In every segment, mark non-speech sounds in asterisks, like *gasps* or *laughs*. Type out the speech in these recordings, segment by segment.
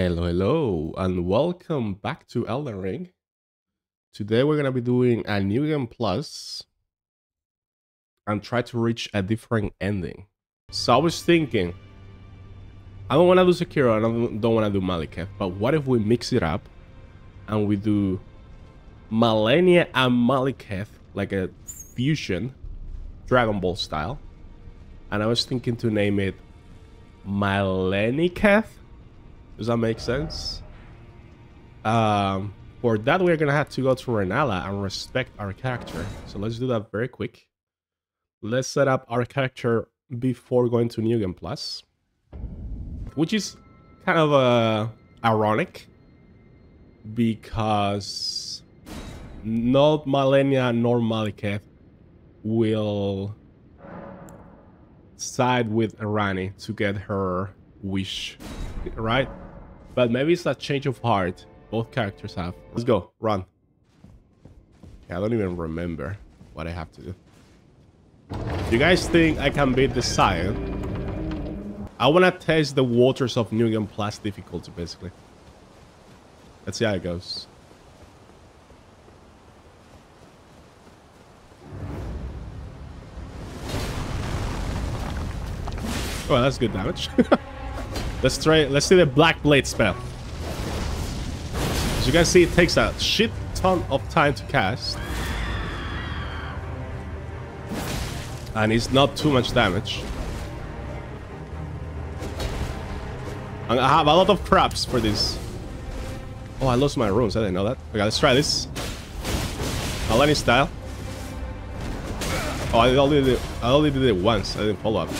Hello, hello, and welcome back to Elden Ring. Today we're gonna be doing a new game plus and try to reach a different ending. So I was thinking, I don't want to do Sekiro, I don't, want to do Maliketh, but what if we mix it up and we do Malenia and Maliketh, like a fusion, Dragon Ball style. And I was thinking to name it Maleniketh. Does that make sense? Um, for that, we're gonna have to go to Renala and respect our character. So let's do that very quick. Let's set up our character before going to New Game Plus, which is kind of uh, ironic because not Malenia nor Maliketh will side with Ranni to get her wish, right? But maybe it's a change of heart both characters have. Let's go, run. Yeah, I don't even remember what I have to do. You guys think I can beat the Scion? I want to test the waters of New Game Plus difficulty, basically. Let's see how it goes. Oh, that's good damage. *laughs* let's try. Let's see the Black Blade spell. As you guys see, it takes a shit ton of time to cast. And it's not too much damage. I have a lot of traps for this. Oh, I lost my runes. I didn't know that. Okay, let's try this. Alani style. Oh, I only did it, I only did it once. I didn't follow up.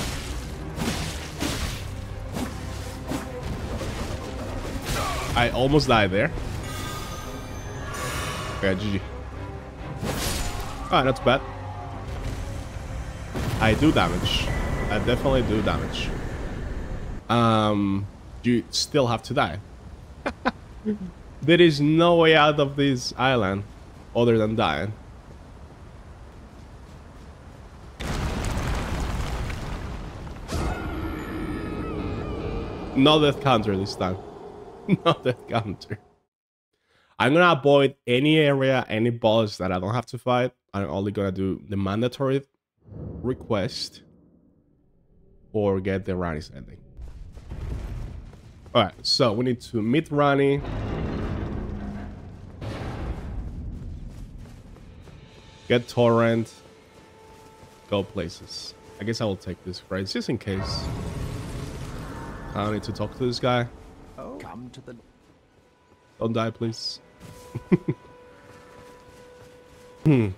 I almost died there. Okay, GG. Ah, not bad. I do damage. I definitely do damage. Um, you still have to die. *laughs* there is no way out of this island other than dying. No death counter this time. *laughs* no death counter. I'm gonna avoid any area, any boss that I don't have to fight. I'm only gonna do the mandatory request or get the Ranni's ending. Alright, so we need to meet Ranni. Get Torrent. Go places. I guess I will take this phrase just in case. I need to talk to this guy. Come to the. Don't die, please. *laughs* hmm.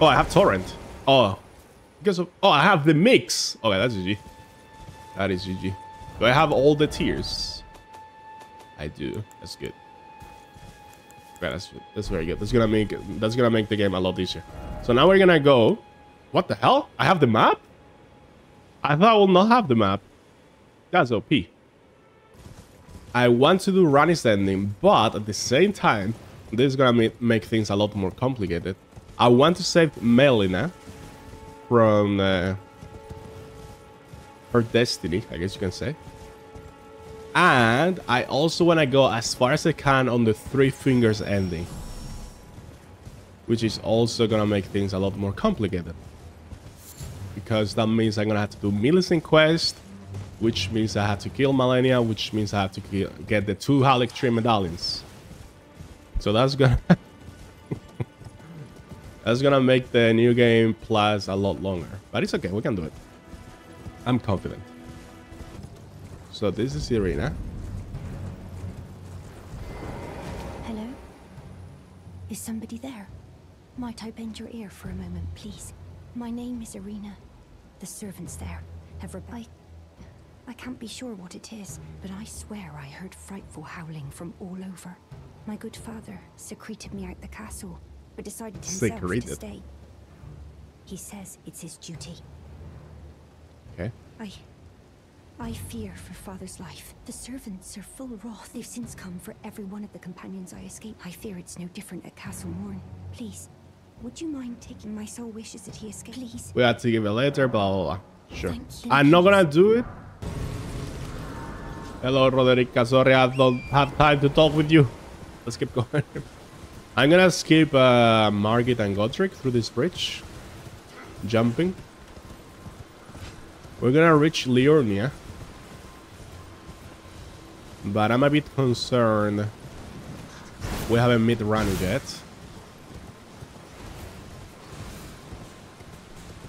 Oh, I have torrent. Oh, because of oh, I have the mix. Okay, that's GG. That is GG. Do I have all the tears? I do. That's good. Okay, that's that's very good. That's gonna make that's gonna make the game a lot easier. So now we're gonna go. What the hell? I have the map. I thought I will not have the map. That's OP. I want to do Ranni's ending, but at the same time, this is gonna make, things a lot more complicated. I want to save Melina from uh, her destiny, I guess you can say. And I also want to go as far as I can on the Three Fingers ending. Which is also gonna make things a lot more complicated. Because that means I'm gonna have to do Millicent Quest, which means I have to kill Malenia, which means I have to kill, get the two Haligtree medallions. So that's gonna *laughs* that's gonna make the new game plus a lot longer, but it's okay. We can do it. I'm confident. So this is the arena. Hello? Is somebody there? Might I bend your ear for a moment, please? My name is Irina. The servants there have replied. I can't be sure what it is, but I swear I heard frightful howling from all over. My good father secreted me out the castle, but decided himself Secreted. to stay. He says it's his duty. Okay. I... I fear for father's life. The servants are full wrath. They've since come for every one of the companions I escaped. I fear it's no different at Castle Morne. Please, would you mind taking my soul wishes that he escape? Please. We have to give it later, blah blah blah. Sure. I'm not gonna do it Hello, Roderika. Sorry, I don't have time to talk with you. Let's keep going. *laughs* I'm gonna skip uh, Margit and Godric through this bridge. Jumping. We're gonna reach Liurnia. But I'm a bit concerned. We haven't met Ranni yet.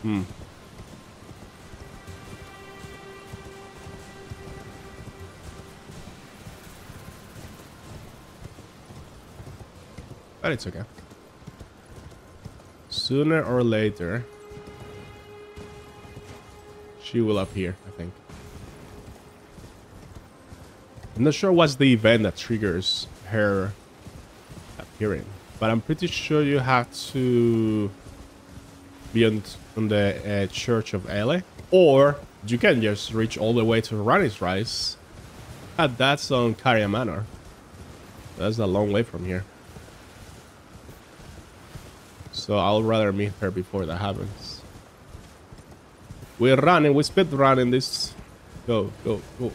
Hmm. But it's okay. Sooner or later, she will appear, I think. I'm not sure what's the event that triggers her appearing, but I'm pretty sure you have to be on, on the uh, Church of Elleh, or you can just reach all the way to Ranni's Rise. And that's on Caria Manor. That's a long way from here. So I'll rather meet her before that happens. We're running, we speed running this. Go, go, go.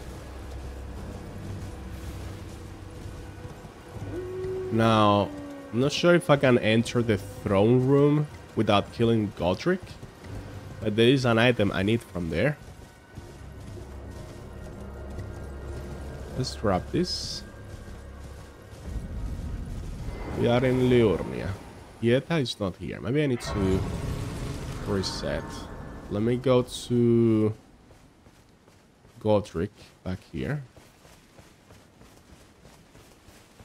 Now, I'm not sure if I can enter the throne room without killing Godric. But there is an item I need from there. Let's grab this. We are in Liurnia. Yeta is not here. Maybe I need to reset. Let me go to Godric back here.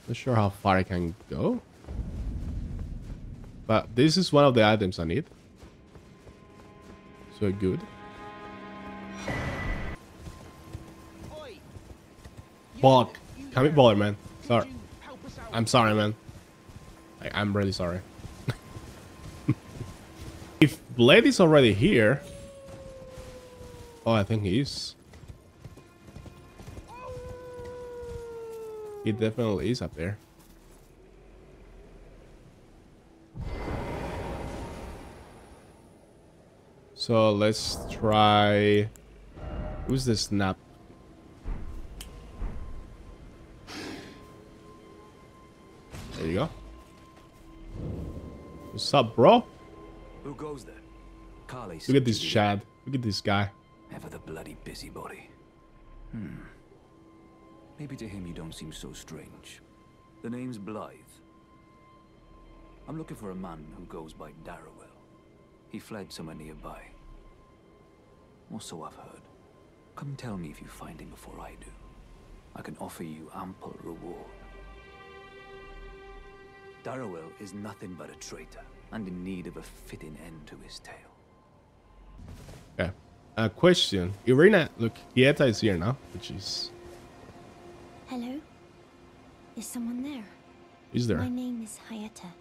Not sure how far I can go. But this is one of the items I need. So good. Fuck. Come here, baller, man. Sorry. I'm sorry, man. I, I'm really sorry. Blade is already here... Oh, I think he is. He definitely is up there. So let's try... Who's the snap? There you go. What's up, bro? Who goes there? Carly. Look at this Chad. Look at this guy. Ever the bloody busybody. Hmm. Maybe to him you don't seem so strange. The name's Blaidd. I'm looking for a man who goes by Darriwil. He fled somewhere nearby. Or so I've heard. Come tell me if you find him before I do. I can offer you ample reward. Darriwil is nothing but a traitor, and in need of a fitting end to his tale. Okay. A uh, question. Irina, look, Yeta is here now, which is... Hello? Is someone there? Is there? My name is Hyetta,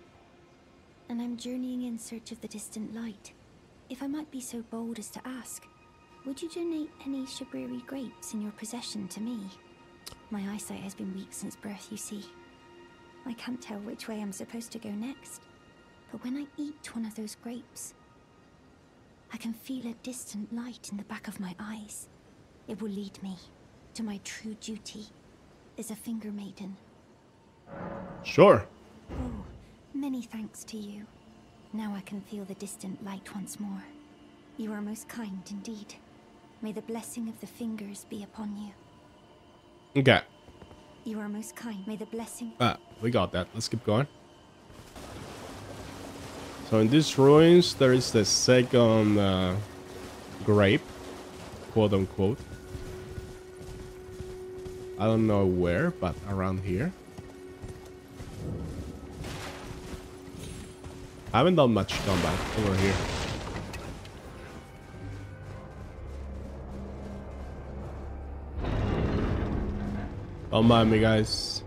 and I'm journeying in search of the distant light. If I might be so bold as to ask, would you donate any Shabriri grapes in your possession to me? My eyesight has been weak since birth, you see. I can't tell which way I'm supposed to go next. But when I eat one of those grapes, I can feel a distant light in the back of my eyes. It will lead me to my true duty as a finger maiden. Sure. Oh, many thanks to you. Now I can feel the distant light once more. You are most kind indeed. May the blessing of the fingers be upon you. Okay. You are most kind. May the blessing... Ah, we got that. Let's keep going. So in these ruins, there is the second uh, grape, quote unquote. I don't know where, but around here. I haven't done much combat over here. Don't mind me, guys.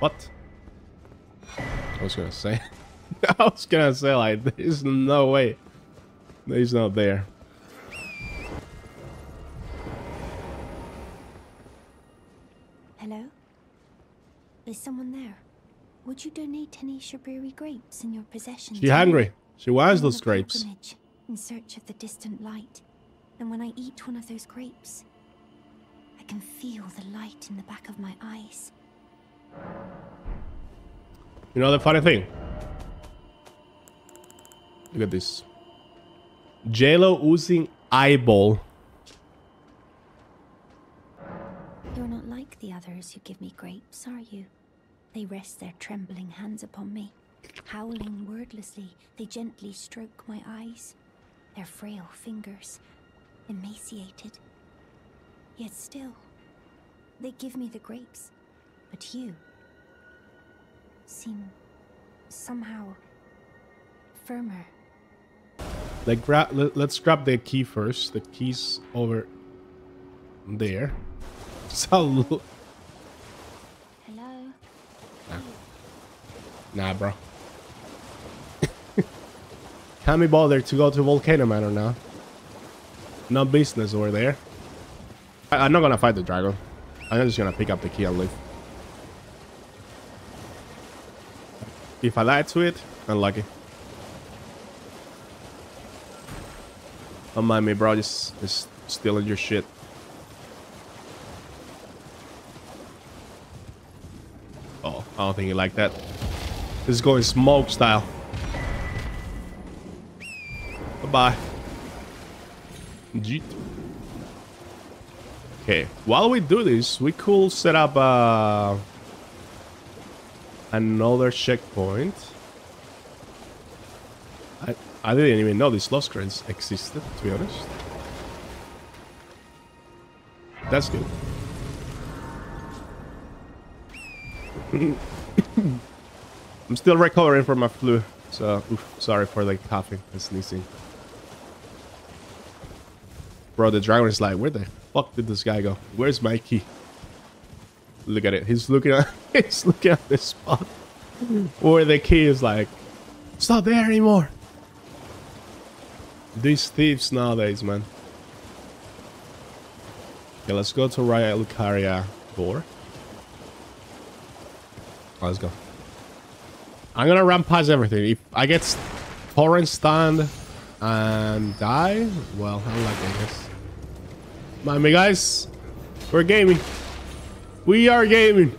What? I was gonna say. *laughs* I was gonna say, like, there's no way. He's not there. Hello? Is someone there? Would you donate any Shabriri grapes in your possession? She hungry. She wants those grapes. In search of the distant light. And when I eat one of those grapes, I can feel the light in the back of my eyes. You know the funny thing? Look at this. JLo oozing eyeball. You're not like the others who give me grapes, are you? They rest their trembling hands upon me. Howling wordlessly, they gently stroke my eyes. Their frail fingers, emaciated. Yet still, they give me the grapes. But you seem somehow firmer. Like grab let, let's grab the key first. The key's over there. *laughs* So Hello? Nah, bro. *laughs* Can't be bothered to go to Volcano Manor now. No business over there. I, I'm not gonna fight the dragon. I'm just gonna pick up the key and leave. If I lie to it, unlucky. Don't mind me, bro. Just, just stealing your shit. Oh, I don't think you like that. This is going smoke style. Bye-bye. Jeet. Okay, while we do this, we could set up uh, another checkpoint. I, I didn't even know these lost crates existed, to be honest. That's good. *laughs* I'm still recovering from my flu, so oof, sorry for like coughing and sneezing. Bro, the dragon is like, where the fuck did this guy go? Where's my key? Look at it. He's looking at *laughs* *laughs* looking at this spot where the key is like, it's not there anymore. These thieves nowadays, man. Okay, let's go to Raya Lucaria door. Let's go. I'm gonna past everything. If I get torrent stunned and die, well, unlucky, I guess. Mind me, guys. We're gaming. We are gaming.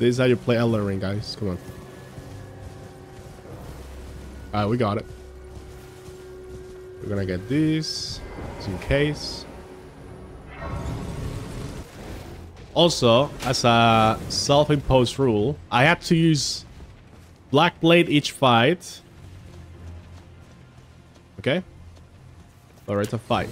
This is how you play Elden Ring, guys. Come on. Alright, we got it. We're gonna get this, just in case. Also, as a self-imposed rule, I had to use Black Blade each fight. Okay? Alright, a fight.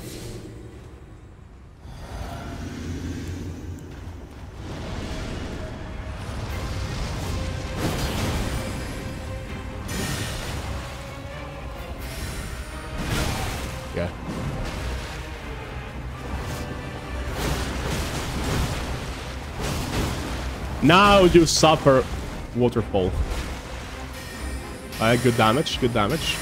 Now you suffer waterfall. Good damage, good damage.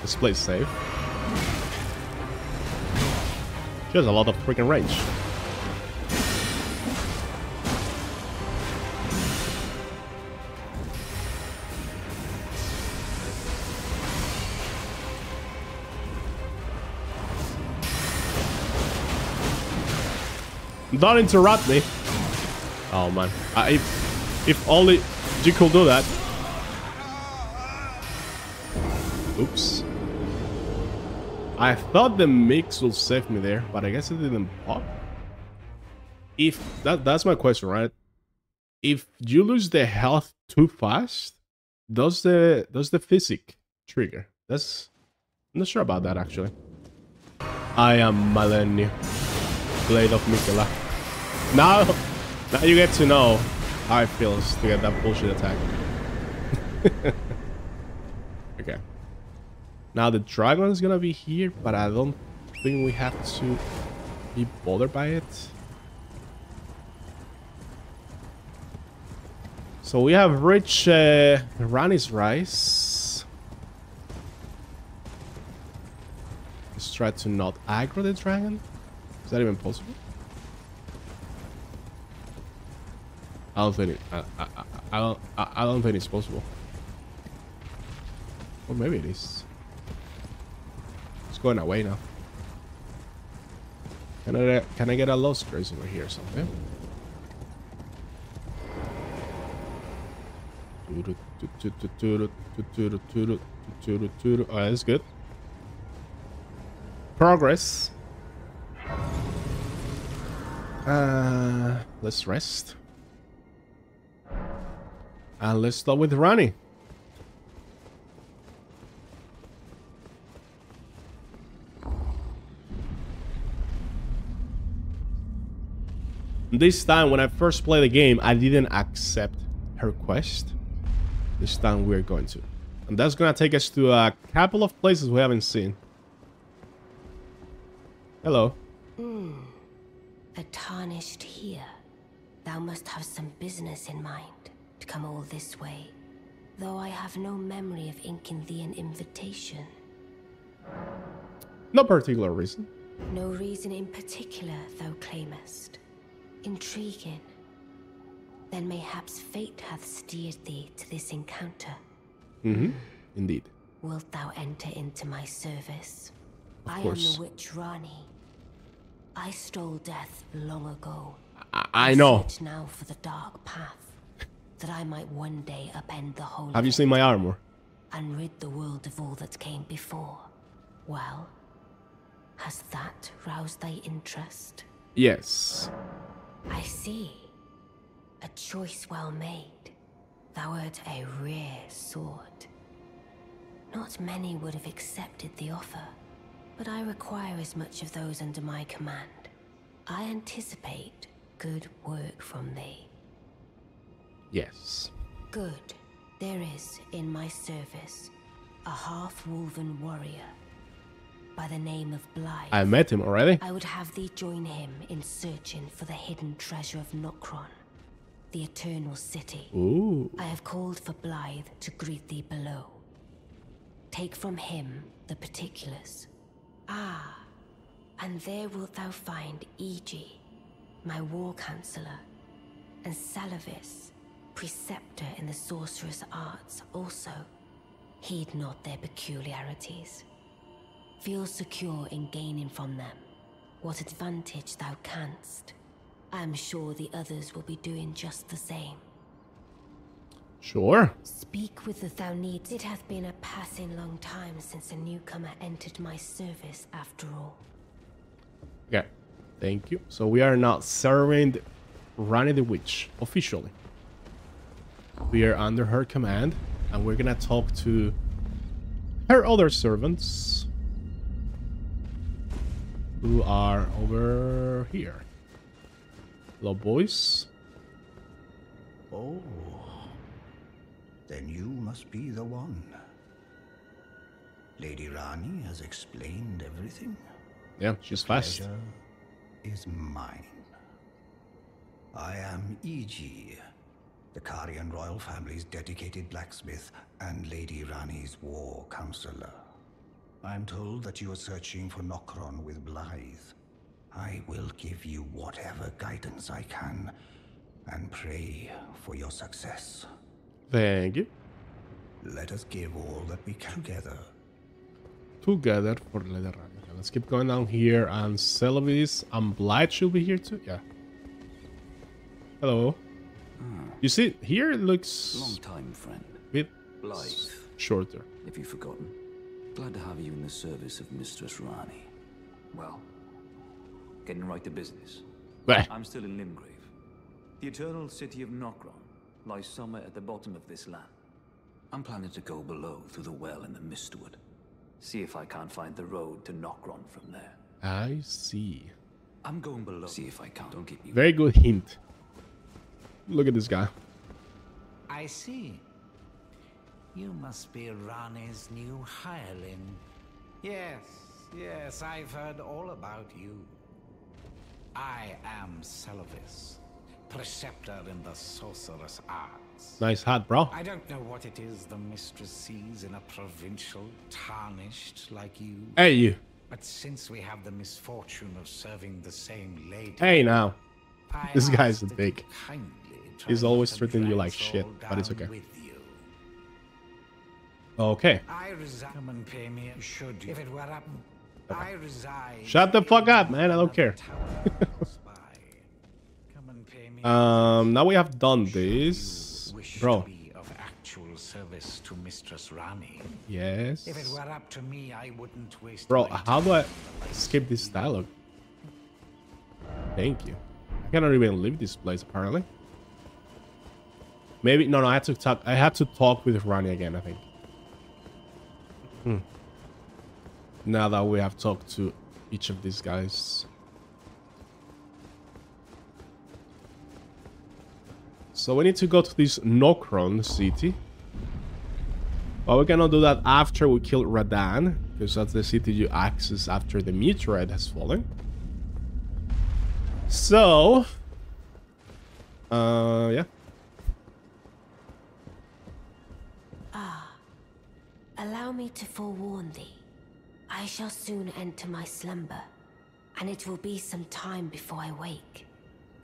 This plays safe. She has a lot of freaking range. Don't interrupt me. Oh man, I, if if only you could do that. Oops. I thought the mix will save me there, but I guess it didn't pop. If that that's my question, right? If you lose the health too fast, does the does the physic trigger? That's I'm not sure about that actually. I am Malenia, Blade of Miquella. Now, now you get to know how it feels to get that bullshit attack. *laughs* okay. Now the dragon is gonna be here, but I don't think we have to be bothered by it. So we have rich uh, Ranni's Rise. Let's try to not aggro the dragon. Is that even possible? I don't think it, I, I, I, don't I, I don't think it's possible. Or maybe it is. It's going away now. Can I can I get a lost grace over here or something? Oh, that's good. Progress. Uh, let's rest. And let's start with Ranni. This time, when I first played the game, I didn't accept her quest. This time we're going to. And that's gonna take us to a couple of places we haven't seen. Hello. Hmm. A tarnished here. Thou must have some business in mind come all this way. Though I have no memory of inking thee an invitation. No particular reason. No reason in particular, thou claimest. Intriguing. Then mayhaps fate hath steered thee to this encounter. Mm-hmm. Indeed. Wilt thou enter into my service? Of I course. am the witch Ranni. I stole death long ago. I, I know. Now for the dark path, that I might one day upend the whole Have you seen my armor? and rid the world of all that came before. Well, has that roused thy interest? Yes. I see. A choice well made. Thou art a rare sword. Not many would have accepted the offer, but I require as much of those under my command. I anticipate good work from thee. Yes. Good. There is, in my service, a half-woven warrior by the name of Blaidd. I met him already. I would have thee join him in searching for the hidden treasure of Nokron, the Eternal City. Ooh. I have called for Blaidd to greet thee below. Take from him the particulars. Ah, and there wilt thou find Iji, my war counselor, and Seluvis, preceptor in the sorcerous arts also. Heed not their peculiarities. Feel secure in gaining from them what advantage thou canst. I am sure the others will be doing just the same. Sure. Speak with the thou needs. It hath been a passing long time since a newcomer entered my service, after all. Okay. Thank you. So we are now serving Ranni the Witch officially. We are under her command, and we're gonna talk to her other servants who are over here. Hello, boys. Oh. Then you must be the one. Lady Ranni has explained everything. Yeah, she's fast. Pleasure is mine. I am Iji, the Carian royal family's dedicated blacksmith and Lady Ranni's war counselor. I'm told that you are searching for Nokron with Blythe. I will give you whatever guidance I can and pray for your success. Thank you. Let us give all that we can together. Together for Lady Ranni. Okay, let's keep going down here, and Seluvis and Blight should be here too. Yeah. Hello. You see, here it looks Long time, friend. a bit Blaidd, shorter. if you've forgotten. Glad to have you in the service of Mistress Ranni. Well, getting right to business. Bah. I'm still in Limgrave. The eternal city of Nokron lies somewhere at the bottom of this land. I'm planning to go below through the well in the Mistwood. See if I can't find the road to Nokron from there. I see. I'm going below. See if I can. Don't keep me. Very good hint. Look at this guy. I see. You must be Ranni's new hireling. Yes, yes, I've heard all about you. I am Seluvis, preceptor in the sorcerous arts. Nice hat, bro. I don't know what it is the mistress sees in a provincial tarnished like you, Hey, you. but since we have the misfortune of serving the same lady, Hey, now. I This guy's a big... kindly He's always treating you like shit, but it's okay. Okay. okay. Shut the fuck up, man. I don't care. *laughs* um, now we have done this. Bro. Yes. Me, Bro, how do I skip this dialogue? Thank you. I cannot even leave this place apparently. Maybe, no, no, I had to talk, I had to talk with Ranni again, I think. Hmm. Now that we have talked to each of these guys. So we need to go to this Nokron city. But we cannot do that after we kill Radahn, because that's the city you access after the meteorite has fallen. So, uh, yeah. Allow me to forewarn thee. I shall soon enter my slumber, and it will be some time before I wake.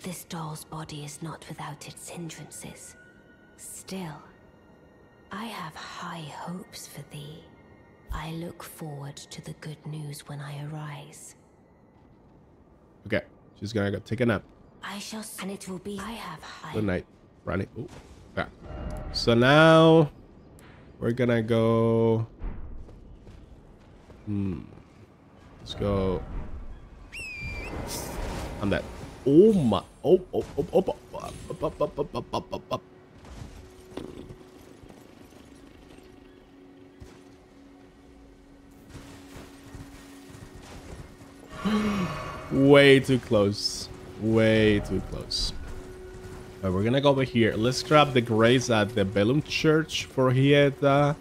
This doll's body is not without its hindrances. Still, I have high hopes for thee. I look forward to the good news when I arise. Okay, she's gonna go take a nap. I shall, and it will be. I have high. Good night, Ronnie. Ooh, yeah. So now we're gonna go. Hmm. Let's go. I'm dead. Oh my! Oh oh oh oh! oh, oh, up, up. Way too close. Way too close. Alright, we're gonna go over here. Let's grab the grace at the Bellum Church for Hyetta.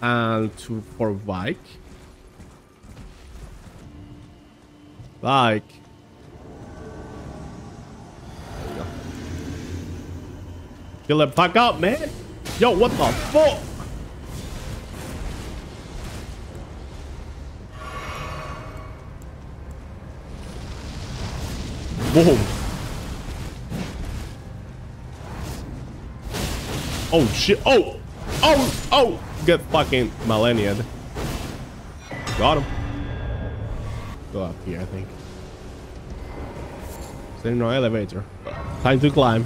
And to for Vike. Vike. Fill him fuck up, man. Yo, what the fuck? Boom. Oh shit. Oh. Oh. Oh. Get fucking millennium. Got him. Go up here, I think. Is there no elevator? Time to climb.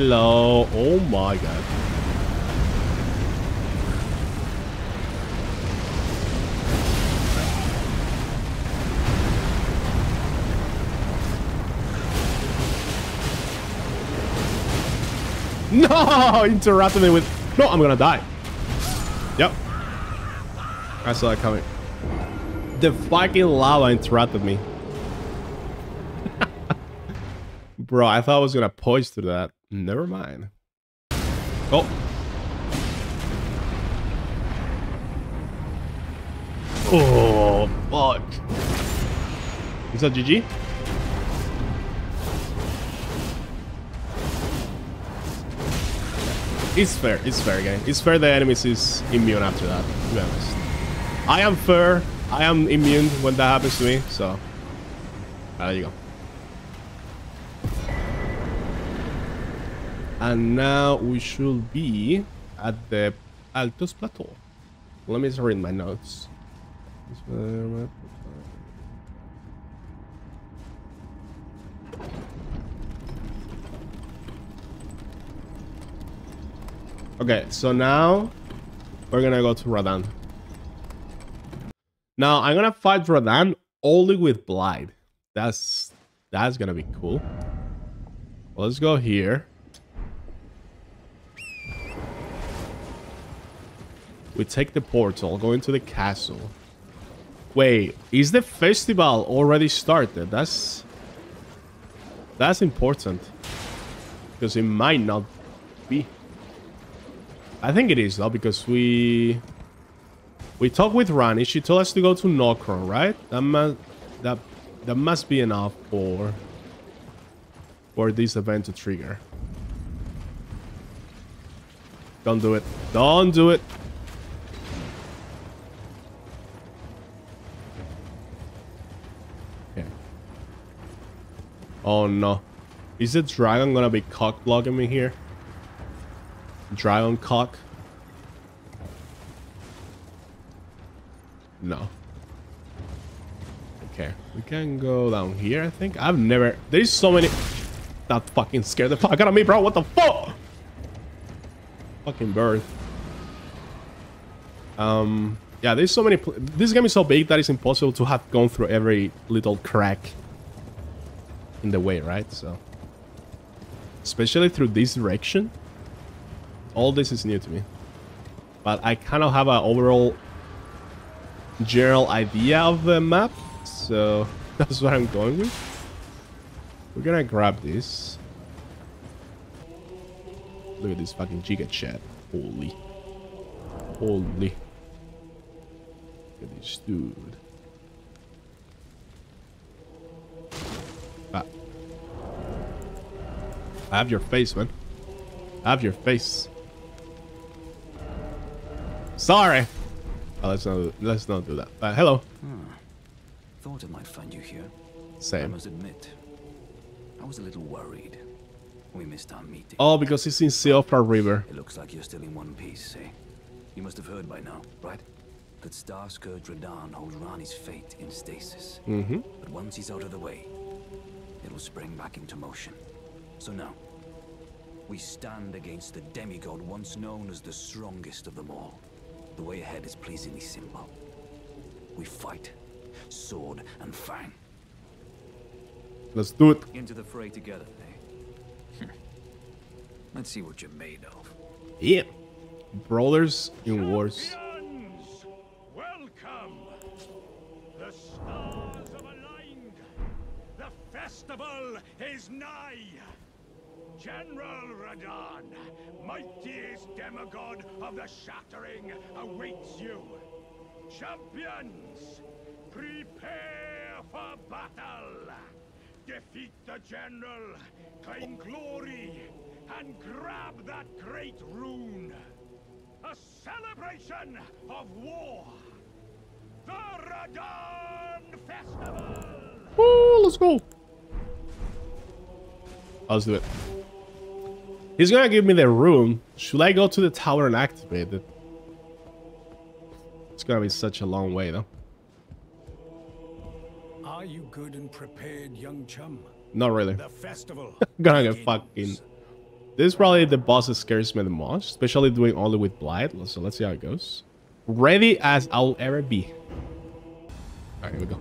Hello. Oh my god. *laughs* No! Interrupted me with... No, I'm gonna die. Yep. I saw that coming. The fucking lava interrupted me. *laughs* Bro, I thought I was gonna poise through that. Never mind. Oh. Oh, fuck. Is that GG? It's fair. It's fair, gang. It's fair the enemies is immune after that, to be honest. I am fair. I am immune when that happens to me, so there you go. And now we should be at the Altos Plateau. Let me just read my notes. Okay, so now we're gonna go to Radahn. Now I'm gonna fight Radahn only with Blaidd. That's that's gonna be cool. let's go here. We take the portal, go into the castle. Wait, is the festival already started? That's that's important. Because it might not be. I think it is though, because we we talked with Ranni. She told us to go to Nokron, right? That must that that must be enough for for this event to trigger. Don't do it. Don't do it. Oh no. Is the dragon gonna be cock blocking me here? Dragon cock? No. Okay, we can go down here, I think. I've never... There's so many... That fucking scared the fuck out of me, bro. What the fuck? Fucking bird. Um... Yeah, there's so many... This game is so big that it's impossible to have gone through every little crack in the way, right? So... Especially through this direction. All this is new to me. But I kind of have an overall general idea of the map. So *laughs* that's what I'm going with. We're gonna grab this. Look at this fucking Giga Chat. Holy. Holy. Look at this dude. I have your face, man. I have your face. Sorry. Oh, let's not let's not do that. Uh, hello. Hmm. Thought I might find you here. Same. I must admit, I was a little worried. We missed our meeting. Oh, because it's in Siofra River. It looks like you're still in one piece, eh? You must have heard by now, right? That Starscourge Radahn holds Ranni's fate in stasis. Mm-hmm. But once he's out of the way, it'll spring back into motion. So now, we stand against the demigod once known as the strongest of them all. The way ahead is pleasingly simple. We fight, sword and fang. Let's do it. Into the fray together, eh? Let's see what you're made of. Yeah. Brawlers in wars. Champions, welcome. The stars have aligned. The festival is nigh. General Radahn, mightiest demigod of the Shattering, awaits you. Champions, prepare for battle. Defeat the General, claim glory, and grab that great rune. A celebration of war. The Radahn Festival! Woo, let's go. Let's do it. He's gonna give me the room. Should I go to the tower and activate it? It's gonna be such a long way, though. Are you good and prepared, young chum? Not really. The festival. *laughs* gonna get fucking... This is probably the boss that scares me the most, especially doing only with Blaidd. So let's see how it goes. Ready as I'll ever be. Alright, here we go.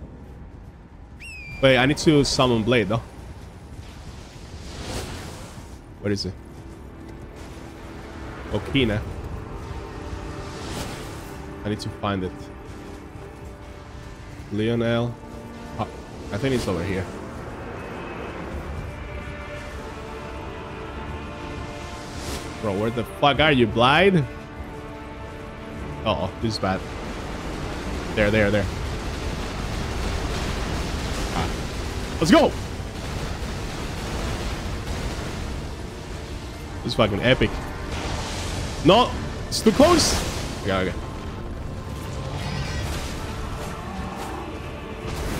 Wait, I need to summon Blade, though. What is it? Okina. I need to find it. Lionel. Oh, I think it's over here. Bro, where the fuck are you, Blaidd? Uh oh, this is bad. There, there, there. Ah. Let's go! This is fucking epic. No! It's too close! Okay, okay.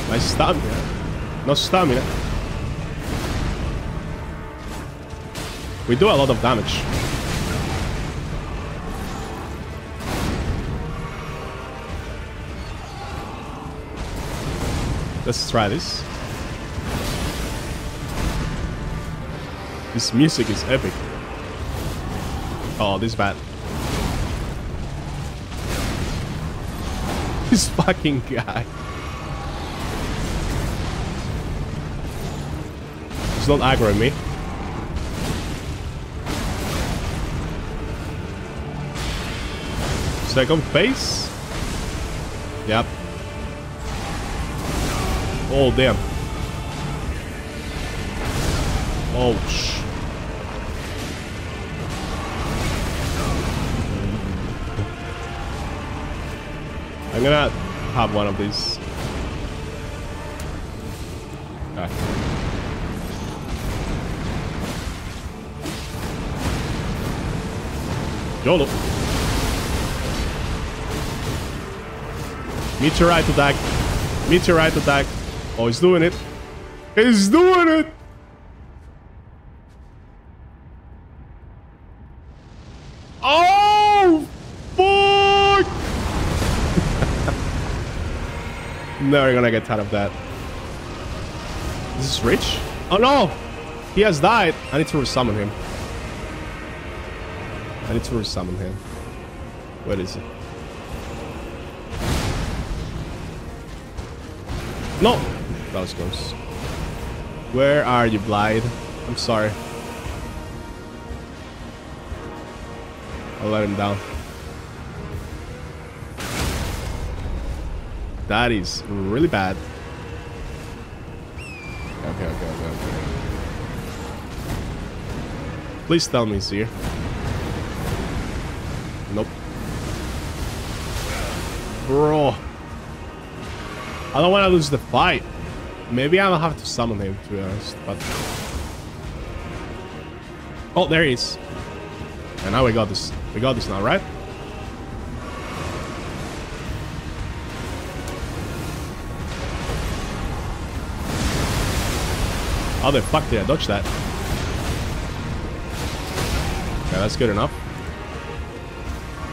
My stamina. No stamina. We do a lot of damage. Let's try this. This music is epic. Oh, this bad. *laughs* This fucking guy. He's not aggroing me. Second phase? Yep. Oh, damn. Oh, sh. I'm gonna have one of these. Okay. YOLO. Meteorite attack. Meteorite attack. Oh, he's doing it. He's doing it! Never gonna get tired of that. Is this Rich? Oh no! He has died. I need to resummon him. I need to resummon him. Where is he? No! That was close. Where are you, Blaidd? I'm sorry. I'll let him down. That is really bad. Okay, okay, okay, okay. Please tell me he's here. Nope. Bro. I don't want to lose the fight. Maybe I'll have to summon him, to be honest. But oh, there he is. And now we got this. We got this now, right? How the fuck did I dodge that? Okay, that's good enough.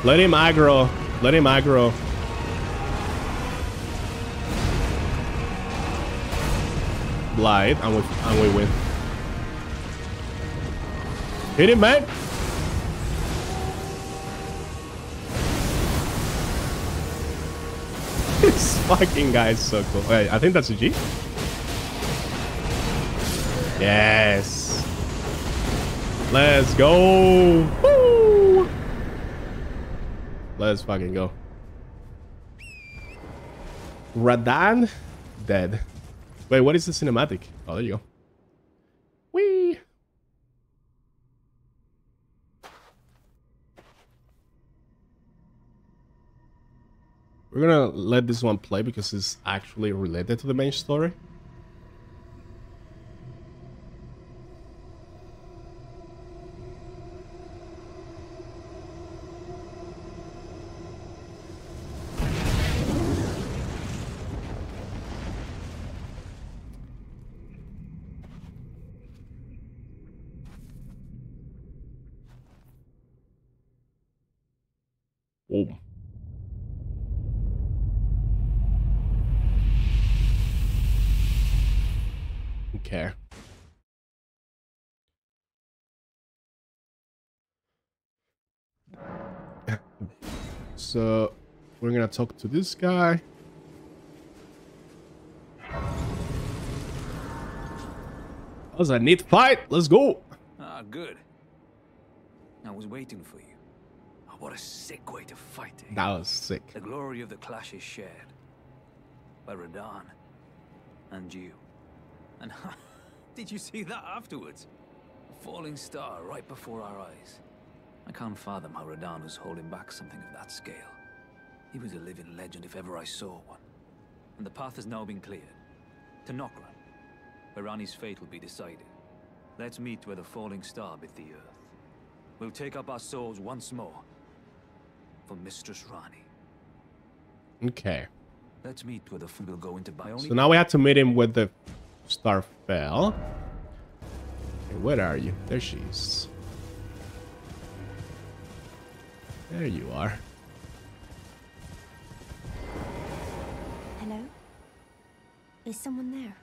Let him aggro. Let him aggro. Blaidd, and we, and we win. Hit him, man! *laughs* this fucking guy is so cool. Wait, I think that's a G. Yes. Let's go. Woo! Let's fucking go. Radahn dead. Wait, what is the cinematic? Oh, there you go. Whee! We're gonna let this one play because it's actually related to the main story. So we're gonna talk to this guy. That was a neat fight. Let's go. Ah, good. I was waiting for you. Oh, what a sick way to fight, eh? That was sick. The glory of the clash is shared. By Radahn. And you. And *laughs* did you see that afterwards? A falling star right before our eyes. I can't fathom how Radahn was holding back something of that scale. He was a living legend if ever I saw one. And the path has now been cleared. To Nokron, where Ranni's fate will be decided. Let's meet where the falling star bit the earth. We'll take up our swords once more. For Mistress Ranni. Okay. Let's meet where the will go into bionic. So now we have to meet him where the star fell. Okay, where are you? There she is. There you are. Hello? Is someone there?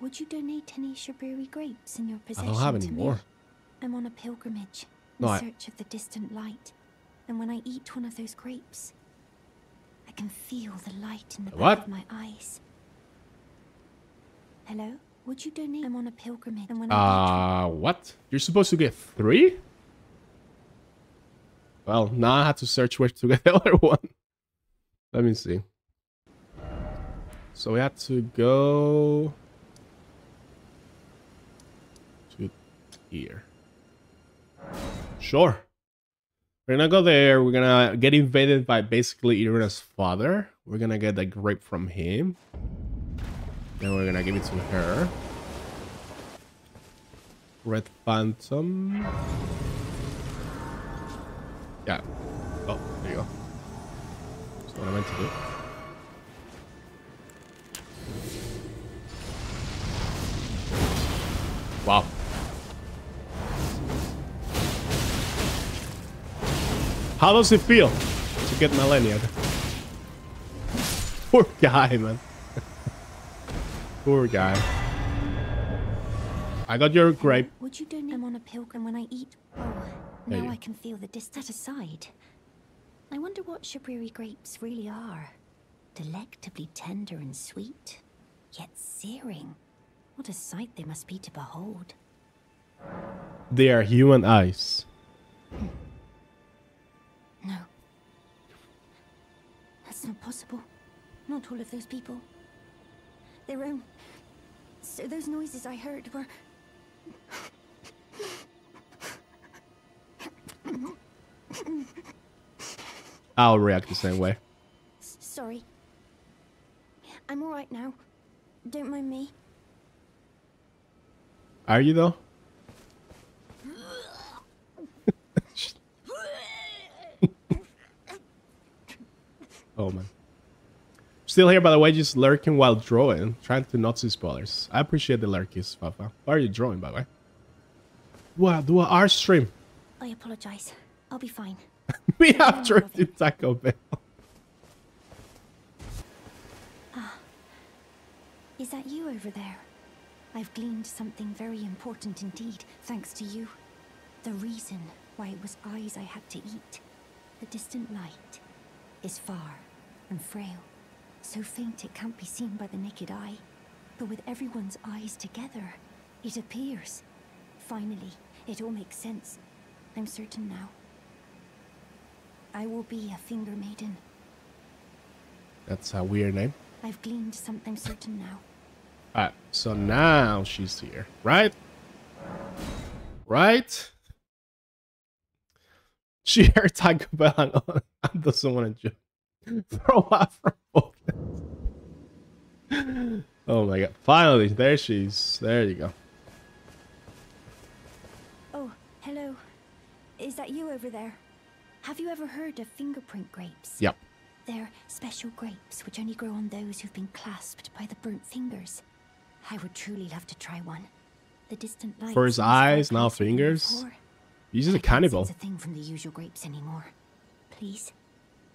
Would you donate any Shabriri grapes in your possession? I don't have any more. I'm on a pilgrimage in No, I- search of the distant light. And when I eat one of those grapes, I can feel the light in the back of my eyes. Hello? Would you donate? I'm on a pilgrimage. And when I eat Uh, what? You're supposed to get three? Well, now I have to search where to get the *laughs* other one. Let me see. So we have to go to here. Sure. We're gonna go there. We're gonna get invaded by basically Irina's father. We're gonna get the grape from him. Then we're gonna give it to her. Red Phantom. Yeah. Oh, there you go. That's what I meant to do. Wow. How does it feel to get Millennia? *laughs* Poor guy, man. *laughs* Poor guy. I got your grape. Would you donate? I'm on a pilgrim when I eat. Oh, now I can feel the dis. That aside, I wonder what Shabriri grapes really are. Delectably tender and sweet, yet searing. What a sight they must be to behold. They are human eyes. Hmm. No. That's not possible. Not all of those people. Their own. So those noises I heard were. I'll react the same way. S- Sorry. I'm alright now. Don't mind me. Are you though? *laughs* oh man. Still here by the way, just lurking while drawing, trying to not see spoilers. I appreciate the lurkies, Fafa. Why are you drawing by the way? Wow, do a R stream. I apologize. I'll be fine. *laughs* we have to Taco Bell. Ah. Is that you over there? I've gleaned something very important indeed, thanks to you. The reason why it was eyes I had to eat. The distant light is far and frail, so faint it can't be seen by the naked eye. But with everyone's eyes together, it appears. Finally, it all makes sense. I'm certain now. I will be a finger maiden. That's a weird name. I've gleaned something certain now. Alright, so now she's here, right? Right? *laughs* She heard Taco Bell and and doesn't want to jump. Throw off her focus. *laughs* Oh my god. Finally, there she's. There you go. Oh, hello. Is that you over there? Have you ever heard of fingerprint grapes? Yep. They're special grapes which only grow on those who've been clasped by the burnt fingers. I would truly love to try one. The distant light. for his eyes, now fingers. He's a I can't cannibal. It's a thing from the usual grapes anymore. Please,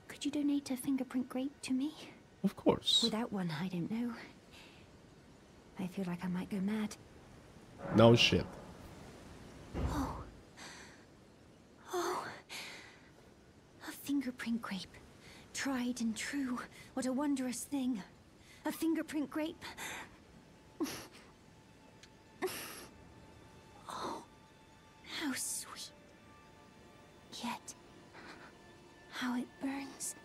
could you donate a fingerprint grape to me? Of course. Without one, I don't know. I feel like I might go mad. No shit. Oh. A fingerprint grape. Tried and true. What a wondrous thing. A fingerprint grape. Oh. How sweet. Yet. How it burns.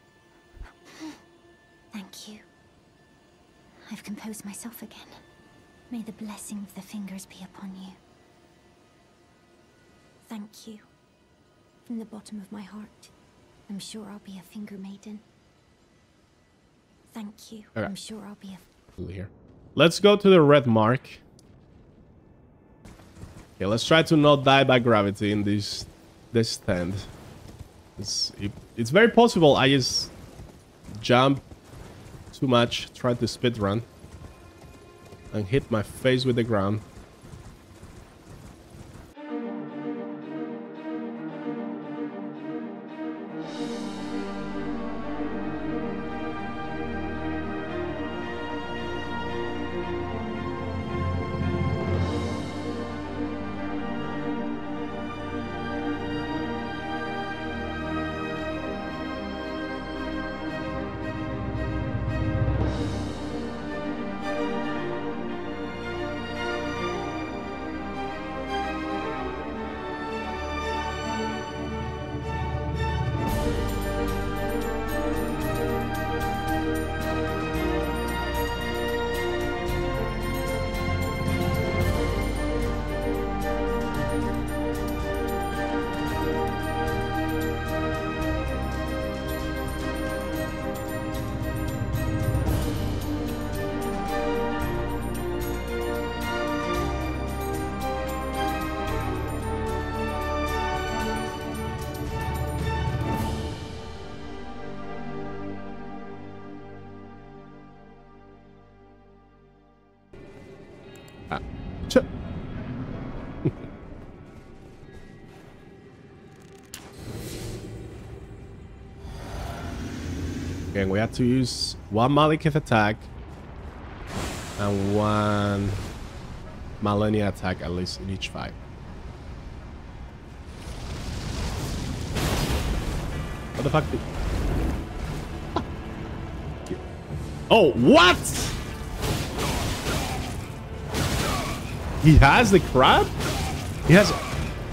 Thank you. I've composed myself again. May the blessing of the fingers be upon you. Thank you. From the bottom of my heart. I'm sure I'll be a finger maiden. Thank you. Okay. I'm sure I'll be a. Here. Let's go to the red mark. Okay, let's try to not die by gravity in this this stand. It's, it, it's very possible I just jump too much. Tried to speed run. And hit my face with the ground. To use one Maliketh attack and one Malenia attack at least in each fight. What the fuck? Did... Ah! Oh, what? He has the crab? He has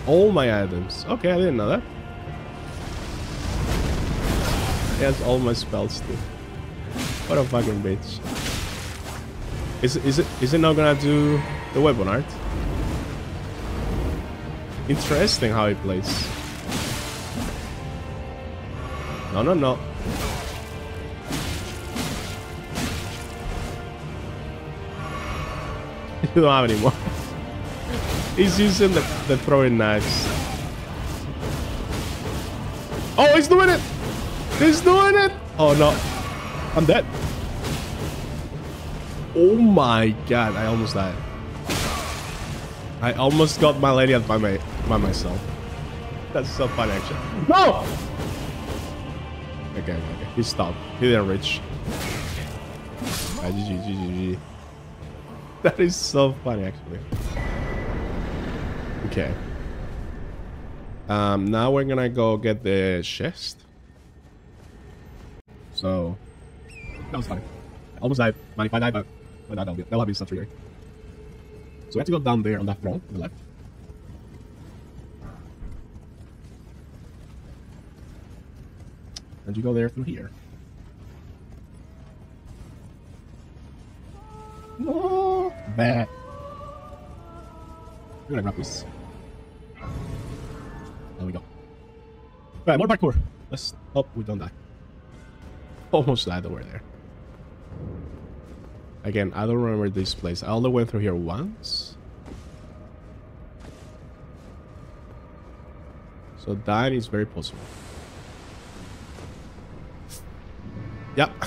all my items. Okay, I didn't know that. He has all my spells too. What a fucking bitch. Is, is, it, is it not gonna do the weapon art? Interesting how he plays. No, no, no. *laughs* you don't have any more. *laughs* He's using the, the throwing knives. Oh, he's doing it! He's doing it! Oh no. I'm dead. Oh my god, I almost died. I almost got my lady by my by myself. That's so funny actually. No! Okay, okay. He stopped. He didn't reach. Ah, GG, GG, GG. *laughs* That is so funny actually. Okay. Um, now we're gonna go get the chest. So that was funny. I almost died. Man, if I die, but but that'll be that'll be some trigger. So we have to go down there on that throne on the left. And you go there through here. No, bad. We're gonna grab this. There we go. Alright, more parkour. Let's oh, hope we don't die. Almost died over there. Again, I don't remember this place. I only went through here once. So dying is very possible. Yep. *laughs*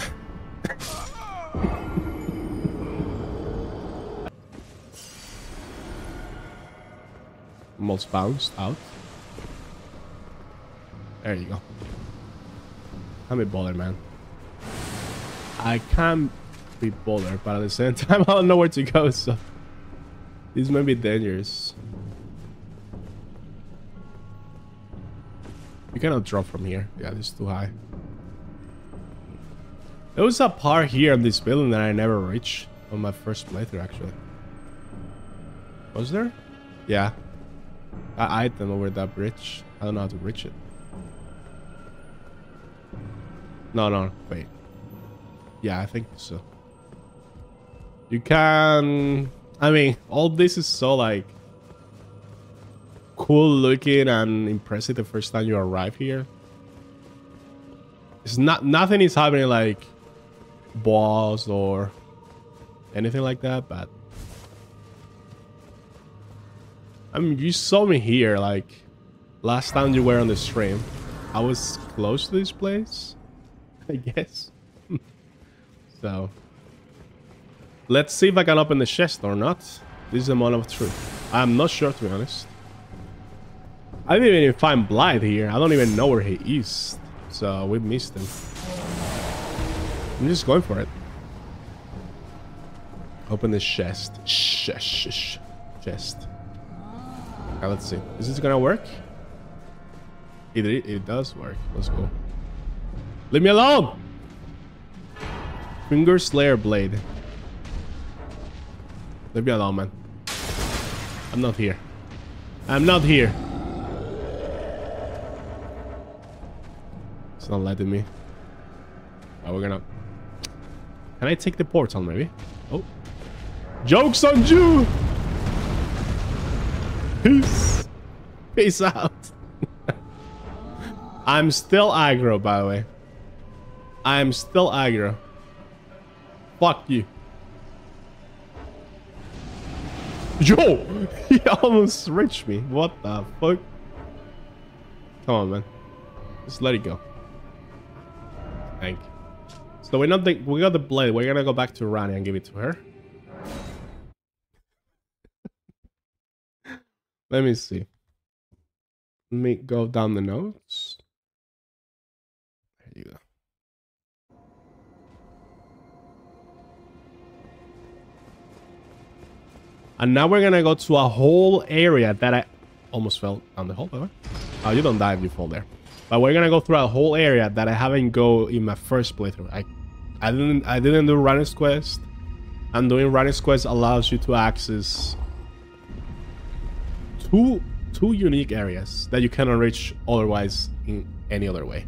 Almost bounced out. There you go. I'm a baller, man. I can be baller, but at the same *laughs* time, I don't know where to go, so... This may be dangerous. You cannot drop from here. Yeah, this is too high. There was a part here in this building that I never reached on my first playthrough, actually. Was there? Yeah. That item over that bridge. I don't know how to reach it. No, no, wait. Yeah, I think so. You can... I mean, all this is so, like... Cool looking and impressive the first time you arrive here. It's not... Nothing is happening, like... Boss or... Anything like that, but... I mean, you saw me here, like... Last time you were on the stream. I was close to this place. *laughs* I guess. *laughs* though. Let's see if I can open the chest or not. This is a moment of truth. I'm not sure, to be honest. I didn't even find Blaidd here. I don't even know where he is. So we missed him. I'm just going for it. Open this chest. Shh. Chest. Okay, let's see. Is this gonna work? It, it does work. Let's go. Leave me alone! Finger Slayer Blade. Leave me alone, man. I'm not here. I'm not here. It's not letting me. Oh, we're gonna... Can I take the portal, maybe? Oh. Joke's on you! Peace. Peace out. *laughs* I'm still aggro, by the way. I'm still aggro. Fuck you. *laughs* Yo! He almost reached me. What the fuck? Come on, man. Just let it go. Thank you. So we're not the, we got the blade. We're gonna go back to Ranni and give it to her. *laughs* Let me see. Let me go down the notes. And now we're gonna go to a whole area that I almost fell down the hole. Oh, you don't die if you fall there. But we're gonna go through a whole area that I haven't go in my first playthrough. I I didn't I didn't do Ranni's quest. And doing Ranni's quest allows you to access two two unique areas that you cannot reach otherwise in any other way.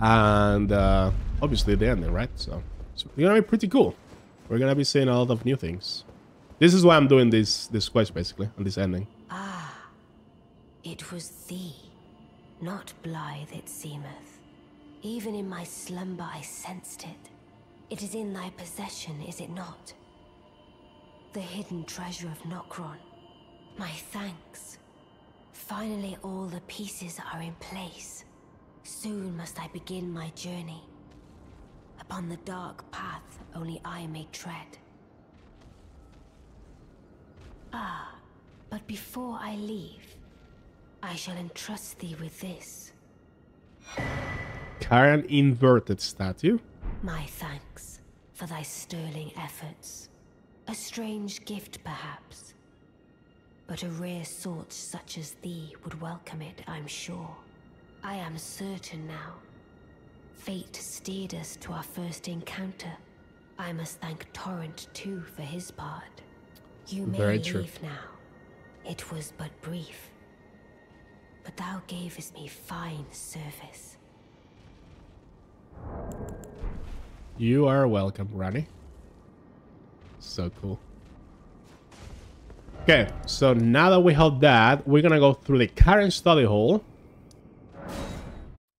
And uh, obviously the ending, right? So it's gonna be pretty cool. We're gonna be seeing a lot of new things. This is why I'm doing this this quest basically and this ending. Ah, it was thee, not Blaidd it seemeth. Even in my slumber I sensed it. It is in thy possession, is it not? The hidden treasure of Nokron. My thanks. Finally all the pieces are in place. Soon must I begin my journey. Upon the dark path only I may tread. Ah, but before I leave, I shall entrust thee with this. Carian inverted statue. My thanks for thy sterling efforts. A strange gift, perhaps. But a rare sort such as thee would welcome it, I'm sure. I am certain now. Fate steered us to our first encounter. I must thank Torrent too for his part. You may Very leave true. now. It was but brief. But thou gavest me fine service. You are welcome, Ranni. So cool. Okay, so now that we have that, we're gonna go through the Carian study hall.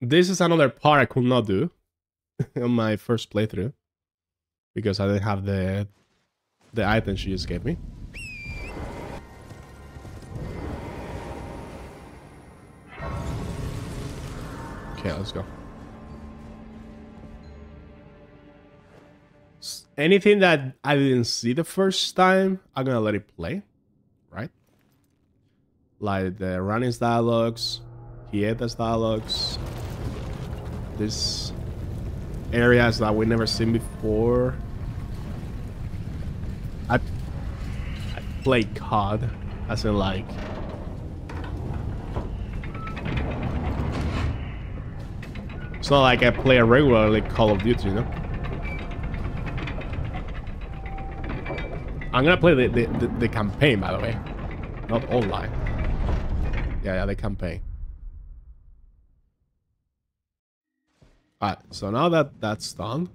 This is another part I could not do *laughs* on my first playthrough because I didn't have the the item she just gave me. Okay, let's go. Anything that I didn't see the first time, I'm gonna let it play, right? Like the Ranni's dialogues, Hyetta's dialogues, this areas that we never seen before. I I play COD as in like It's not like I play a regularly Call of Duty, you know? I'm gonna play the, the, the, the campaign, by the way. Not online. Yeah, yeah, the campaign. Alright, so now that that's done.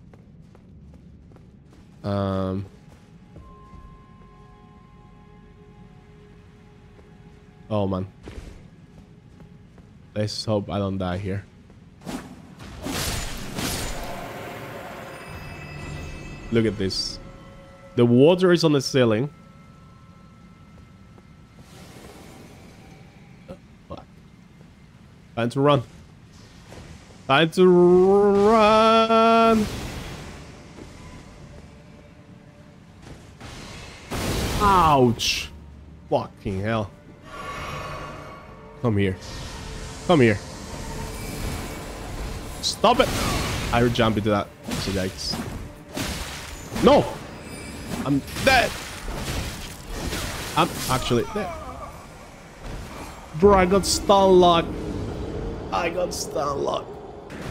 Um... Oh, man. Let's hope I don't die here. Look at this. The water is on the ceiling. Uh, time to run. Time to run. Ouch. Fucking hell. Come here. Come here. Stop it. I would jump into that. So yikes. No. I'm dead. I'm actually dead. Bro, I got stun locked. I got stun locked.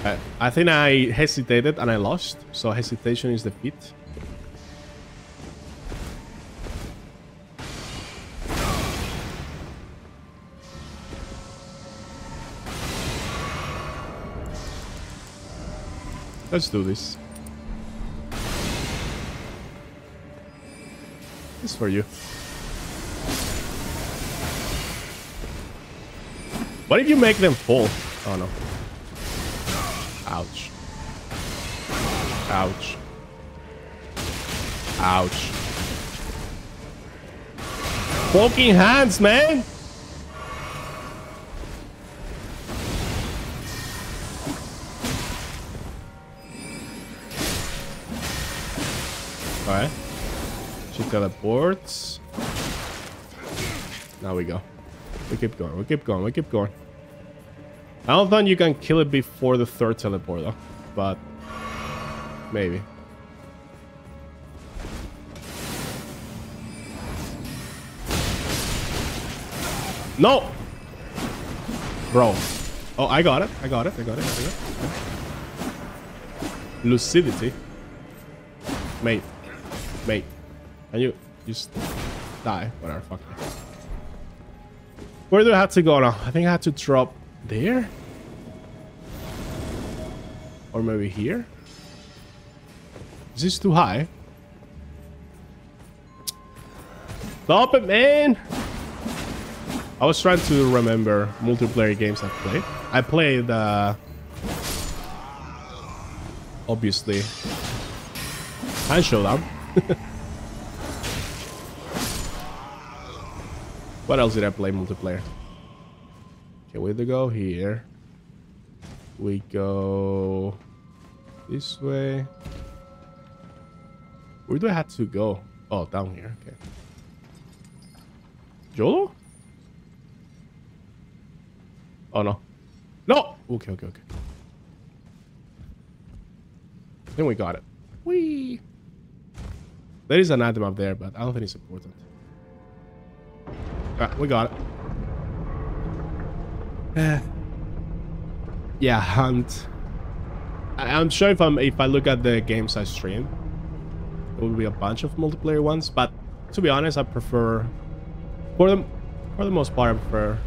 I, uh, I think I hesitated and I lost. So hesitation is defeat. Let's do this. For you. What if you make them fall? Oh no. Ouch. Ouch. Ouch. Fucking hands, man! She teleports. Now we go. We keep going, we keep going, we keep going. I don't think you can kill it before the third teleport though. But maybe. No! Bro. Oh, I got it. I got it. I got it. I got it. Lucidity. Mate. Mate. Can you just die? Whatever. Fuck me. Where do I have to go now? I think I had to drop there? Or maybe here? Is this too high? Stop it, man! I was trying to remember multiplayer games I've played. I played, uh... Obviously. Hunt Showdown. *laughs* what else did I play multiplayer? Okay, to go? Here. We go... This way. Where do I have to go? Oh, down here. Okay. Jolo? Oh, no. No! Okay, okay, okay. Then we got it. Whee! There is an item up there, but I don't think it's important. Ah, we got it. Eh. yeah, hunt. I'm sure if I'm if I look at the games I stream, there will be a bunch of multiplayer ones. But to be honest, I prefer for the for the most part I prefer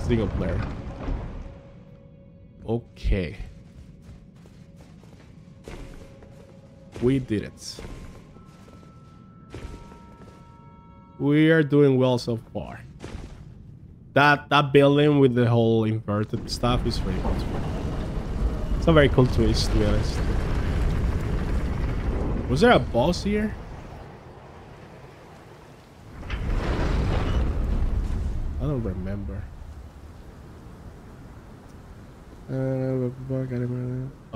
single player. Okay. We did it. We are doing well so far. That that building with the whole inverted stuff is really cool. It's a very cool twist, to be honest. Was there a boss here? I don't remember. Uh,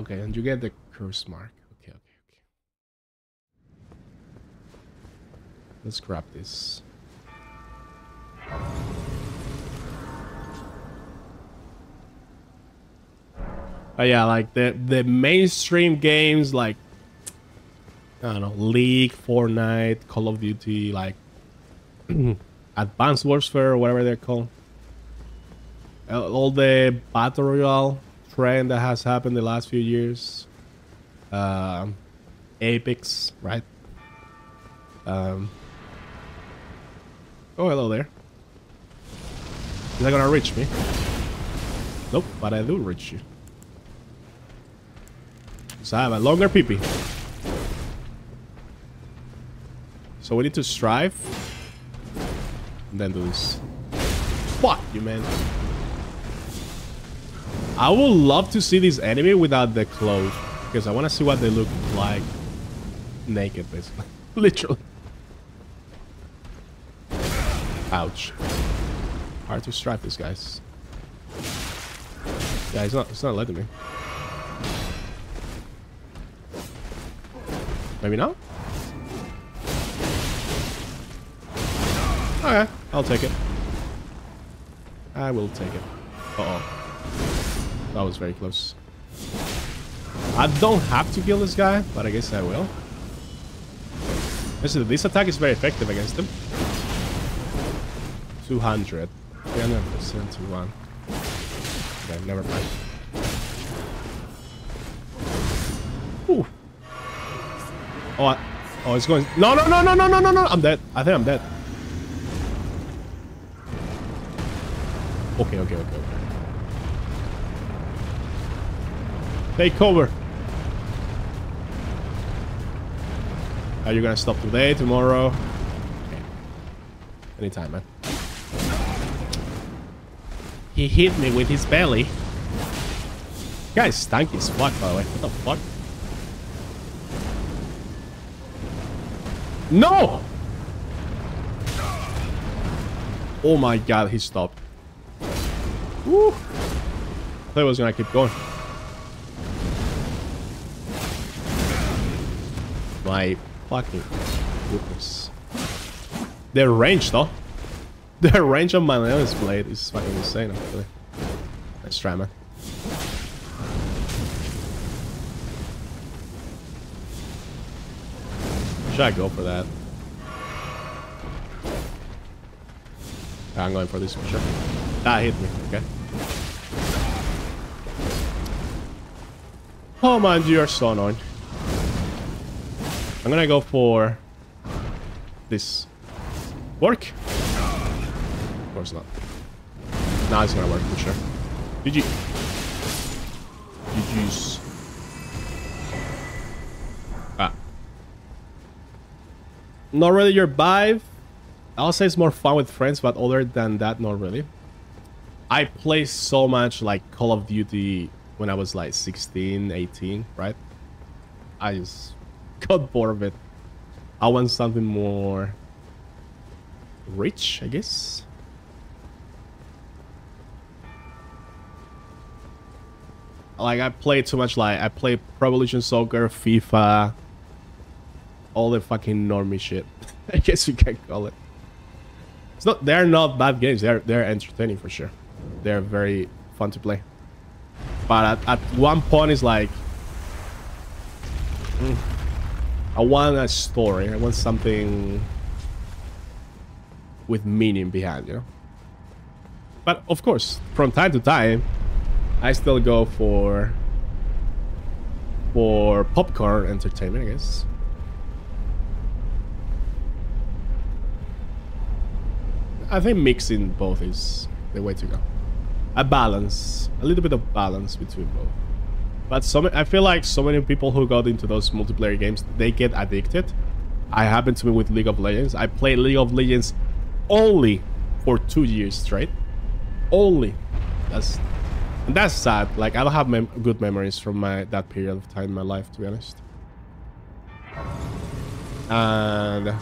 okay, and you get the curse mark. Okay, okay, okay. Let's grab this. But yeah, like the the mainstream games like I don't know, League, Fortnite, Call of Duty, like *clears throat* Advanced Warfare, whatever they're called. All the battle royale trend that has happened the last few years. Um, Apex, right? Um, oh, hello there. Is that gonna reach me? Nope, but I do reach you. So I have a longer peepee. So we need to strive. And then do this. Fuck you, man. I would love to see this enemy without the clothes. Because I want to see what they look like. Naked, basically. *laughs* Literally. Ouch. Hard to strike these guys. Yeah, he's not, he's not letting me. Maybe not? Okay, I'll take it. I will take it. Uh-oh. That was very close. I don't have to kill this guy, but I guess I will. Listen, this attack is very effective against him. 200. 300% to one. Okay, never mind. Ooh. Oh, I, oh, it's going. No, no, no, no, no, no, no, no. I'm dead. I think I'm dead. Okay, okay, okay, okay. Take cover. Are you gonna stop today, tomorrow? Okay. Anytime, man. He hit me with his belly. Guy's stanky as fuck, by the way. What the fuck? No! Oh my god, he stopped. Woo! I thought he was gonna keep going. My fucking goodness. Their range, though. *laughs* The range of my Leonis blade is fucking insane, actually. Nice try, man. Should I go for that? I'm going for this for sure. That hit me, okay. Oh man, you are so annoying. I'm gonna go for this. Work? Now it's gonna work for sure. GG. GG's. Ah. Not really your vibe. I'll say it's more fun with friends, but other than that, not really. I play so much like Call of Duty when I was like 16, 18, right? I just *laughs* got bored of it. I want something more rich, I guess. Like I play too much like I play Pro Evolution Soccer, FIFA, all the fucking normie shit. *laughs* I guess you can call it. It's not they're not bad games. They're they're entertaining for sure. They're very fun to play. But at, at one point it's like mm, I want a story. I want something with meaning behind, you know. But of course, from time to time, I still go for for popcorn entertainment, I guess. I think mixing both is the way to go. A balance, a little bit of balance between both. But some, I feel like so many people who got into those multiplayer games, they get addicted. I happened to me with League of Legends. I played League of Legends only for two years straight. Only. That's and that's sad. Like I don't have mem good memories from my that period of time in my life, to be honest. And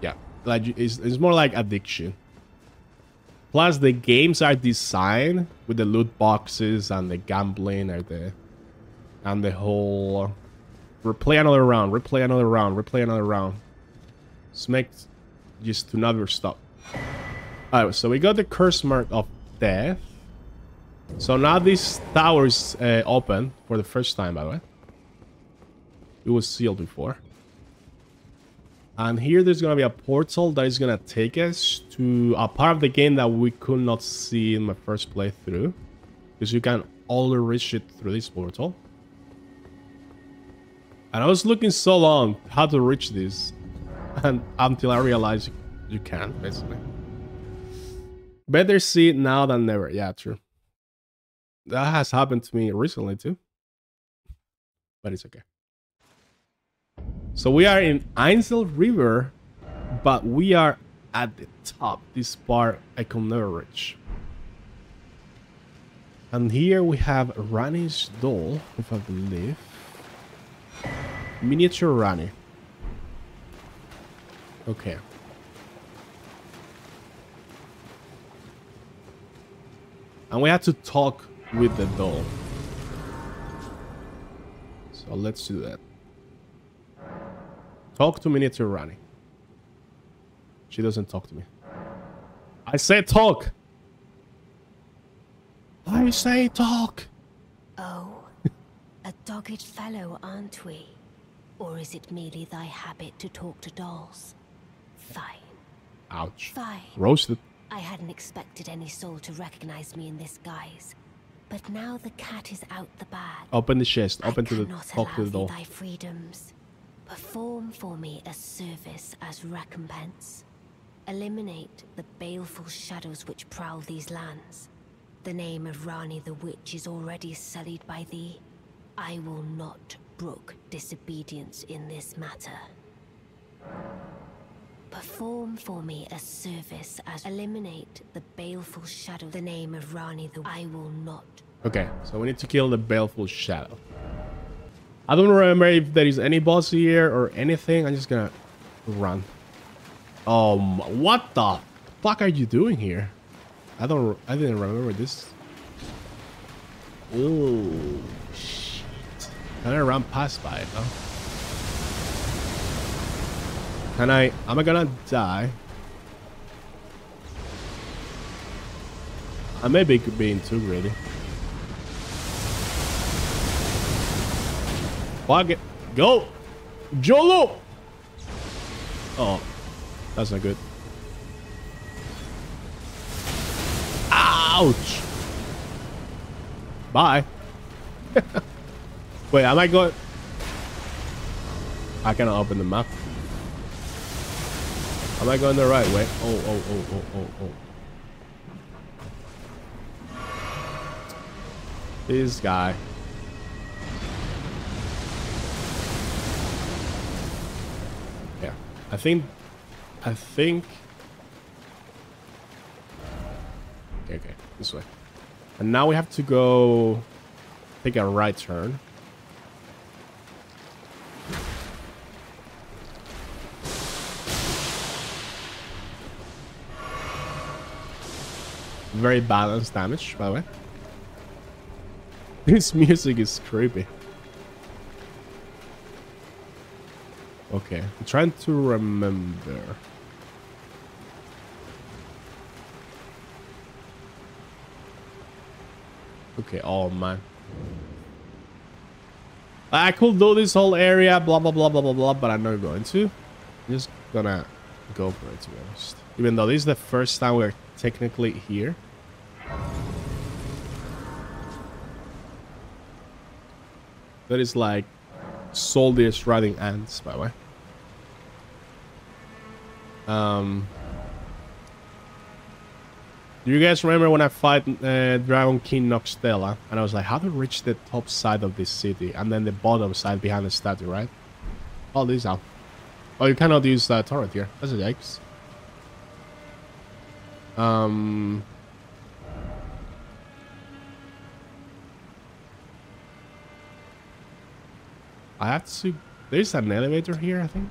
yeah, like it's, it's more like addiction. Plus, the games are designed with the loot boxes and the gambling or the and the whole replay another round, replay another round, replay another round. Just make just to never stop. Alright, so we got the curse mark of death. So now this tower is uh, open for the first time, by the way. It was sealed before. And here there's going to be a portal that is going to take us to a part of the game that we could not see in my first playthrough. Because you can only reach it through this portal. And I was looking so long how to reach this. *laughs* And until I realized you can't, basically. Better see now than never. Yeah, true. That has happened to me recently too. But it's okay. So we are in Ainsel River, but we are at the top. This part I can never reach. And here we have Ranni's doll, if I believe. Miniature Rani. Okay. And we have to talk with the doll. So let's do that. Talk to Miniature Ranni. She doesn't talk to me. I said talk. I say talk. Oh, a dogged fellow, aren't we? Or is it merely thy habit to talk to dolls? Fine, Ouch. fine. Roasted. I hadn't expected any soul to recognize me in this guise. But now the cat is out the bag. Open the chest. I Open to the talk to the door. thy freedoms. Perform for me a service as recompense. Eliminate the baleful shadows which prowl these lands. The name of Ranni the Witch is already sullied by thee. I will not brook disobedience in this matter. Perform for me a service as eliminate the baleful shadow. The name of Ranni the I will not Okay, so we need to kill the baleful shadow. I don't remember if there is any boss here or anything. I'm just gonna run. Um, what the fuck are you doing here? I don't. I didn't remember this. Oh shit! Can I run past by it? Huh? Can I? Am I gonna die? I may be being too greedy. Fuck it. Go! Jolo! Oh, that's not good. Ouch! Bye. *laughs* Wait, am I going? I cannot open the map. Am I going the right way? Oh, oh, oh, oh, oh, oh. This guy. Yeah, I think, I think. Okay, okay, this way. And now we have to go take a right turn. Very balanced damage, by the way. *laughs* This music is creepy. Okay, I'm trying to remember. Okay, oh man. I could do this whole area, blah blah blah blah blah blah, but I'm not going to. I'm just gonna go for it to be honest. Even though this is the first time we're technically here. That is like soldiers riding ants, by the way. Um, do you guys remember when I fight uh, Dragon King Nokstella? And I was like, how to reach the top side of this city? And then the bottom side behind the statue, right? All these out. Oh, you cannot use that turret here. That's a yikes. Um... I have to... There's an elevator here, I think.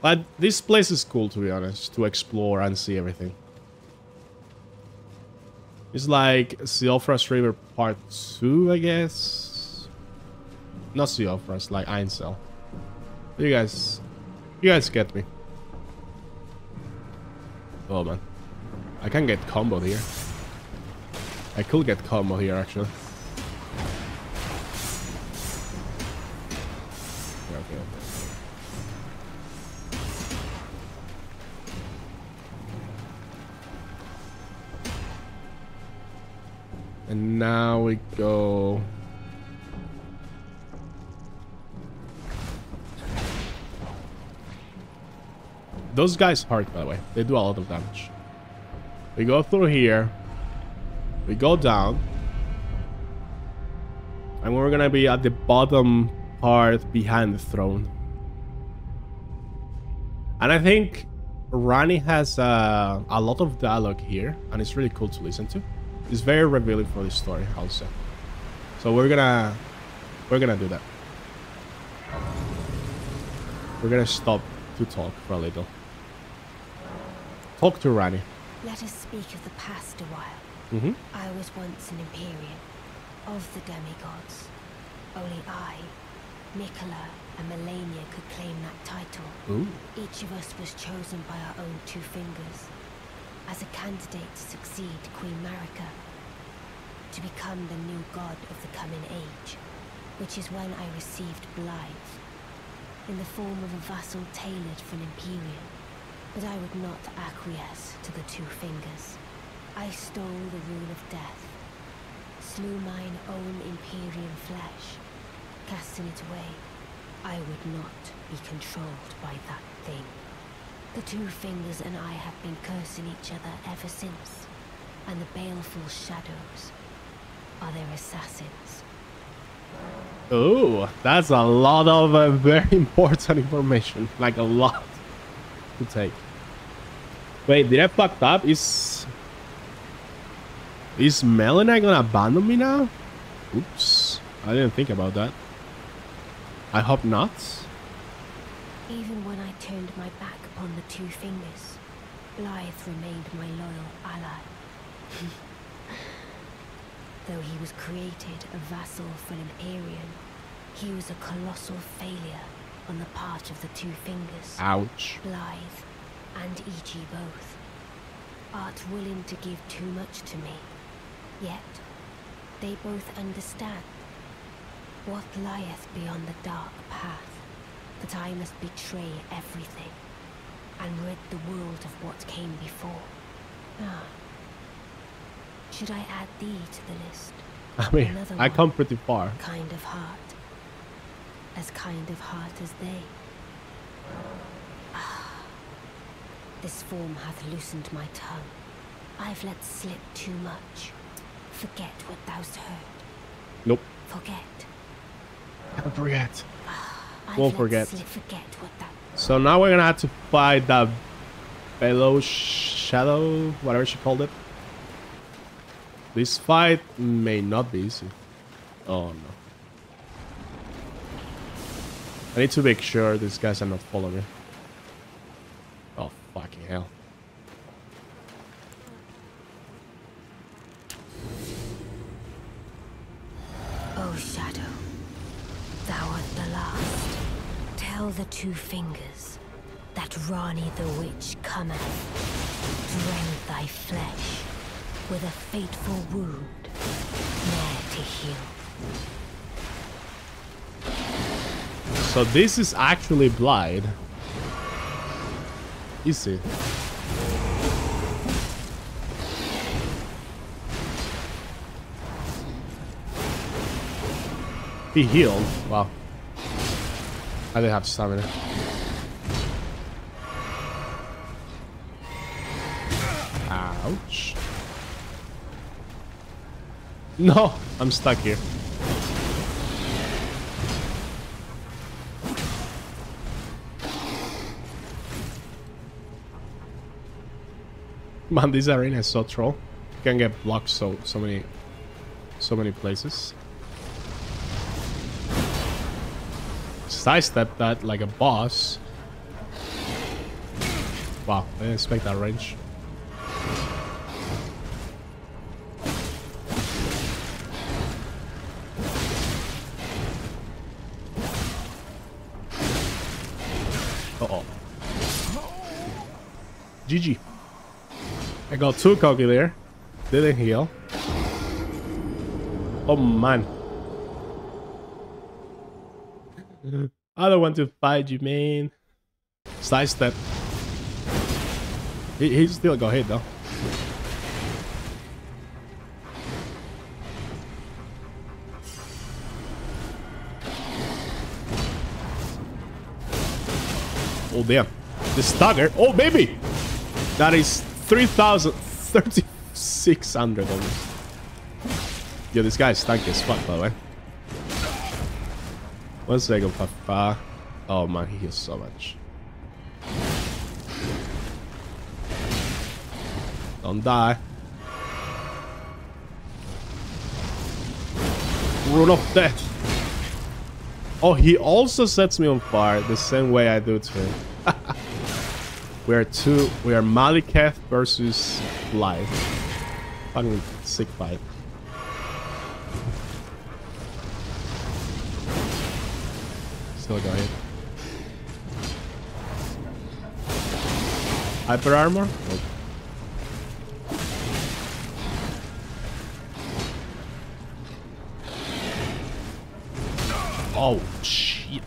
But this place is cool, to be honest, to explore and see everything. It's like Siofra's River Part 2, I guess? Not Siofra's, like Ainsel. You guys... You guys get me. Oh, man. I can get combo here. I could get combo here, actually. And now we go. Those guys hurt, by the way. They do a lot of damage. We go through here. We go down. And we're gonna be at the bottom part behind the throne. And I think Ranni has uh, a lot of dialogue here, and it's really cool to listen to. It's very revealing for the story, I'll say. So we're gonna we're gonna do that. We're gonna stop to talk for a little. Talk to Ranni. Let us speak of the past a while. Mm-hmm. I was once an Empyrean, of the demigods. Only I, Miquella and Malenia could claim that title. Ooh. Each of us was chosen by our own two fingers as a candidate to succeed Queen Marika, to become the new god of the coming age, which is when I received Blaidd, in the form of a vassal tailored for an Empyrean. But I would not acquiesce to the two fingers. I stole the rune of death, slew mine own Empyrean flesh, casting it away. I would not be controlled by that thing. The two fingers and I have been cursing each other ever since, and the baleful shadows are their assassins. Oh, that's a lot of uh, very *laughs* important information. Like a lot to take. Wait, did I fucked up? Is is Melanie gonna abandon me now? Oops, I didn't think about that. I hope not. Even when I turned my back upon the two fingers, Blaidd remained my loyal ally. *laughs* Though he was created a vassal for an Empyrean, he was a colossal failure on the part of the two fingers. Ouch. Blaidd and Iji both. Art willing to give too much to me. Yet, they both understand what lieth beyond the dark path. That I must betray everything and rid the world of what came before. Ah. Should I add thee to the list? I mean, Another I come pretty far. Kind of heart. As kind of heart as they. Ah. This form hath loosened my tongue. I've let slip too much. Forget what thou'st heard. Nope. Forget. Can't forget. I've Won't let forget. Slip forget what thou. So now we're gonna have to fight that Bellow Shadow, whatever she called it. This fight may not be easy. Oh no. I need to make sure these guys are not following me. Two fingers that Ranni the Witch cometh, rend thy flesh with a fateful wound, ne'er to heal. So this is actually Blaidd. Easy. He healed. Wow. I didn't have stamina. Ouch. No, I'm stuck here. Man, this arena is so troll. You can get blocked so so many so many places. Sidestep that like a boss. Wow, I didn't expect that range. Uh-oh. GG. I got two cocky there. Didn't heal. Oh man. I don't want to fight you, man. Sidestep. He, he still got hit though. Oh damn. The stagger. Oh baby! That is 3,000, 3,600 almost. Yo, this guy is stanky as fuck, by the way. One second, papa. Oh man, he heals so much. Don't die. Rune of death. Oh, he also sets me on fire the same way I do to him. *laughs* we are two. We are Maliketh versus Blaidd. Fucking sick fight. Still got. Hyper armor? Nope. Oh, shit.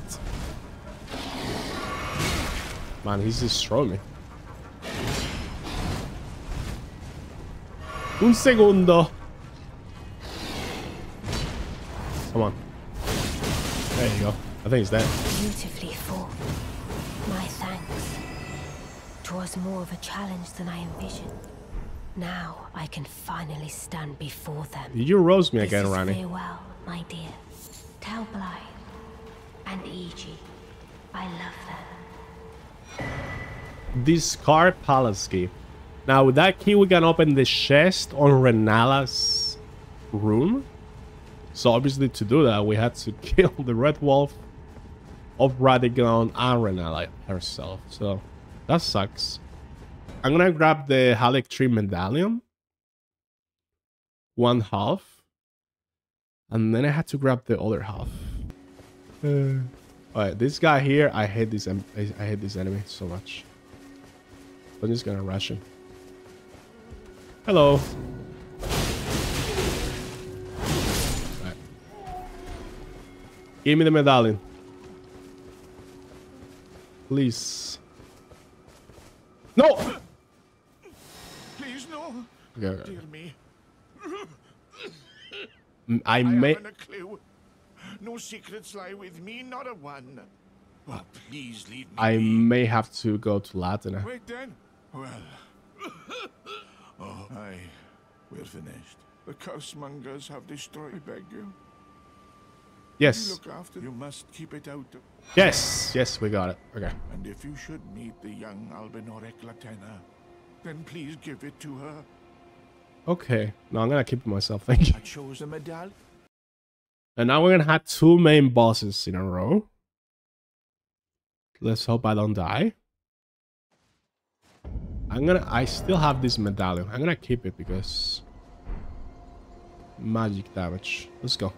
Man, he's destroying me. Un segundo. Think it's that. Beautifully fought. My thanks. Twas more of a challenge than I envisioned. Now I can finally stand before them. You rose me This again, Ranni. Farewell, my dear. Tell Blaidd and Iji I love them. Discard Palace key. Now with that key we can open the chest on Renala's room. So obviously to do that we had to *laughs* kill the Red Wolf of Radagon and Renala herself. So that sucks. I'm gonna grab the Haligtree Medallion. One half. And then I had to grab the other half. Uh, Alright, this guy here, I hate this I I hate this enemy so much. I'm just gonna rush him. Hello. Alright. Give me the medallion. Please. No! Please, no. Okay, okay. Dear me. I I may haven't clue. No secrets lie with me, not a one. Oh, please leave me I may have to go to Latenna. Wait then. Well. *laughs* oh, aye. We're finished. The cursemongers have destroyed. I beg you. You Yes. look after. You must keep it out. of- Yes. Yes, we got it. Okay. And if you should meet the young Albinauric Latenna, then please give it to her. Okay. No, I'm gonna keep it myself. *laughs* Thank you. I chose a medallion. And now we're gonna have two main bosses in a row. Let's hope I don't die. I'm gonna I still have this medallion. I'm gonna keep it because magic damage. Let's go.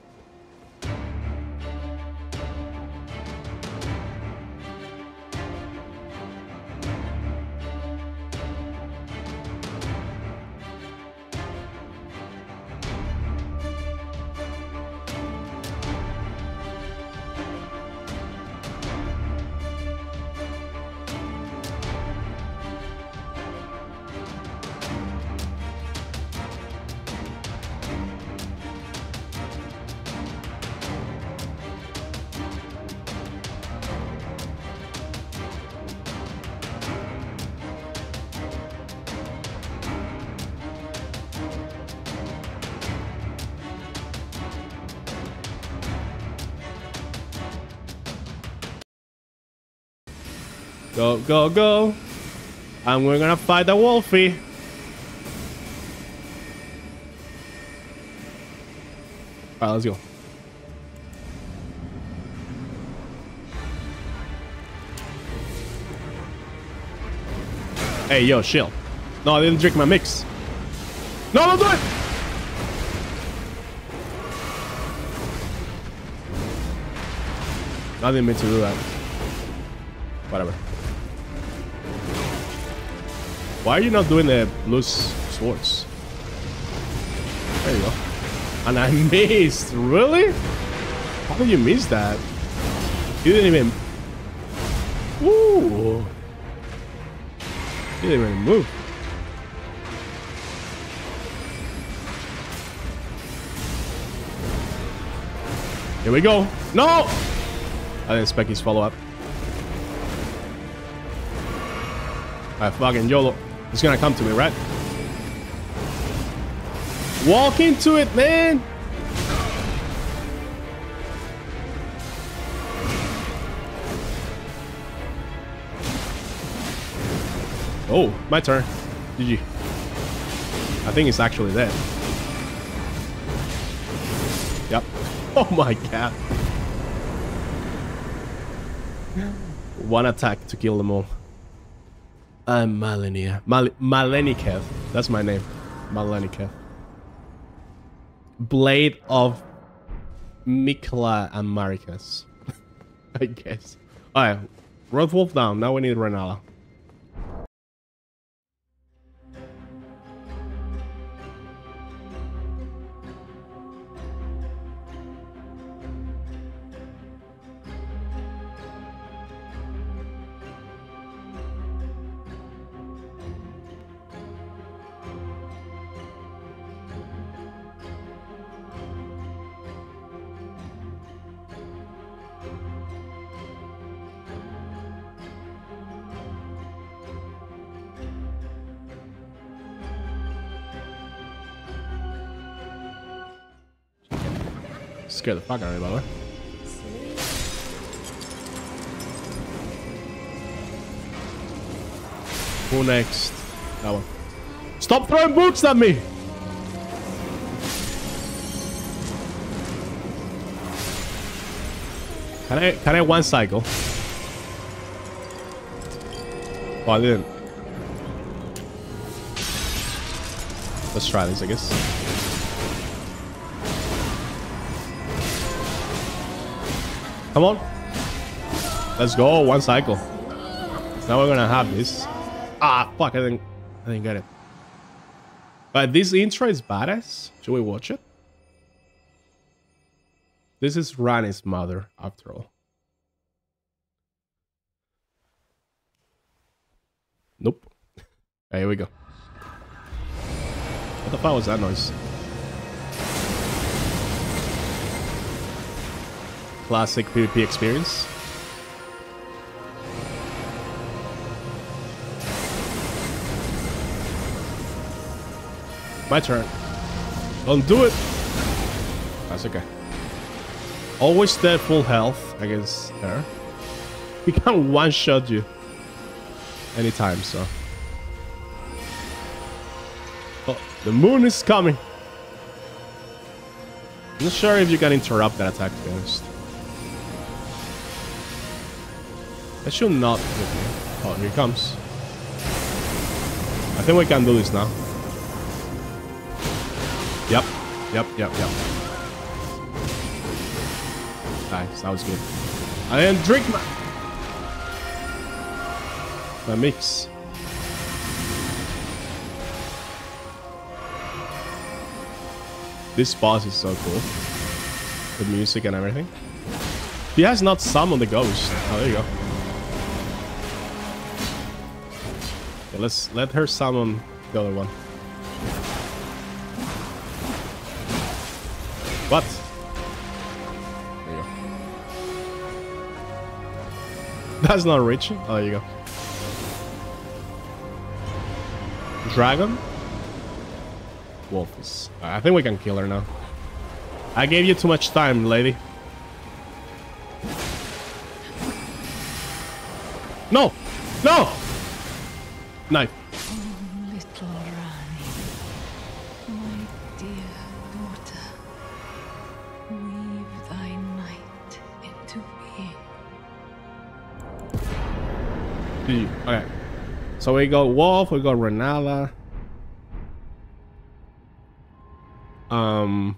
Go, go, go. And we're gonna fight the Wolfie. Alright, let's go. Hey, yo, chill. No, I didn't drink my mix. No, don't do it! I didn't mean to do that. Whatever. Why are you not doing the blue swords? There you go. And I *laughs* missed. Really? How did you miss that? You didn't even. Ooh. You didn't even move. Here we go. No! I didn't expect his follow up. I fucking YOLO. He's gonna come to me, right? Walk into it, man! Oh, my turn. GG. I think it's actually dead. Yep. *laughs* Oh my god. One attack to kill them all. I'm Malenia. Mal Malenikev. That's my name. Malenikev. Blade of Miquella and Maricus. *laughs* I guess. Alright. Rothwolf down. Now we need Renala. Scare the fuck out of me, by the way. Who next? That one. Stop throwing boots at me! Can I can I one cycle? Oh, I didn't. Let's try this, I guess. Come on. Let's go. One cycle. Now we're gonna have this. Ah, fuck. I didn't, I didn't get it. But this intro is badass. Should we watch it? This is Ranni's mother, after all. Nope. *laughs* Okay, here we go. What the fuck was that noise? Classic PvP experience. My turn. Don't do it. That's okay. Always stay full health against her. *laughs* We can one-shot you anytime, so. Oh, the moon is coming. I'm not sure if you can interrupt that attack, to be honest. That should not hit. Oh, here comes. I think we can do this now. Yep. Yep, yep, yep. Nice, that was good. I didn't drink my... My mix. This boss is so cool. The music and everything. He has not summoned the ghost. Oh, there you go. Okay, let's let her summon the other one. What? There you go. *laughs* That's not reaching. Oh, there you go. Dragon? Wolf is... I think we can kill her now. I gave you too much time, lady. So we got Wolf, we got Renala. Um.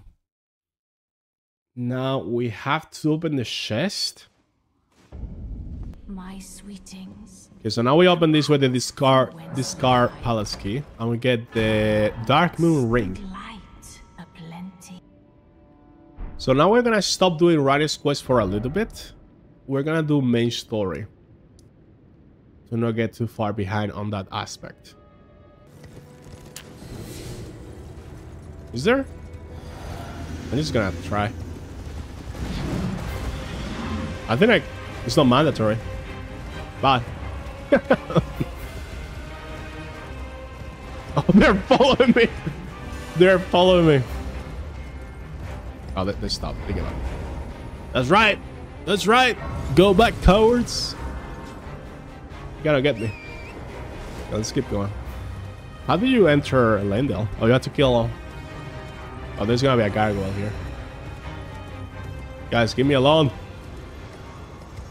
Now we have to open the chest. My sweetings. Okay, so now we open this with the discard discard palace key, and we get the Dark Moon ring. So now we're gonna stop doing Ranni's quest for a little bit. We're gonna do main story. To not get too far behind on that aspect. Is there? I'm just gonna have to try. I think I, it's not mandatory. Bye. *laughs* oh, they're following me. They're following me. Oh, they, they stopped. They give up. That's right. That's right. Go back, cowards. You gotta get me. Let's keep going. How do you enter Leyndell? Oh, you have to kill... Oh, there's gonna be a gargoyle here. Guys, give me alone.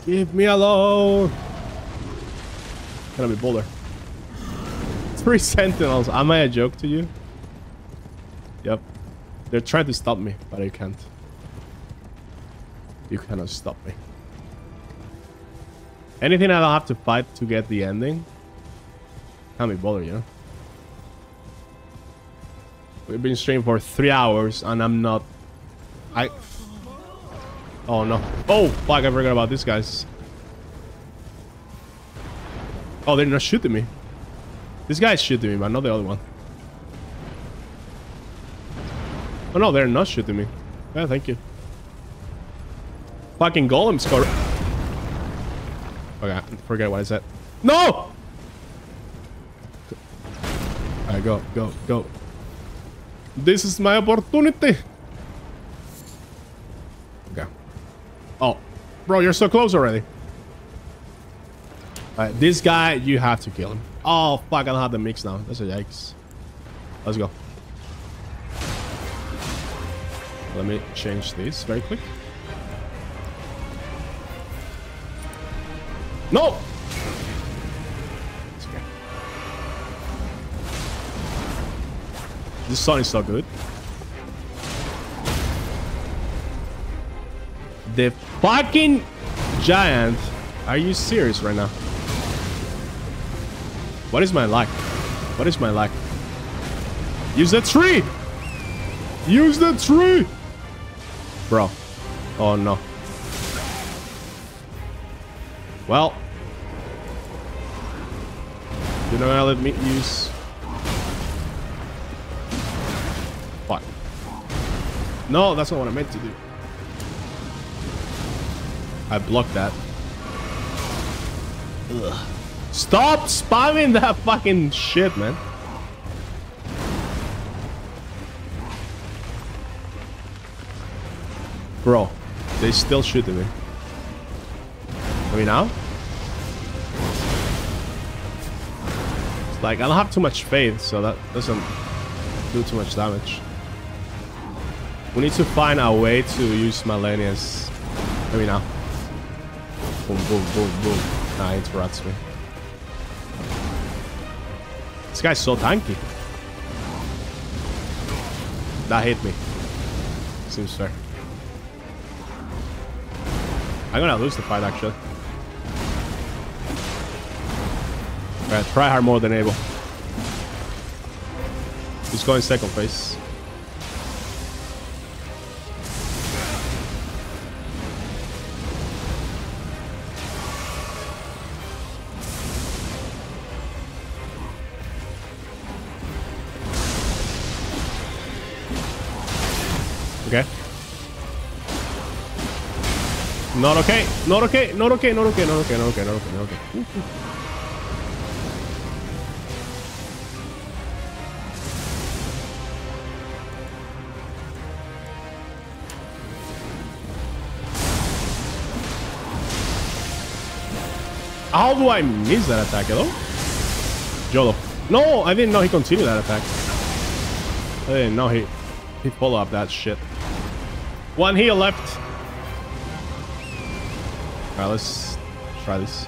Give me alone. Gonna be Boulder. *laughs* Three sentinels. Am I a joke to you? Yep. They're trying to stop me, but I can't. You cannot stop me. Anything I don't have to fight to get the ending? Can't be bothered, you know? We've been streaming for three hours and I'm not... I... Oh no. Oh, fuck, I forgot about these guys. Oh, they're not shooting me. This guy's shooting me, but not the other one. Oh no, they're not shooting me. Yeah, thank you. Fucking golem score. Okay, forget what I said. No! Alright, go, go, go. This is my opportunity. Okay. Oh, bro, you're so close already. Alright, this guy, you have to kill him. Oh, fuck, I don't have the mix now. That's a yikes. Let's go. Let me change this very quick. No! This sun is so good. The fucking giant. Are you serious right now? What is my luck? What is my luck? Use the tree! Use the tree! Bro. Oh no. Well. You're not gonna let me use... Fuck. No, that's not what I meant to do. I blocked that. Ugh. Stop spamming that fucking shit, man. Bro, they still shooting me. Mean now? It's like, I don't have too much faith, so that doesn't do too much damage. We need to find a way to use Malenius. Maybe now. Boom, boom, boom, boom. Nah, he interrupts me. This guy's so tanky. That hit me. Seems fair. I'm gonna lose the fight actually. Alright, try hard more than able. He's going second. Okay. Not okay. Not okay. Not okay. Not okay. Not okay. Not okay. Not okay. Not okay. How do I miss that attack, hello? Jolo. No, I didn't know he continued that attack. I didn't know he he follow up that shit. One heal left. Alright, let's try this.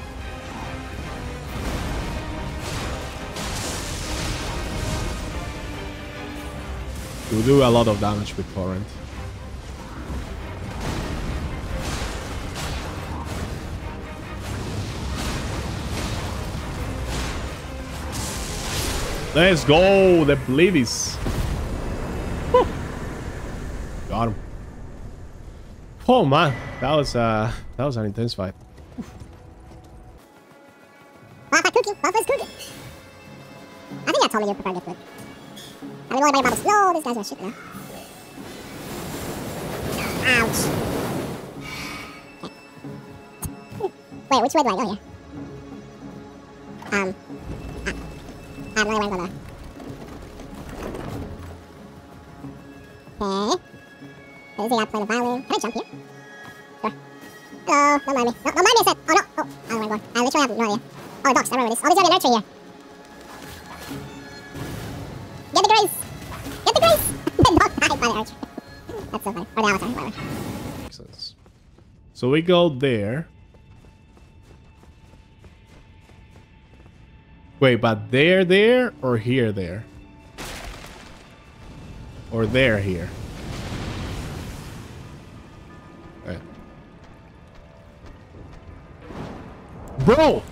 We do a lot of damage with Torrent. Let's go, the Blivis. Got him. Oh man, that was uh that was an intense fight. I think I told me you prefer this food. I mean, worry about the slow. This guy's gonna shoot now. Ouch. Okay. Wait, which way do I go here? Um. Ah. I'm the violin. Can I jump here? Sure. Hello, don't mind me. No, don't mind me. Oh, no. Oh, I'm going. I literally have no idea. Oh, the box. I remember this. Oh, there's already an archer here. Get the grace! Get the grace! don't die by the archer. That's so funny. Or the avatar, whatever. Makes sense. So we go there. Wait, but there, there, or here, there? Or there, here? Okay. Bro!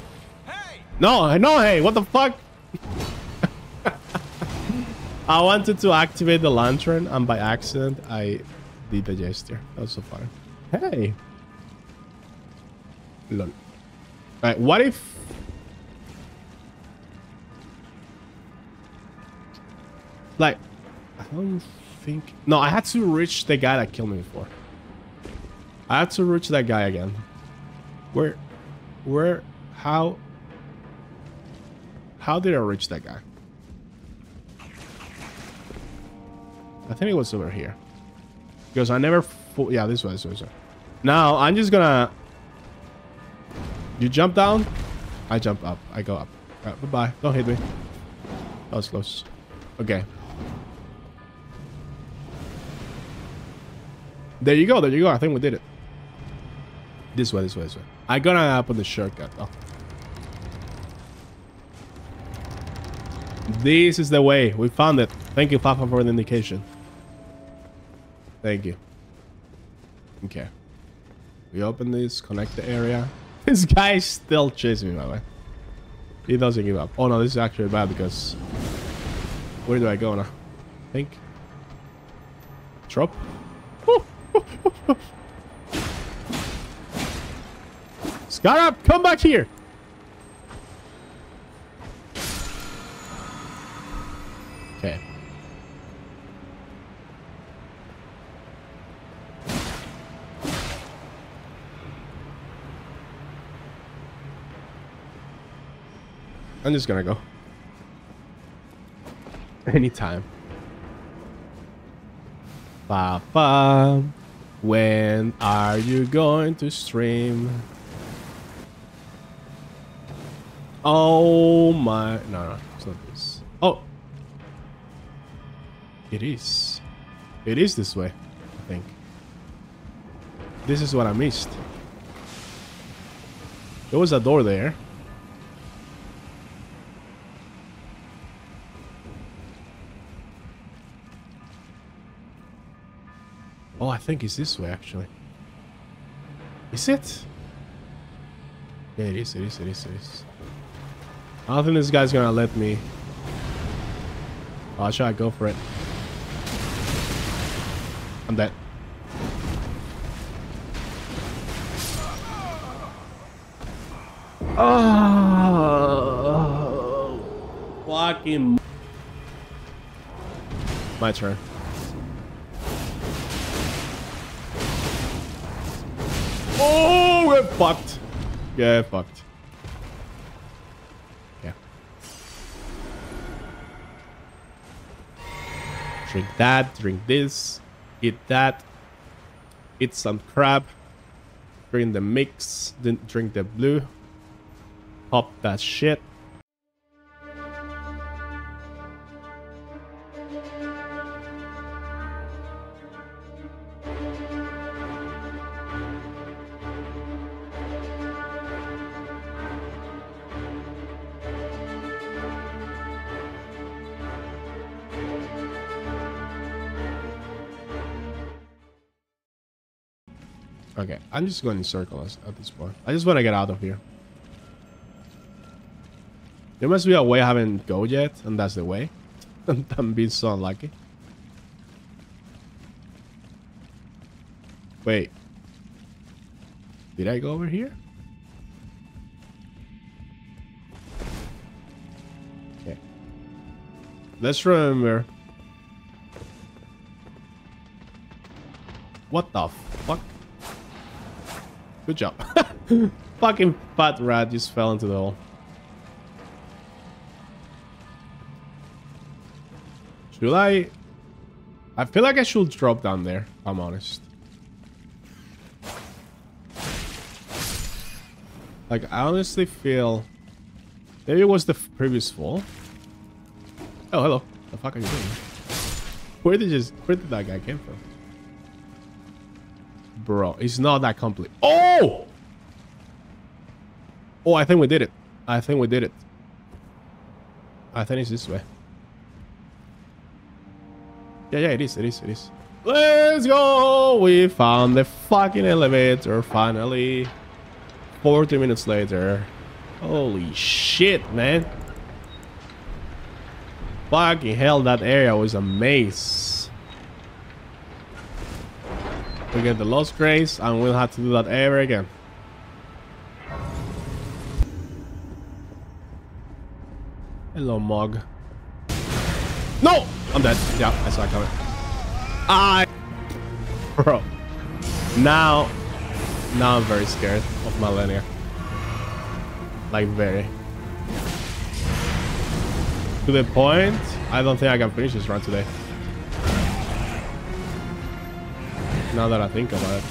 No, no, hey, what the fuck? *laughs* I wanted to activate the lantern and by accident I did the gesture. That was so funny. Hey. Lol. Alright, what if... Like, I don't think... No, I had to reach the guy that killed me before. I had to reach that guy again. Where... Where... How... How did I reach that guy? I think it was over here. Because I never... Yeah, this way, this way, this way. Now, I'm just gonna... You jump down? I jump up. I go up. Right, bye-bye. Don't hit me. That was close. Okay. There you go. There you go. I think we did it. This way, this way, this way. I gotta put the shortcut. Oh. This is the way. We found it. Thank you, Papa, for the indication. Thank you. Okay. We open this, connect the area. *laughs* This guy still chasing me, by the way. He doesn't give up. Oh no, this is actually bad because... Where do I go now? Think. Drop. Scarab, come back here! Okay. I'm just gonna go. Anytime. Papa, when are you going to stream? Oh my... No, no, it's not this. Oh! It is. It is this way, I think. This is what I missed. There was a door there. Oh, I think it's this way, actually. Is it? Yeah, it is, it is, it is, it is. I don't think this guy's gonna let me. Oh, I'll try to go for it. I'm dead. Oh, fucking. My turn. Oh, get fucked. Yeah, fucked. Yeah. Drink that, drink this, eat that, eat some crab, drink the mix, drink the blue, pop that shit. I'm just going in circles at this point. I just want to get out of here. There must be a way I haven't go yet, and that's the way. *laughs* I'm being so unlucky. Wait. Did I go over here? Okay. Let's remember. What the fuck? Good job. *laughs* Fucking fat rat just fell into the hole. Should I... I feel like I should drop down there, I'm honest. Like, I honestly feel... Maybe it was the previous fall. Oh, hello. The fuck are you doing? Where did just... Where did that guy came from? Bro, it's not that complete. Oh! Oh, I think we did it. I think we did it. I think it's this way. Yeah, yeah, it is, it is, it is. Let's go! We found the fucking elevator, finally. 40 minutes later. Holy shit, man. Fucking hell, that area was a maze. We get the Lost Grace, and we'll have to do that ever again. Hello, Mohg. No! I'm dead. Yeah, I saw it coming. I... Bro. Now... Now I'm very scared of Malenia. Like, very. To the point, I don't think I can finish this run today. Now that I think about it.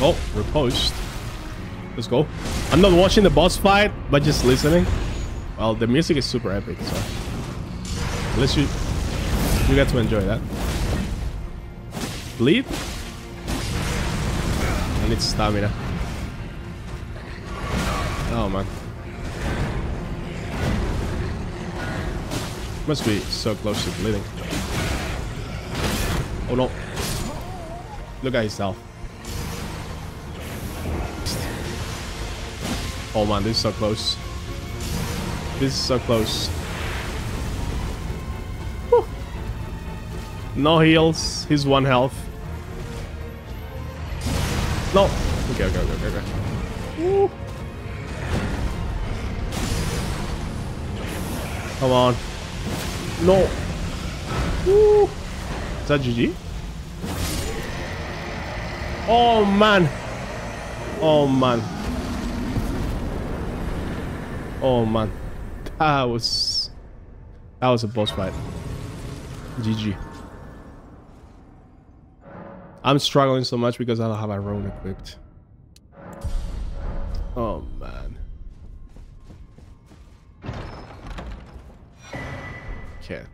Oh, repost. Let's go. I'm not watching the boss fight, but just listening. Well, the music is super epic, so... Least you, you get to enjoy that. Bleed? I need stamina. Oh, man. Must be so close to bleeding. Oh, no. Look at health. Oh, man, this is so close. This is so close. Whew. No heals. He's one health. No. Okay, okay, okay, okay. Woo. Come on. No. Woo. Is that GG? Oh, man. Oh, man. Oh, man. That was... That was a boss fight. GG. I'm struggling so much because I don't have rune equipped. Oh, man. Okay.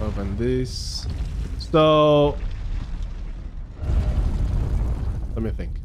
Open this. So... Let me think.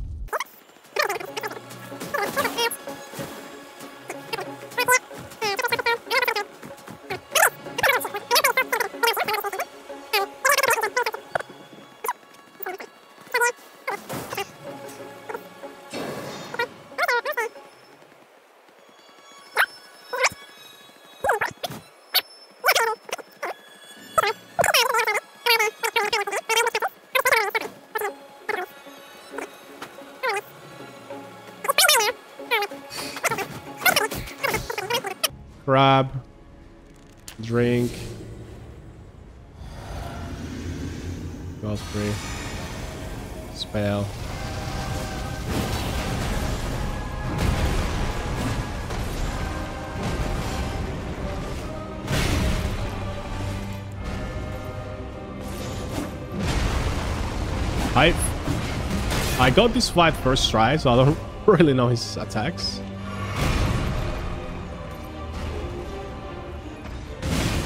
Got this fight first try, so I don't *laughs* really know his attacks.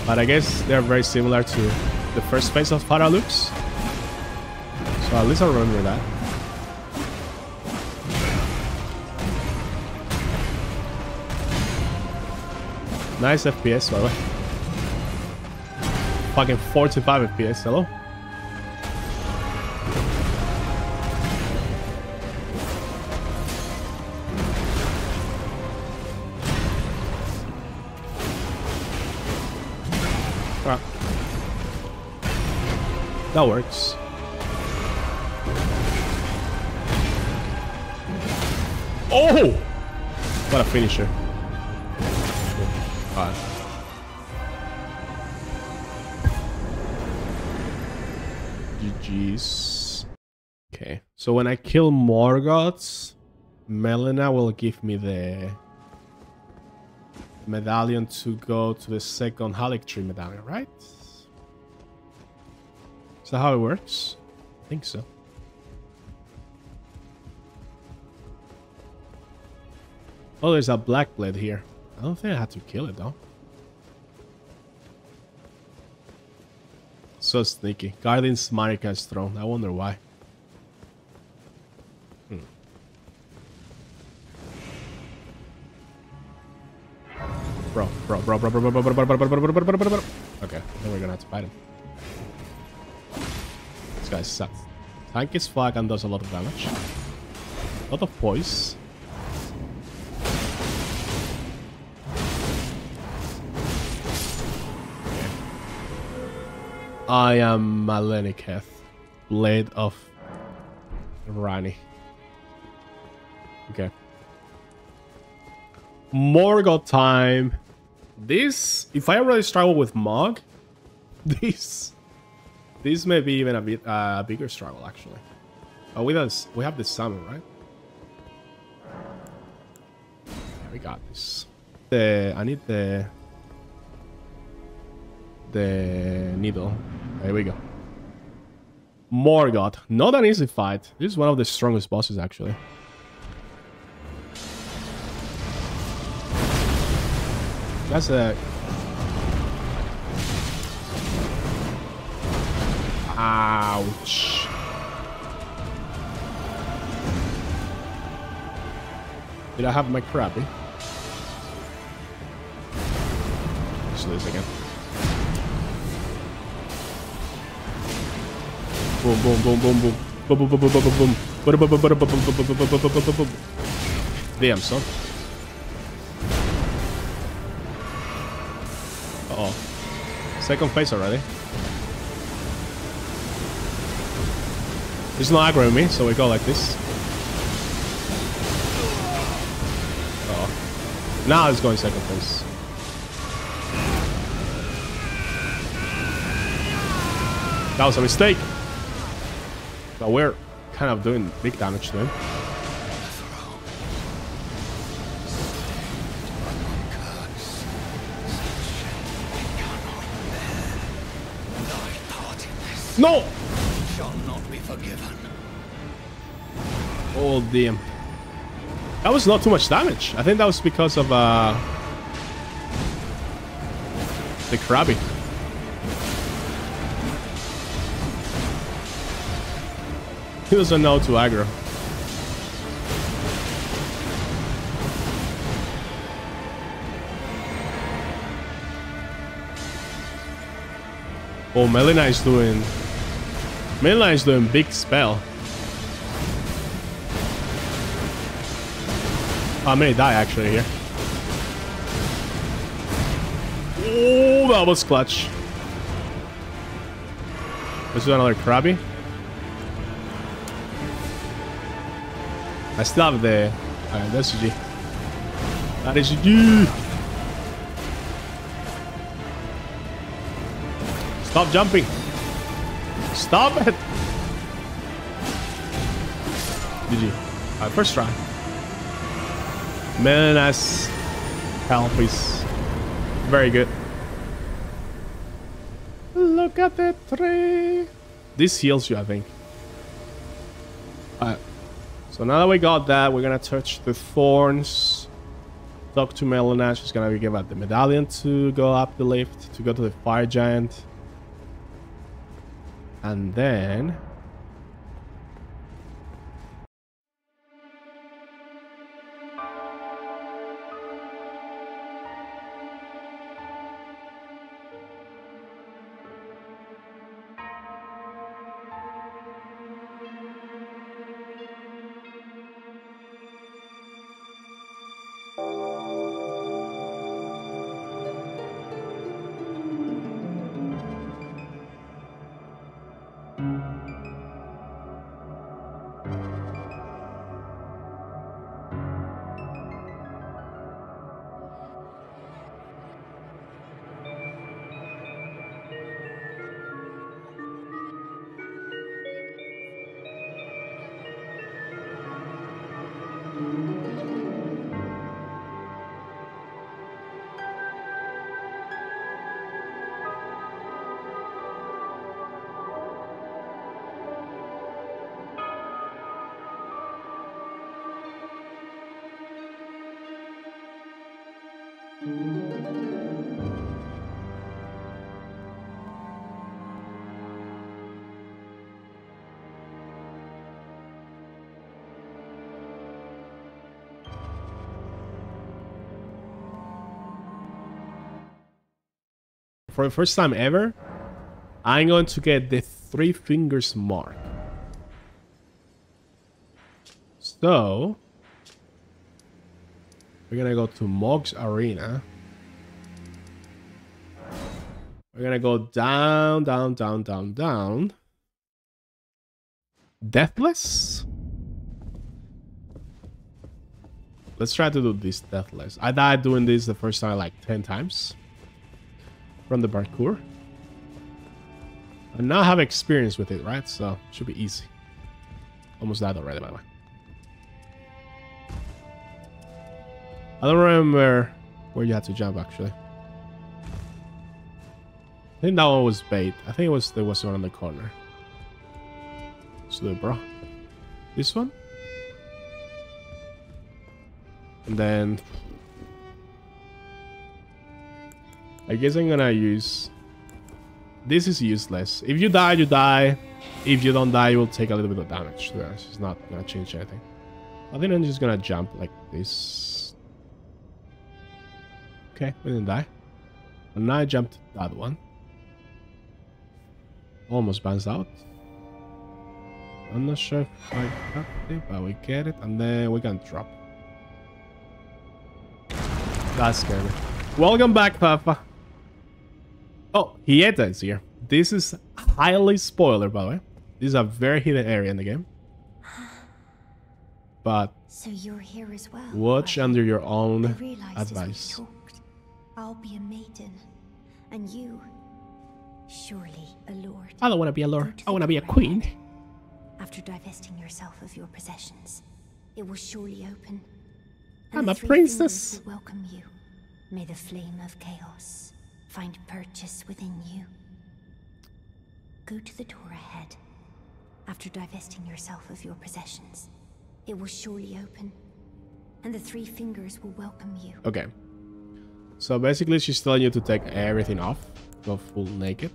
But I guess they're very similar to the first phase of Paralux. So at least I'll remember that. Nice FPS, by the way. Fucking 45 FPS, hello? That works. Oh! What a finisher. Alright. GG's. Okay. So when I kill Morgott, Melina will give me the medallion to go to the second Haligtree medallion, right? Is that how it works? I think so. Oh, there's a black blade here. I don't think I had to kill it though. So sneaky. Guardian's Marika's throne. I wonder why. Hmm. Bro, bro, bro, bro, bro, bro, bro, bro, bro, bro, bro, bro, bro, bro, bro, bro. bro. Okay, then we're gonna have to fight him. Guys suck. Tank is flag and does a lot of damage. A lot of poise. I am Maleniketh, Blade of Ranni. Okay. Morgott time. This, if I already struggle with Mohg, *laughs* this this may be even a bit uh, bigger struggle actually. Oh, we does we have the summon, right? Yeah, we got this. The I need the the needle. There we go. Morgott. Not an easy fight. This is one of the strongest bosses, actually. That's a... Ouch. Did I have my crappie? Just lose again. Boom, boom, boom, boom, boom. Boom, boom, boom, boom, boom, boom, boom, boom. Damn, son. Uh oh Second place already. He's not aggroing me, so we go like this. Oh. Now he's going second phase. That was a mistake. But we're kind of doing big damage to him. No! Oh, damn. That was not too much damage. I think that was because of uh, the Krabby. He doesn't know to aggro. Oh, Melina is doing... Melina is doing big spell. I may die actually here. Oh, that was clutch. This is another Krabby. I still have the... Uh, Alright, that's GG. That is GG! Stop jumping! Stop it! GG. Alright, first try. Man, nice help is very good. Look at the tree. This heals you, I think. Alright. So now that we got that, we're gonna touch the thorns. Talk to Melina. She's gonna give out the medallion to go up the lift, to go to the fire giant. And then... for the first time ever, I'm going to get the three fingers mark. So, we're gonna go to Mohg's Arena. We're gonna go down, down, down, down, down. Deathless? Let's try to do this deathless. I died doing this the first time like 10 times. From the parkour. I now have experience with it, right? So, should be easy. Almost died already, by the way. I don't remember where you had to jump, actually. I think that one was bait. I think it was there was one on the corner. So, bro. This one? And then... I guess I'm gonna use... This is useless. If you die, you die. If you don't die, you will take a little bit of damage. It's not gonna change anything. I think I'm just gonna jump like this. Okay, we didn't die. And now I jumped that one. Almost bounced out. I'm not sure if I got it, but we get it. And then we can drop. That scared me. Welcome back, Papa. Oh, Hyetta is here. This is highly spoiler, by the way. This is a very hidden area in the game. But So you're here as well. watch are under your I own as we advice. talked, I'll be a maiden, and you, surely a lord. I don't want to be a lord. I want to be a queen. After divesting yourself of your possessions, it will surely open. and I'm a princess. fingers welcome you. May the flame of chaos find purchase within you. Go to the door ahead. After divesting yourself of your possessions, it will surely open, and the three fingers will welcome you. Okay. So basically, she's telling you to take everything off. Go full naked.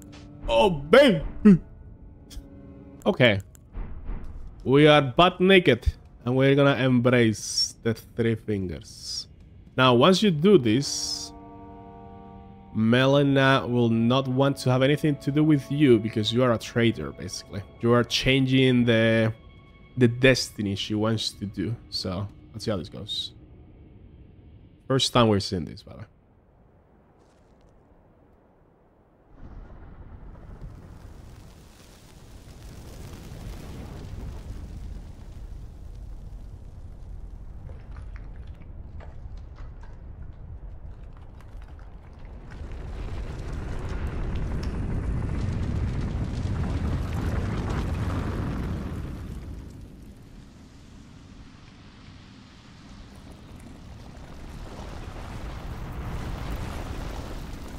Oh, babe! *laughs* okay. We are butt naked. And we're gonna embrace the three fingers. Now, once you do this, Melina will not want to have anything to do with you because you are a traitor, basically. You are changing the the destiny she wants to do. So, let's see how this goes. First time we're seeing this, by the way.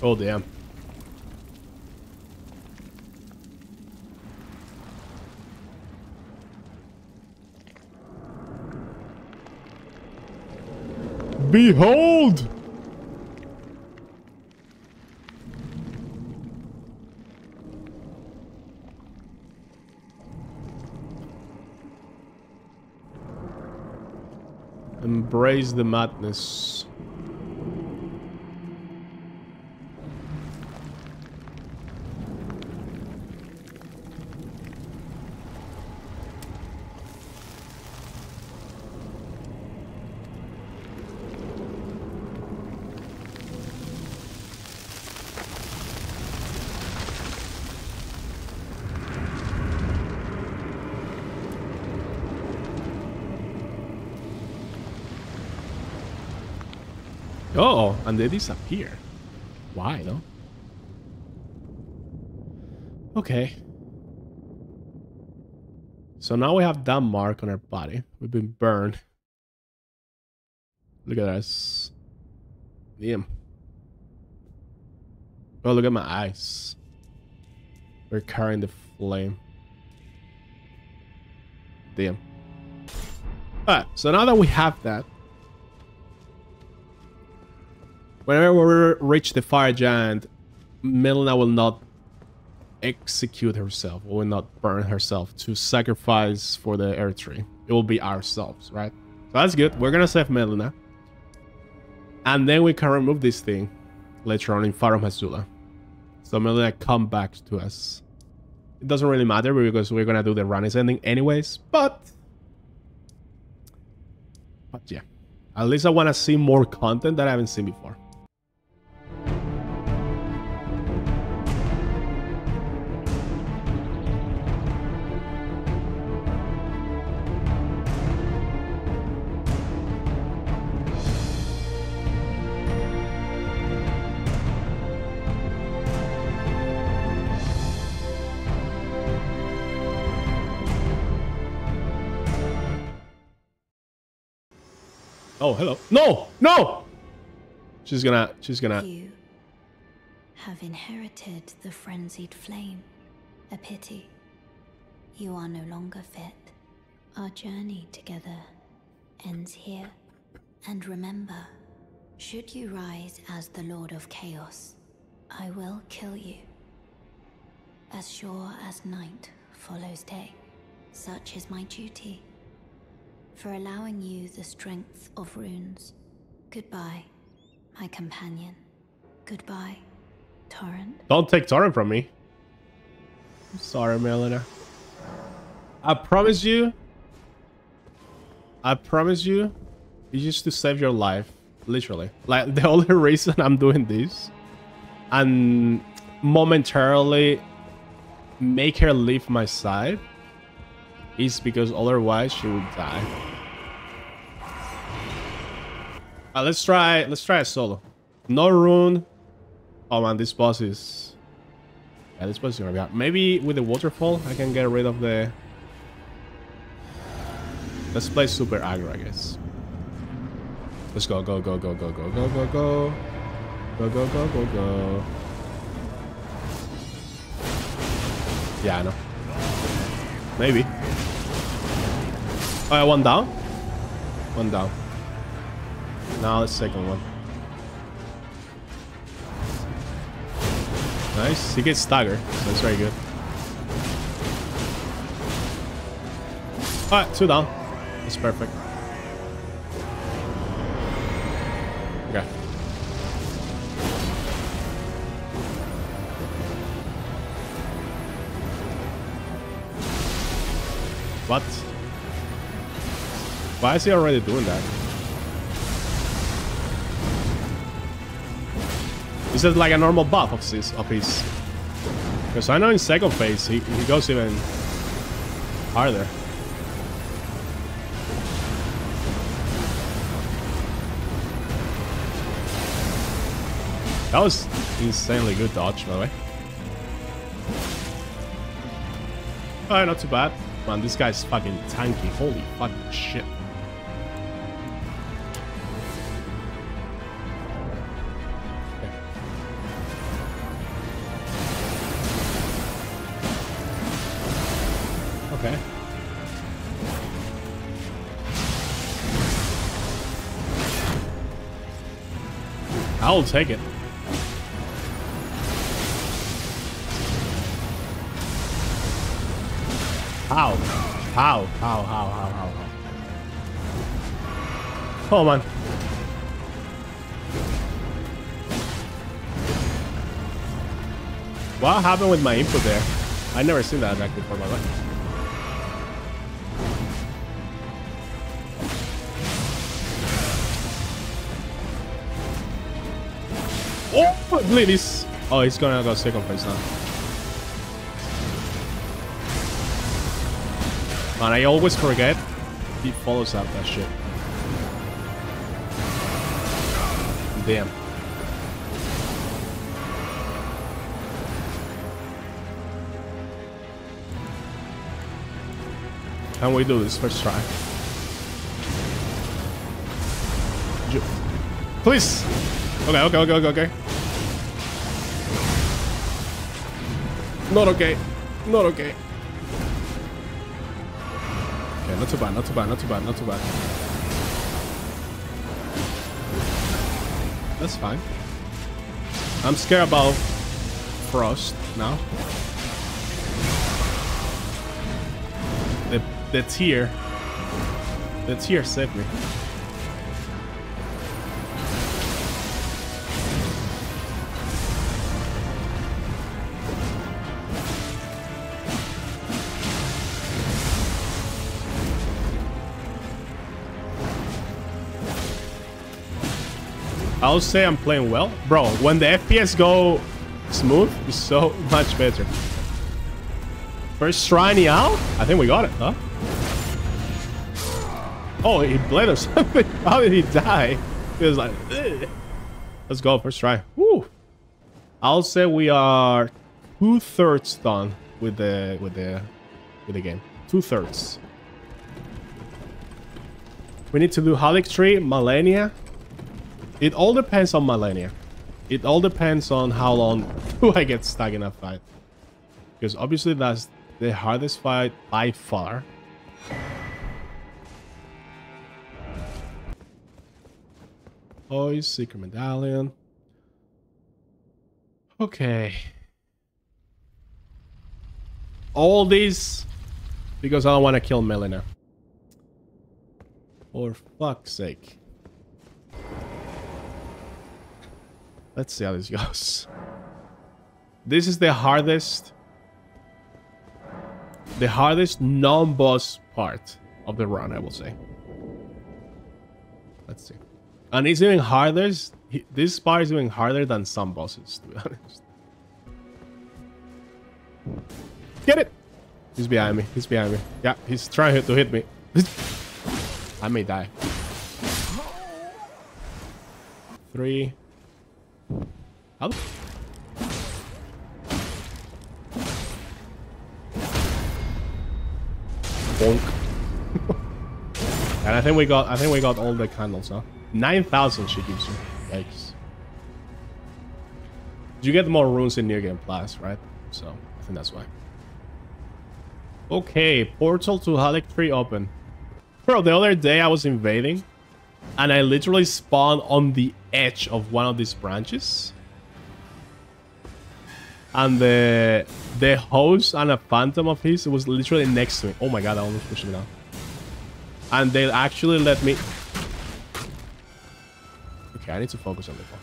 Oh, damn. Behold! Embrace the madness. Oh, and they disappear. Why, though? Okay. So now we have that mark on our body. We've been burned. Look at us. Damn. Oh, look at my eyes. We're carrying the flame. Damn. Alright, so now that we have that, Whenever we reach the fire giant, Melina will not execute herself, will not burn herself to sacrifice for the Erd Tree. It will be ourselves, right? So that's good. We're gonna save Melina. And then we can remove this thing later on in Farum Azula. So Melina come back to us. It doesn't really matter because we're gonna do the Ranni's ending anyways, but... But yeah. At least I wanna see more content that I haven't seen before. Oh, hello. No! No! She's gonna... She's gonna... You have inherited the frenzied flame. A pity. You are no longer fit. Our journey together ends here. And remember, should you rise as the Lord of Chaos, I will kill you. As sure as night follows day, such is my duty. For allowing you the strength of runes. Goodbye, my companion. Goodbye, Torrent. Don't take Torrent from me. I'm sorry, Melina. I promise you. I promise you. It's just to save your life. Literally. Like, *laughs* the only reason I'm doing this. And momentarily make her leave my side. Is because otherwise she would die. Uh, let's try, let's try a solo. No rune. Oh man, this boss is... Yeah, this boss is gonna be hard. Maybe with the waterfall, I can get rid of the... Let's play super aggro, I guess. Let's go, go, go, go, go, go, go, go, go. Go, go, go, go, go. Yeah, I know. Maybe. Alright, one down. One down. Now the second one. Nice. He gets staggered, so that's very good. Alright, two down. That's perfect. Why is he already doing that? Is it like a normal buff of his? Of his? Because I know in second phase he, he goes even harder. That was insanely good dodge, by the way. Alright, not too bad. Man, this guy's fucking tanky. Holy fucking shit. I'll take it. How? How? How? How? How? How? How? Oh man. What happened with my input there? I never seen that back before, by the way. Oh, please. Oh, he's gonna go second place now. Man, I always forget. He follows up that shit. Damn. Can we do this first try? Please! Okay, okay, okay, okay, okay. Not okay. Not okay. Okay, not too bad, not too bad, not too bad, not too bad. That's fine. I'm scared about Frost now. The the tier. The tier saved me. I'll say I'm playing well. Bro, when the FPS go smooth, it's so *laughs* much better. First try out? I think we got it, huh? Oh, he bled or *laughs* something. How did he die? He was like, Ugh. let's go, first try. Woo. I'll say we are two thirds done with the with the with the game. Two thirds. We need to do Haligtree, Malenia. It all depends on Malenia. It all depends on how long *laughs* do I get stuck in a fight. Because obviously that's the hardest fight by far. Oh, Secret Medallion. Okay. All these because I don't want to kill Melina. For fuck's sake. Let's see how this *laughs* goes. This is the hardest... The hardest non-boss part of the run, I will say. Let's see. And it's even harder. This part is even harder than some bosses, to be *laughs* honest. Get it! He's behind me. He's behind me. Yeah, he's trying to hit me. *laughs* I may die. Three. How? Bonk. and I think we got I think we got all the candles, huh? 9,000 she gives you. Yikes. You get more runes in New Game Plus, right? So, I think that's why. Okay, portal to Haligtree open. Bro, the other day I was invading and I literally spawned on the edge of one of these branches. And the the host and a phantom of his was literally next to me. Oh my god, I almost pushed him down. And they actually let me... Okay, I need to focus on the ball.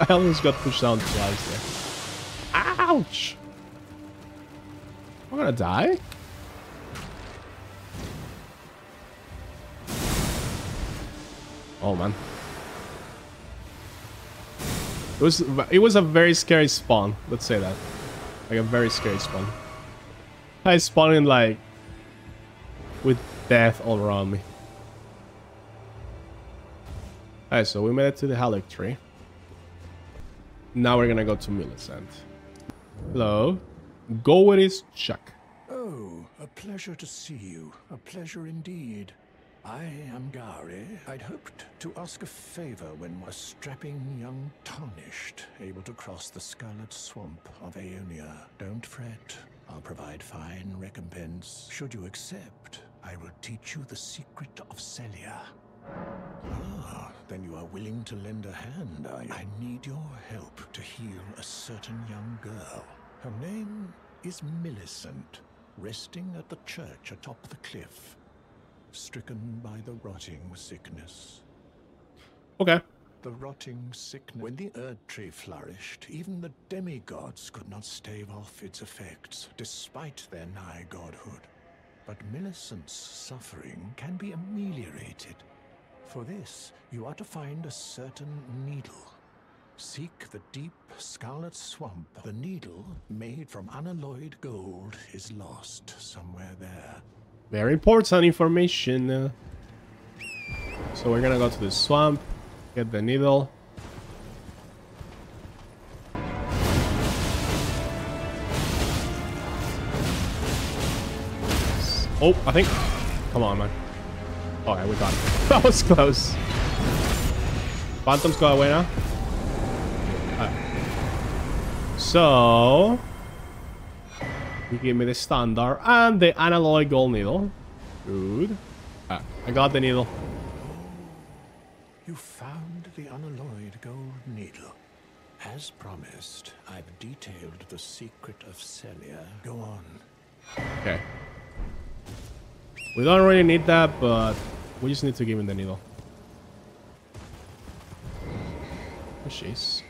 I almost got pushed down twice there. Ouch! I'm gonna die? Oh man. It was it was a very scary spawn, let's say that. Like a very scary spawn. I spawned in like with death all around me. Alright, so we made it to the Haligtree. Now we're gonna go to Millicent. Hello. Go with his Chuck. Oh, a pleasure to see you. A pleasure indeed. I am Gowry. I'd hoped to ask a favor when a strapping young tarnished able to cross the scarlet swamp of Aeonia. Don't fret. I'll provide fine recompense. Should you accept, I will teach you the secret of Sellia. Ah, then you are willing to lend a hand, are you? I need your help to heal a certain young girl. Her name is Millicent, resting at the church atop the cliff, stricken by the rotting sickness. Okay. The rotting sickness. When the Erd Tree flourished, even the demigods could not stave off its effects, despite their nigh godhood. But Millicent's suffering can be ameliorated. For this, you are to find a certain needle Seek the deep scarlet swamp. The needle, made from unalloyed gold, is lost somewhere there. Very important information. Uh. So we're gonna go to the swamp, get the needle. Oh, I think... Come on, man. Oh, Alright, we got it. *laughs* That was close. Phantoms go away now. So, you give me the standard and the unalloyed gold needle. Good. Ah, I got the needle. You found the unalloyed gold needle. As promised, I've detailed the secret of Sellia. Go on. Okay. We don't really need that, but we just need to give him the needle. Jeez.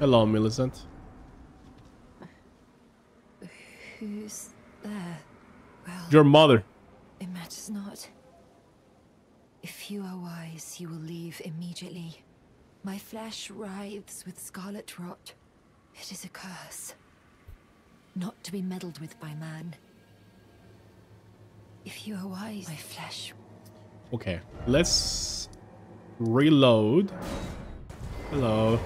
Hello, Millicent. Who's there? Well, Your mother. It matters not. If you are wise, you will leave immediately. My flesh writhes with scarlet rot. It is a curse. Not to be meddled with by man. If you are wise, my flesh. Okay, let's reload. Hello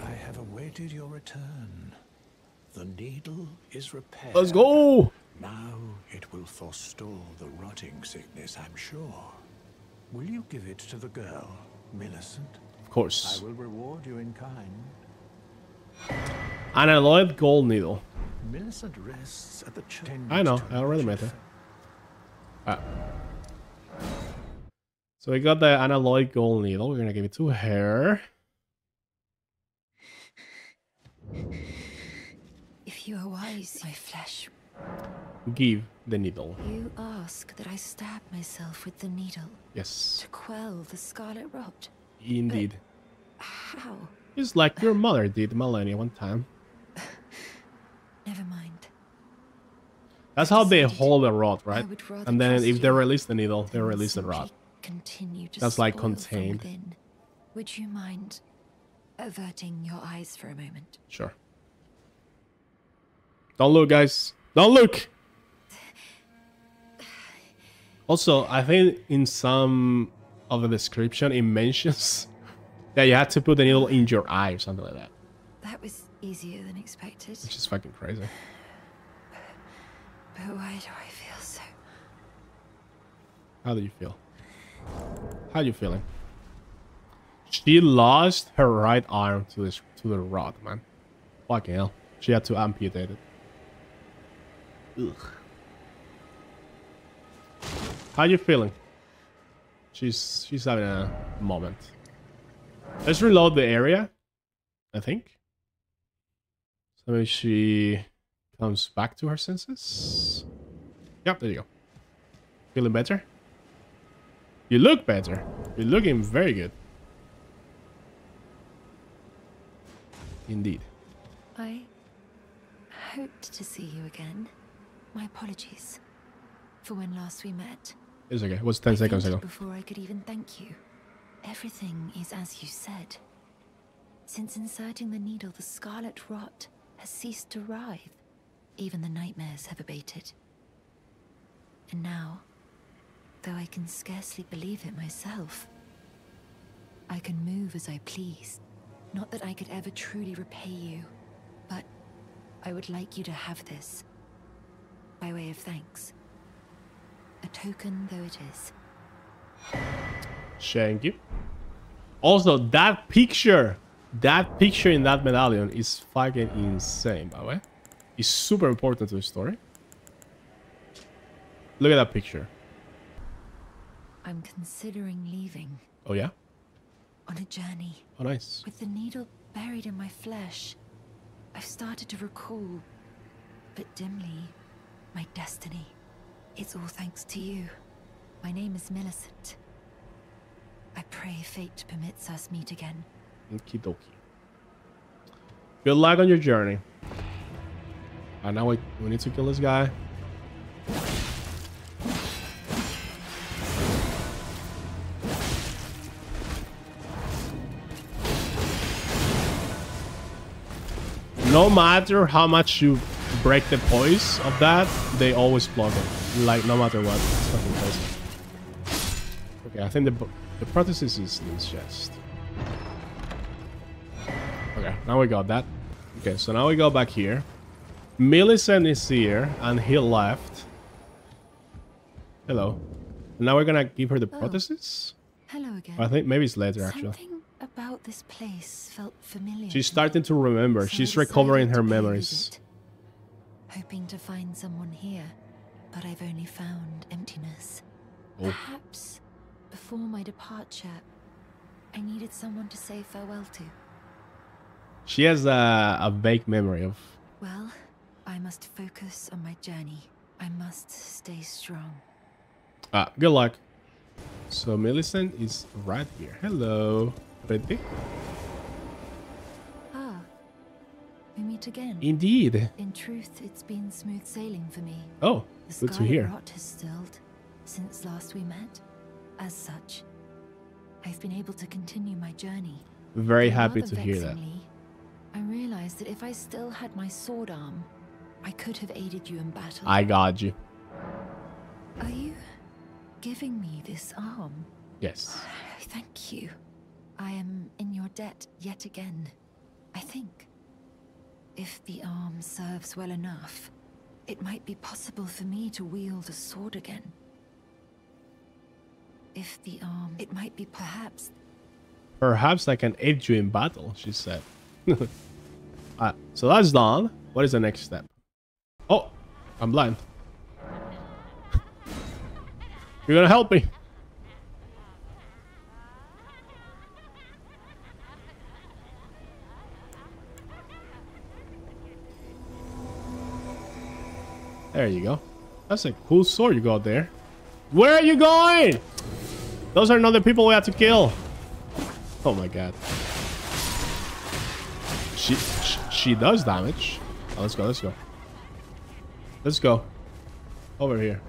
I have awaited your return. Needle is repaired. Let's go! Now it will forestall the rotting sickness, I'm sure. Will you give it to the girl, Millicent? Of course. I will reward you in kind. An alloyed gold needle. Millicent rests at the church. I know. I already met her. Ah. So we got the unalloyed gold needle. We're gonna give it to her. If you are wise, my flesh, Give the needle. you ask that I stab myself with the needle Yes, to quell the scarlet rot. indeed. How? It's like your mother did Malenia one time. *sighs* Never mind. That's how they hold a rod, right? And then if they release the needle, they release the rod. Continue to That's like spoil contained. Would you mind averting your eyes for a moment? Sure. Don't look, guys. Don't look. Also, I think in some of the description it mentions *laughs* that you had to put the needle in your eye or something like that, That was easier than expected. which is fucking crazy. But why do I feel so? How do you feel? How are you feeling? She lost her right arm to this to the rod, man. Fucking hell. She had to amputate it. Ugh. How you feeling? She's she's having a moment. Let's reload the area. I think. So maybe she comes back to her senses. Yep, there you go. Feeling better? You look better. You're looking very good. Indeed. I hoped to see you again. My apologies for when last we met. It's okay. It was 10 I seconds ago. Before I could even thank you. Everything is as you said. Since inserting the needle, the scarlet rot has ceased to writhe. Even the nightmares have abated. And now, though I can scarcely believe it myself, I can move as I please. Not that I could ever truly repay you, but I would like you to have this. By way of thanks. A token though it is. Thank you. Also, that picture, that picture in that medallion is fucking insane, by the way. It's super important to the story. Look at that picture. I'm considering leaving Oh, yeah? on a journey. Oh, nice. With the needle buried in my flesh, I've started to recall, but dimly, my destiny. It's all thanks to you. My name is Millicent. I pray fate permits us meet again. Okie dokie. Good luck on your journey. And now we, we need to kill this guy. No matter how much you break the poise of that, they always block it. Like, no matter what. It's fucking crazy. Okay, I think the, the prosthesis is in his chest. Okay, now we got that. Okay, so now we go back here. Millicent is here, and he left. Hello. Now we're gonna give her the Oh. prosthesis? Hello again. I think maybe it's later, actually. Something about this place felt familiar. She's starting to remember. So She's recovering her memories. Hoping to find someone here, but I've only found emptiness. Oh. Perhaps before my departure, I needed someone to say farewell to. She has a, a vague memory of... Well, I must focus on my journey. I must stay strong. Ah, good luck. So Millicent is right here. Hello. Pretty? We meet again. Indeed. In truth, it's been smooth sailing for me. Oh, The to scarlet hear. rot has stilled since last we met. As such, I've been able to continue my journey. Very happy to hear that. I realized that if I still had my sword arm, I could have aided you in battle. I got you. Are you giving me this arm? Yes. *sighs* Thank you. I am in your debt yet again. I think. If the arm serves well enough, It might be possible for me to wield a sword again. If the arm, it might be perhaps. Perhaps I can aid you in battle, she said. Alright, *laughs* ah, so that's done. What is the next step? Oh, I'm blind. *laughs* You're gonna help me. There you go. That's a cool sword you got there. Where are you going? Those are not the people we have to kill. Oh my god. She, she, she does damage. Oh, let's go, let's go. Let's go. Over here.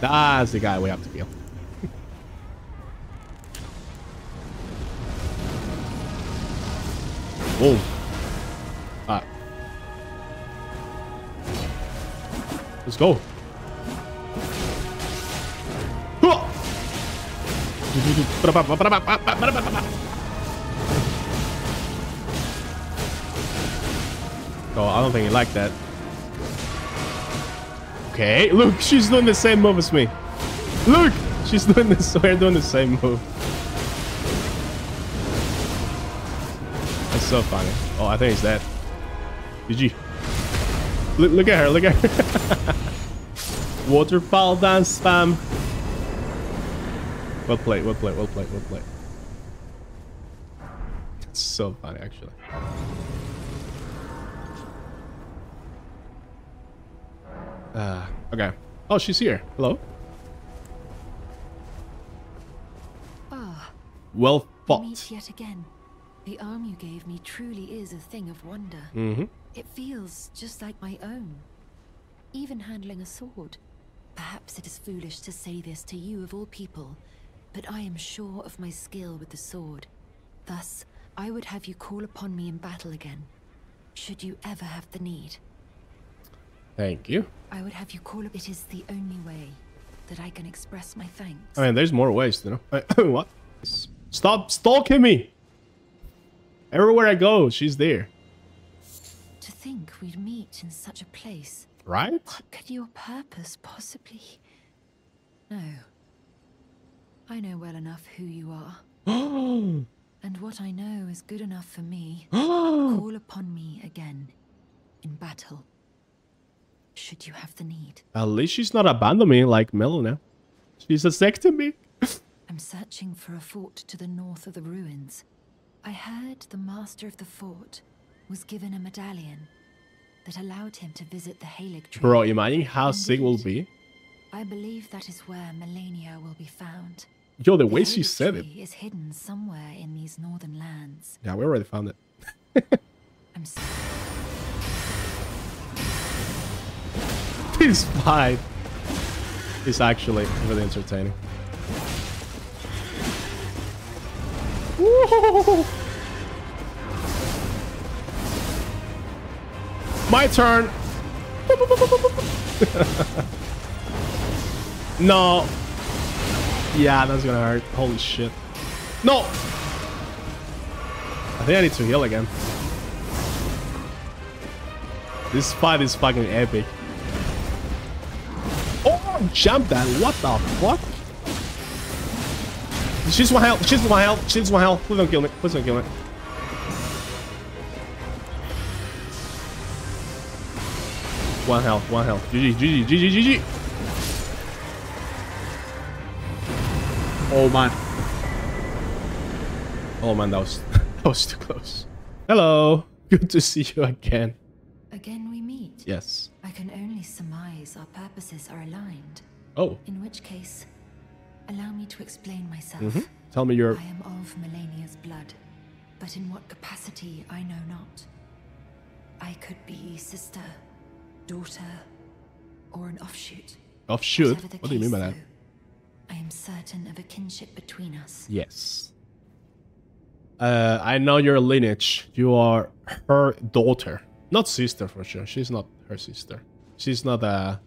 That's the guy we have to kill. *laughs* Whoa. Let's go. *laughs* Oh, I don't think he liked that. Okay, look, *laughs* she's doing the same move as me. Look, she's doing this. *laughs* We're doing the same move. That's so funny. Oh, I think he's dead. GG. Look, look at her. Look at her. *laughs* Waterfall dance spam. Well played. Well played. Well played. Well played. It's so funny, actually. Uh, okay. Oh, she's here. Hello. Ah, Well fought. meet yet again. The arm you gave me truly is a thing of wonder. Mm-hmm. It feels just like my own. Even handling a sword. Perhaps it is foolish to say this to you of all people, but I am sure of my skill with the sword. Thus, I would have you call upon me in battle again, should you ever have the need. Thank you. I would have you call up. It is the only way that I can express my thanks. I mean, there's more ways, you know. *laughs* what? Stop stalking me. Everywhere I go, she's there. To think we'd meet in such a place. Right? What could your purpose possibly... No. I know well enough who you are. *gasps* and what I know is good enough for me. *gasps* Call upon me again. In battle. Should you have the need. At least she's not abandoning me like Melina. She's accepting me. *laughs* I'm searching for a fort to the north of the ruins. I heard the master of the fort was given a medallion that allowed him to visit the Haligtree. Bro, imagine how sick will be. I believe that is where Malenia will be found. Yo, the The way she said it. is hidden somewhere in these northern lands. Yeah, we already found it. *laughs* I'm so This fight is actually really entertaining. My turn. *laughs* no. Yeah, that's gonna hurt. Holy shit. No. I think I need to heal again. This fight is fucking epic. Oh, jump that. What the fuck? She's one health. She's one health. She's one health. Please don't kill me. Please don't kill me. One health. One health. GG. GG. GG. GG. Oh man. Oh man, that was *laughs* that was too close. Hello. Good to see you again. Again we meet. Yes. I can only surmise our purposes are aligned. Oh. In which case, allow me to explain myself. Mhm. Tell me your I am of Malenia's blood, but in what capacity I know not. I could be sister, daughter, or an offshoot. offshoot. What do you mean by that? though, I am certain of a kinship between us. Yes. Uh, I know your lineage. You are her daughter, not sister for sure. She's not her sister. She's not a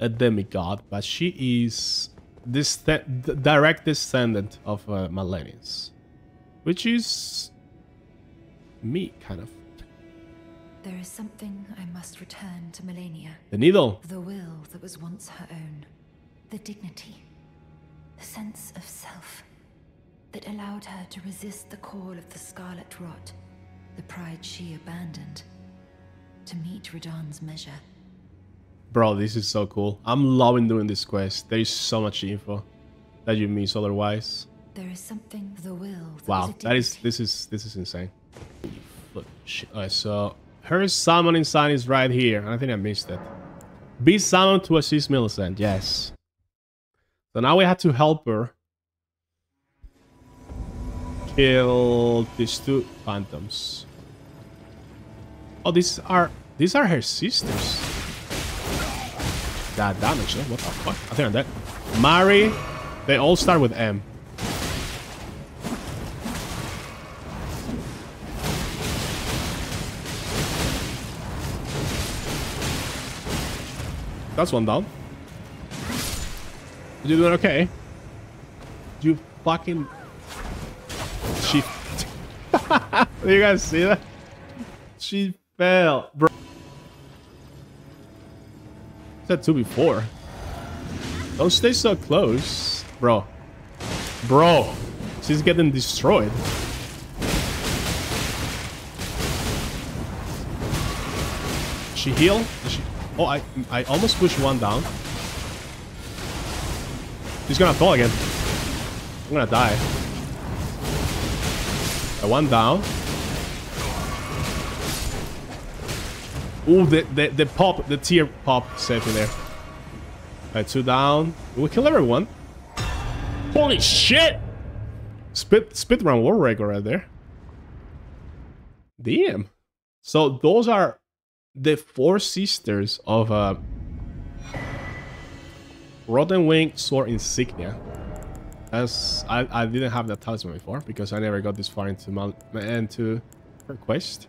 a demigod, but she is this direct descendant of uh, which is me, kind of. There is something I must return to Malenia. The needle. The will that was once her own. The dignity. The sense of self. That allowed her to resist the call of the Scarlet Rot. The pride she abandoned. To meet Radahn's measure. Bro, this is so cool. I'm loving doing this quest. There is so much info that you miss otherwise. There is something the will. That Wow, that is this is this is insane. Look, shit. Alright, so her summoning sign is right here. I think I missed it. Be summoned to assist Millicent. Yes. So now we have to help her kill these two phantoms. Oh, these are these are her sisters. That damage, eh? What the fuck? I think I'm dead. Mari, they all start with M. That's one down. You doing okay? You fucking... *laughs* She... Do *laughs* you guys see that? She fell, bro. Said two before. Don't stay so close, bro. Bro, she's getting destroyed. She heal? She Oh, I I almost pushed one down. She's gonna fall again. I'm gonna die. Uh, one down. Ooh, the, the, the pop, the tier pop saved me there. Alright, two down. We kill everyone. Holy shit! Spit, spit war record right there. Damn. So those are the four sisters of uh, Rotten Wing Sword Insignia. As I, I didn't have that talisman before because I never got this far into my into her quest.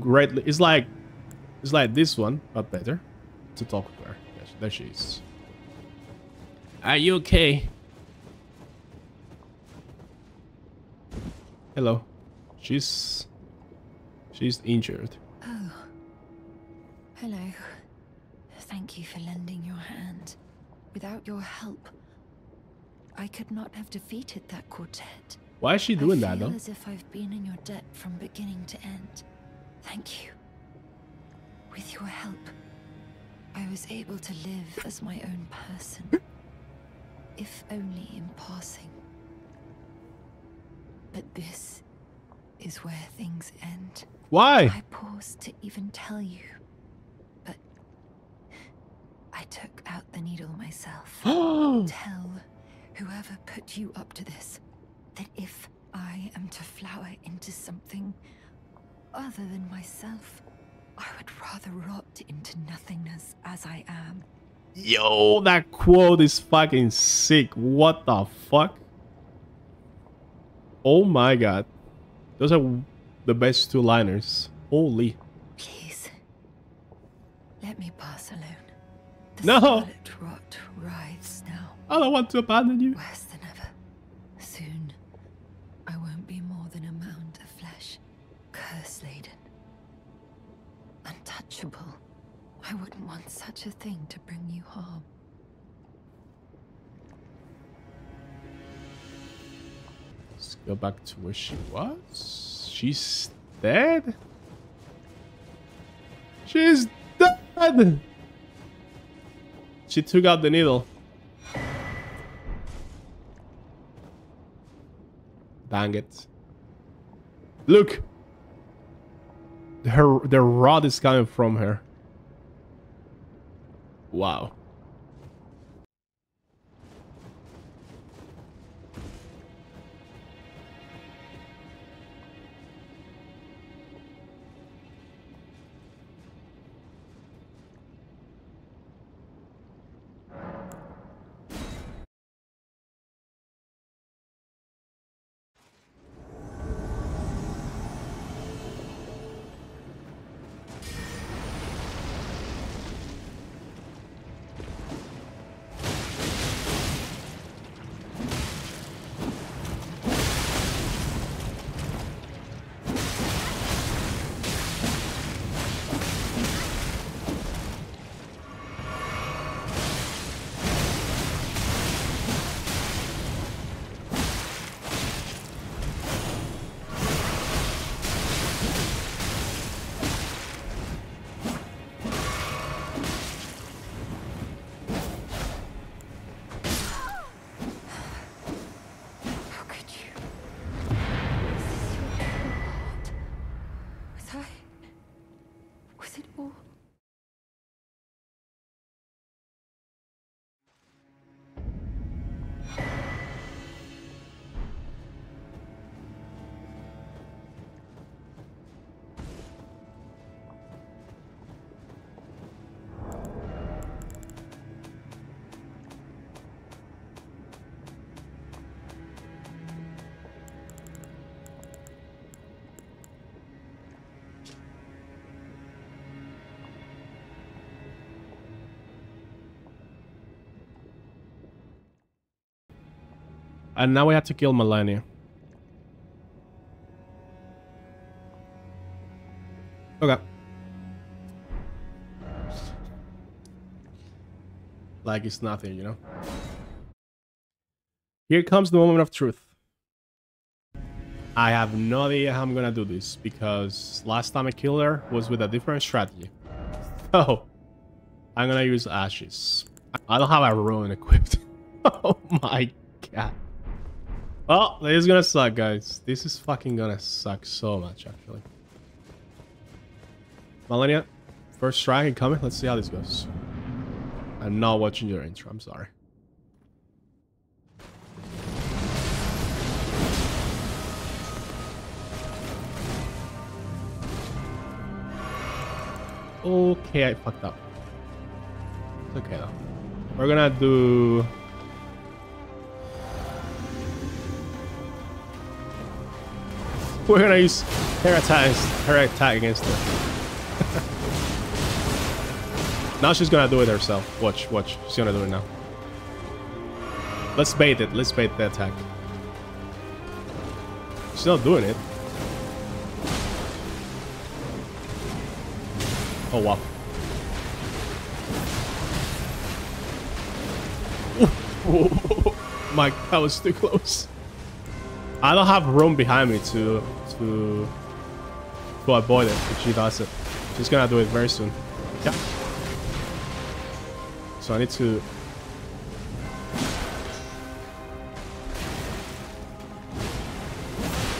Greatly, it's like it's like this one, but better. To talk to her. There she is. Are you okay? Hello. She's she's injured. Oh. Hello. Thank you for lending your hand. Without your help, I could not have defeated that quartet. Why is she doing I that feel though? as if I've been in your debt from beginning to end. Thank you. With your help, I was able to live as my own person. if only in passing. But this is where things end. Why? I paused to even tell you, but I took out the needle myself. *gasps* tell whoever put you up to this that if I am to flower into something other than myself, I would rather rot into nothingness as I am. Yo, oh, that quote is fucking sick. What the fuck? Oh my god. Those are the best two liners. Holy. Please, let me pass alone. The No. rot writhes now. I don't want to abandon you. Worse than ever. Soon, I won't be more than a mound of flesh, curse laden. I wouldn't want such a thing to bring you harm. Let's go back to where she was. She's dead? She's dead! She took out the needle. Dang it. Look! Her the rod is coming from her. Wow. And now we have to kill Malenia. Okay. Like it's nothing, you know? Here comes the moment of truth. I have no idea how I'm gonna do this because last time I killed her was with a different strategy. So, *laughs* oh, I'm gonna use ashes. I don't have a ruin equipped. *laughs* oh my god. Oh, this is gonna suck, guys. This is fucking gonna suck so much, actually. Malenia, first strike coming. Let's see how this goes. I'm not watching your intro. I'm sorry. Okay, I fucked up. It's okay though. We're gonna do... *laughs* We're gonna use her attack, her attack against her. *laughs* now she's gonna do it herself. Watch, watch. She's gonna do it now. Let's bait it. Let's bait the attack. She's not doing it. Oh, wow. *laughs* My, that was too close. I don't have room behind me to to to avoid it if she does it. She's gonna do it very soon. Yeah. So I need to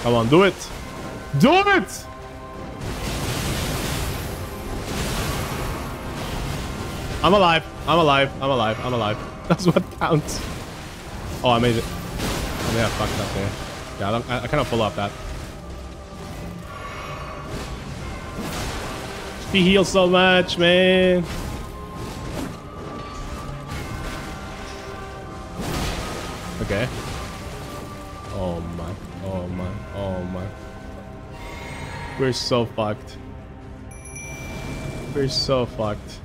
Come on, do it! Do it! I'm alive. I'm alive. I'm alive. I'm alive. *laughs* That's what counts. Oh, I made it. Yeah, fucked up there. Yeah, I, I, I cannot follow up that. He heals so much, man. Okay. Oh my. Oh my. Oh my. We're so fucked. We're so fucked.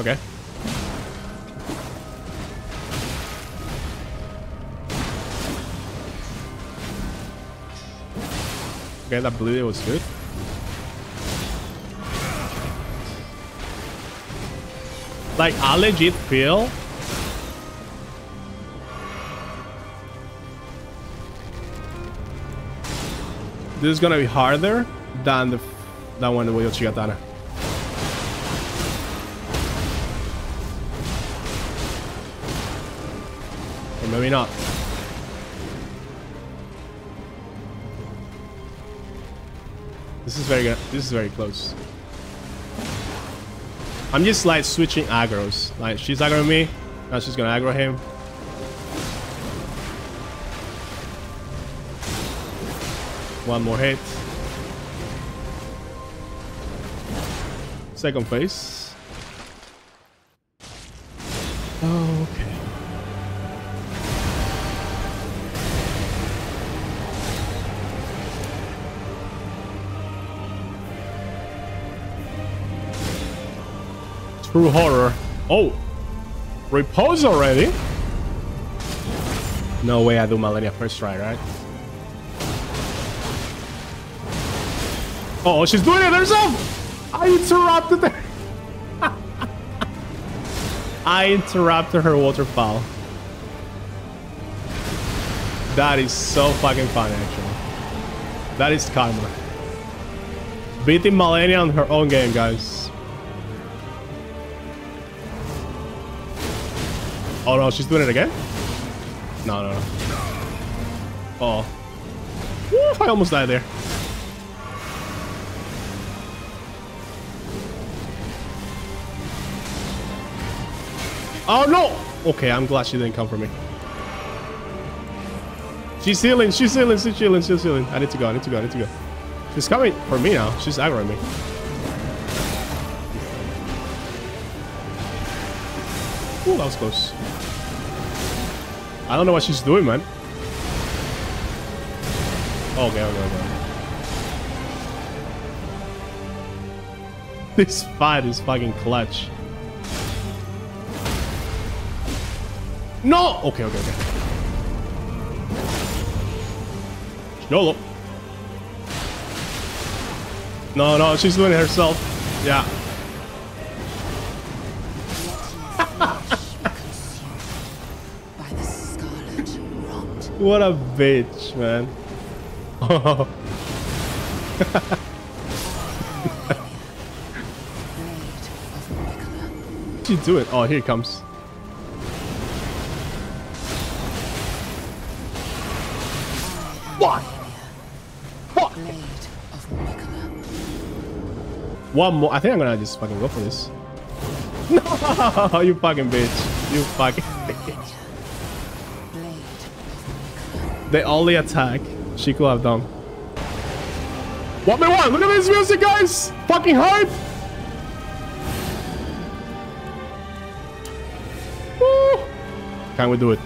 Okay. Okay, that blue was good. Like, I legit feel this is gonna be harder than the than when we Chigatana. Or maybe not. This is very good. This is very close. I'm just like switching aggros. Like she's aggroing me, now she's gonna aggro him. One more hit. Second phase. True horror. Oh! Repose already? No way I do Malenia first try, right? Oh, she's doing it herself! I interrupted her! *laughs* I interrupted her waterfall. That is so fucking fun, actually. That is karma. Beating Malenia on her own game, guys. Oh no, she's doing it again? No, no, no. Oh. I almost died there. Oh no! Okay, I'm glad she didn't come for me. She's healing, she's healing, she's healing, she's healing. I need to go, I need to go, I need to go. She's coming for me now. She's aggroing me. That was close. I don't know what she's doing, man. Okay, okay, okay. *laughs* This fight is fucking clutch. No! Okay, okay, okay. YOLO. No, no, she's doing it herself. Yeah. What a bitch, man. What's she doing? Oh, here it comes. What? What? Blade of Miquella. One more. I think I'm gonna just fucking go for this. *laughs* No, you fucking bitch. You fucking The only attack she could have done. What by one. Look at this music, guys. Fucking hard. Woo. Can we do it?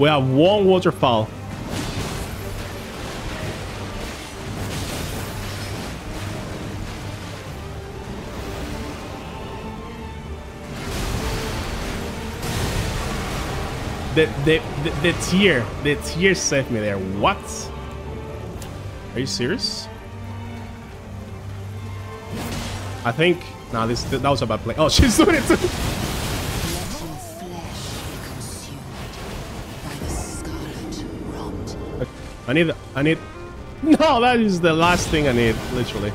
We have one waterfall. The, the, the, the tear, the tear saved me there. What? Are you serious? I think, nah, this, that was a bad play. Oh, *laughs* she's doing it too. I need, I need, *laughs* no, that is the last thing I need, literally.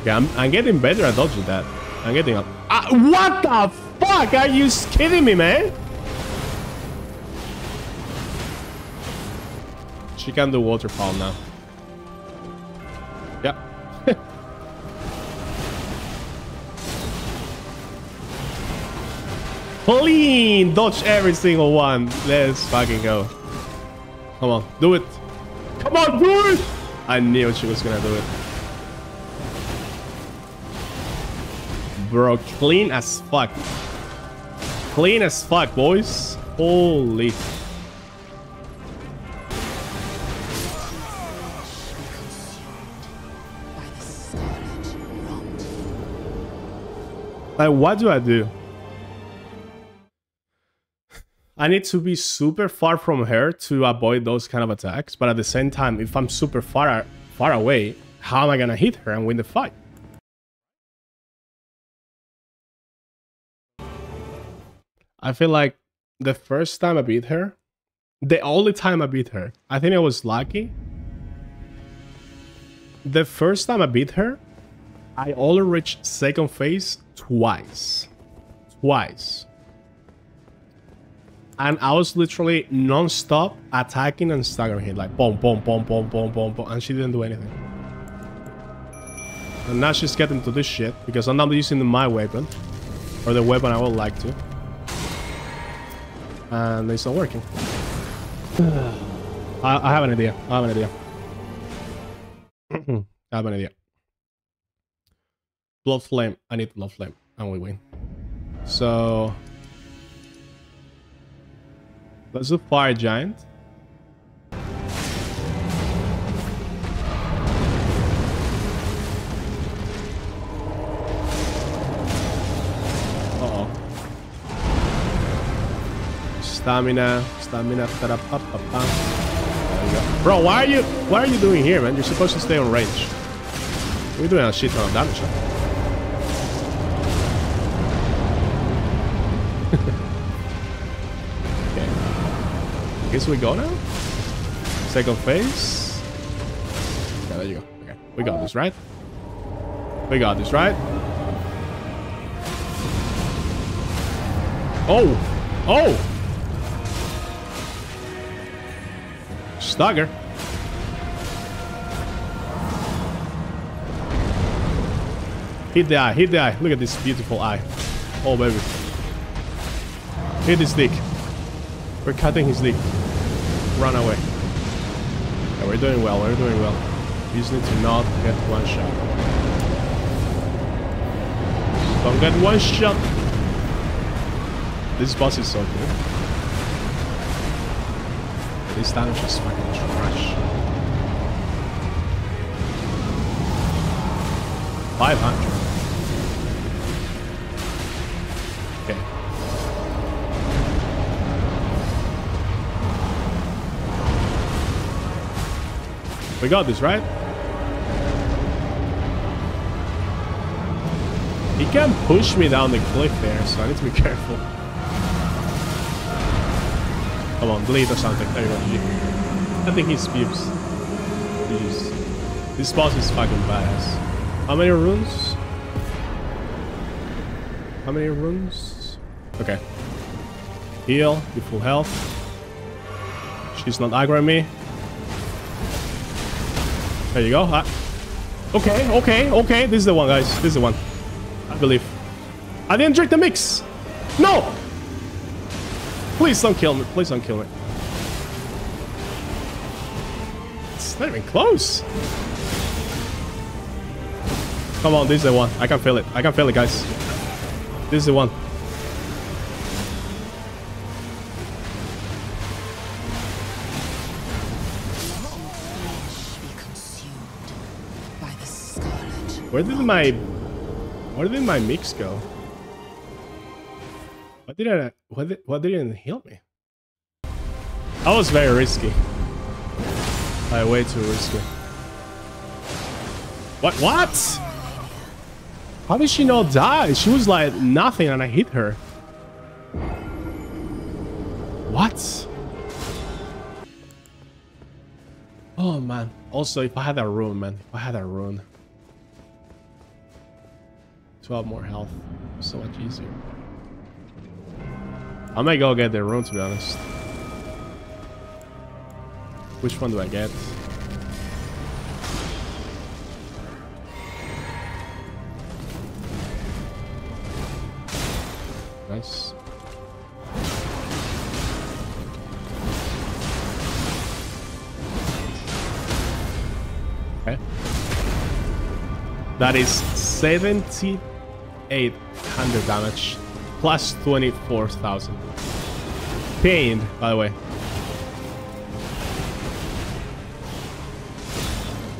Okay, I'm, I'm getting better at dodging that. I'm getting up. Ah, what the fuck? Are you kidding me, man? She can do waterfall now. Clean! Dodge every single one. Let's fucking go. Come on, do it. Come on, do it! I knew she was gonna do it. Bro, clean as fuck. Clean as fuck, boys. Holy. By the scarlet rot. Like, what do I do? I need to be super far from her to avoid those kind of attacks. But at the same time, if I'm super far far away, how am I gonna hit her and win the fight? I feel like the first time I beat her, the only time I beat her, I think I was lucky. The first time I beat her, I only reached second phase twice. Twice. And I was literally non-stop attacking and staggering him. Like, boom, boom, boom, boom, boom, boom, boom. And she didn't do anything. And now she's getting to this shit. Because I'm not using my weapon. Or the weapon I would like to. And it's not working. *sighs* I, I have an idea. I have an idea. *clears throat* I have an idea. Blood Flame. I need Blood Flame. And we win. So... Let's do Fire Giant. Uh-oh. Stamina. Stamina. Ta-da-pa-pa-pa. There we go. Bro, why are you why are you doing here, man? You're supposed to stay on range. We're doing a shit ton of damage. huh? Guess we go now? Second phase. Yeah, there you go. Okay. We got this, right? We got this, right? Oh! Oh! Stagger. Hit the eye, hit the eye. Look at this beautiful eye. Oh, baby. Hit the dick. We're cutting his dick. Run away. Yeah, we're doing well, we're doing well. We just need to not get one shot. Don't get one shot. This boss is so cool. This damage is fucking trash. 500. Okay. We got this, right? He can push me down the cliff there, so I need to be *laughs* careful. Come on, bleed or something. There you go. I think he spews. Jeez. This boss is fucking badass. How many runes? How many runes? Okay. Heal, be full health. She's not aggroing me. There you go. Ah. Okay, okay, okay. This is the one, guys. This is the one. I believe. I didn't drink the mix. No! Please don't kill me. Please don't kill me. It's not even close. Come on, this is the one. I can feel it. I can feel it, guys. This is the one. Where did my where did my mix go? What did I what did, what didn't heal me? That was very risky. Like way too risky. What what? How did she not die? She was like nothing and I hit her. What? Oh man. Also, if I had a rune, man. If I had a rune. 12 more health. So much easier. I might go get the rune to be honest. Which one do I get? Nice. Okay. That is 7,800 damage. Plus 24,000. Pain, by the way.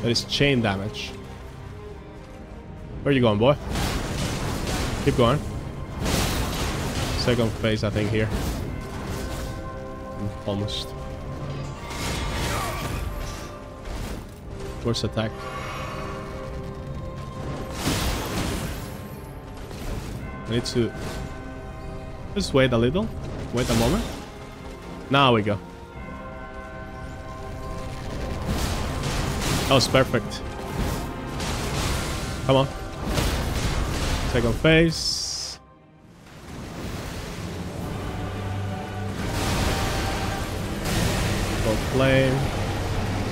That is chain damage. Where you going, boy? Keep going. Second phase, I think, here. Almost. First attack. I need to just wait a little. Wait a moment. Now we go. That was perfect. Come on. Second phase. Go flame.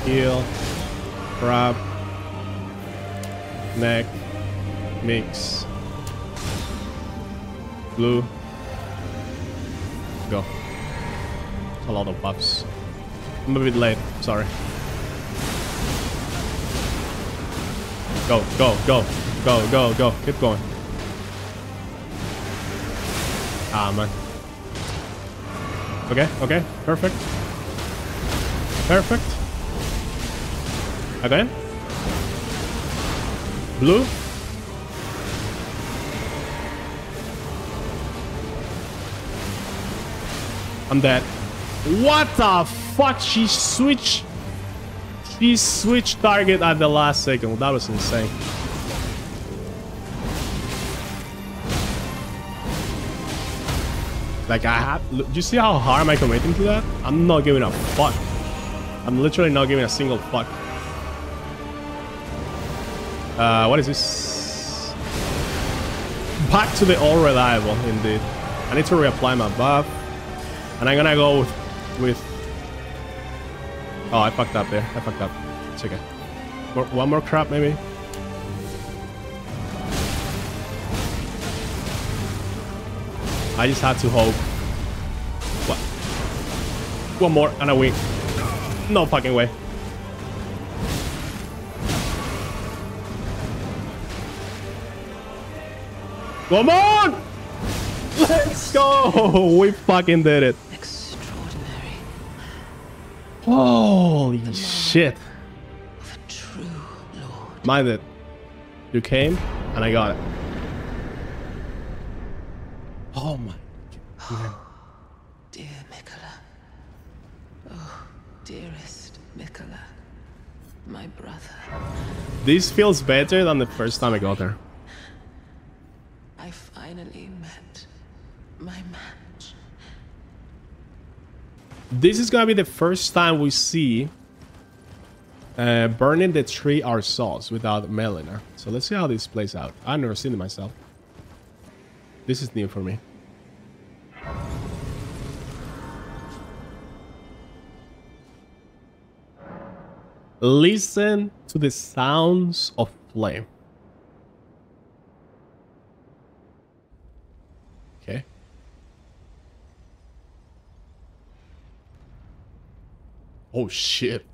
Heal. Grab. Neck. Mix. Blue. Go. A lot of buffs. I'm a bit late, sorry. Go, go, go, go, go, go. Keep going. Ah, man. Okay, okay, perfect. Perfect. Again. Blue. I'm dead. What the fuck? She switched. She switched target at the last second. That was insane. Like I have. Do you see how hard am I committing to that? I'm not giving a fuck. I'm literally not giving a single fuck. Uh, what is this? Back to the all reliable, indeed. I need to reapply my buff. And I'm gonna go with, with... Oh, I fucked up there. I fucked up. It's okay. One more crap, maybe? I just had to hope. What? One more and I win. No fucking way. Come on! Let's go! *laughs* We fucking did it. Holy shit. True Lord. Mind it. You came, and I got it. Oh my god. Dear Miquella. Oh, dearest Miquella. My brother. This feels better than the first time I got there. I finally met my match. This is gonna be the first time we see uh, burning the tree ourselves without Melina. So let's see how this plays out. I've never seen it myself. This is new for me. Listen to the sounds of flame. Okay. Oh shit.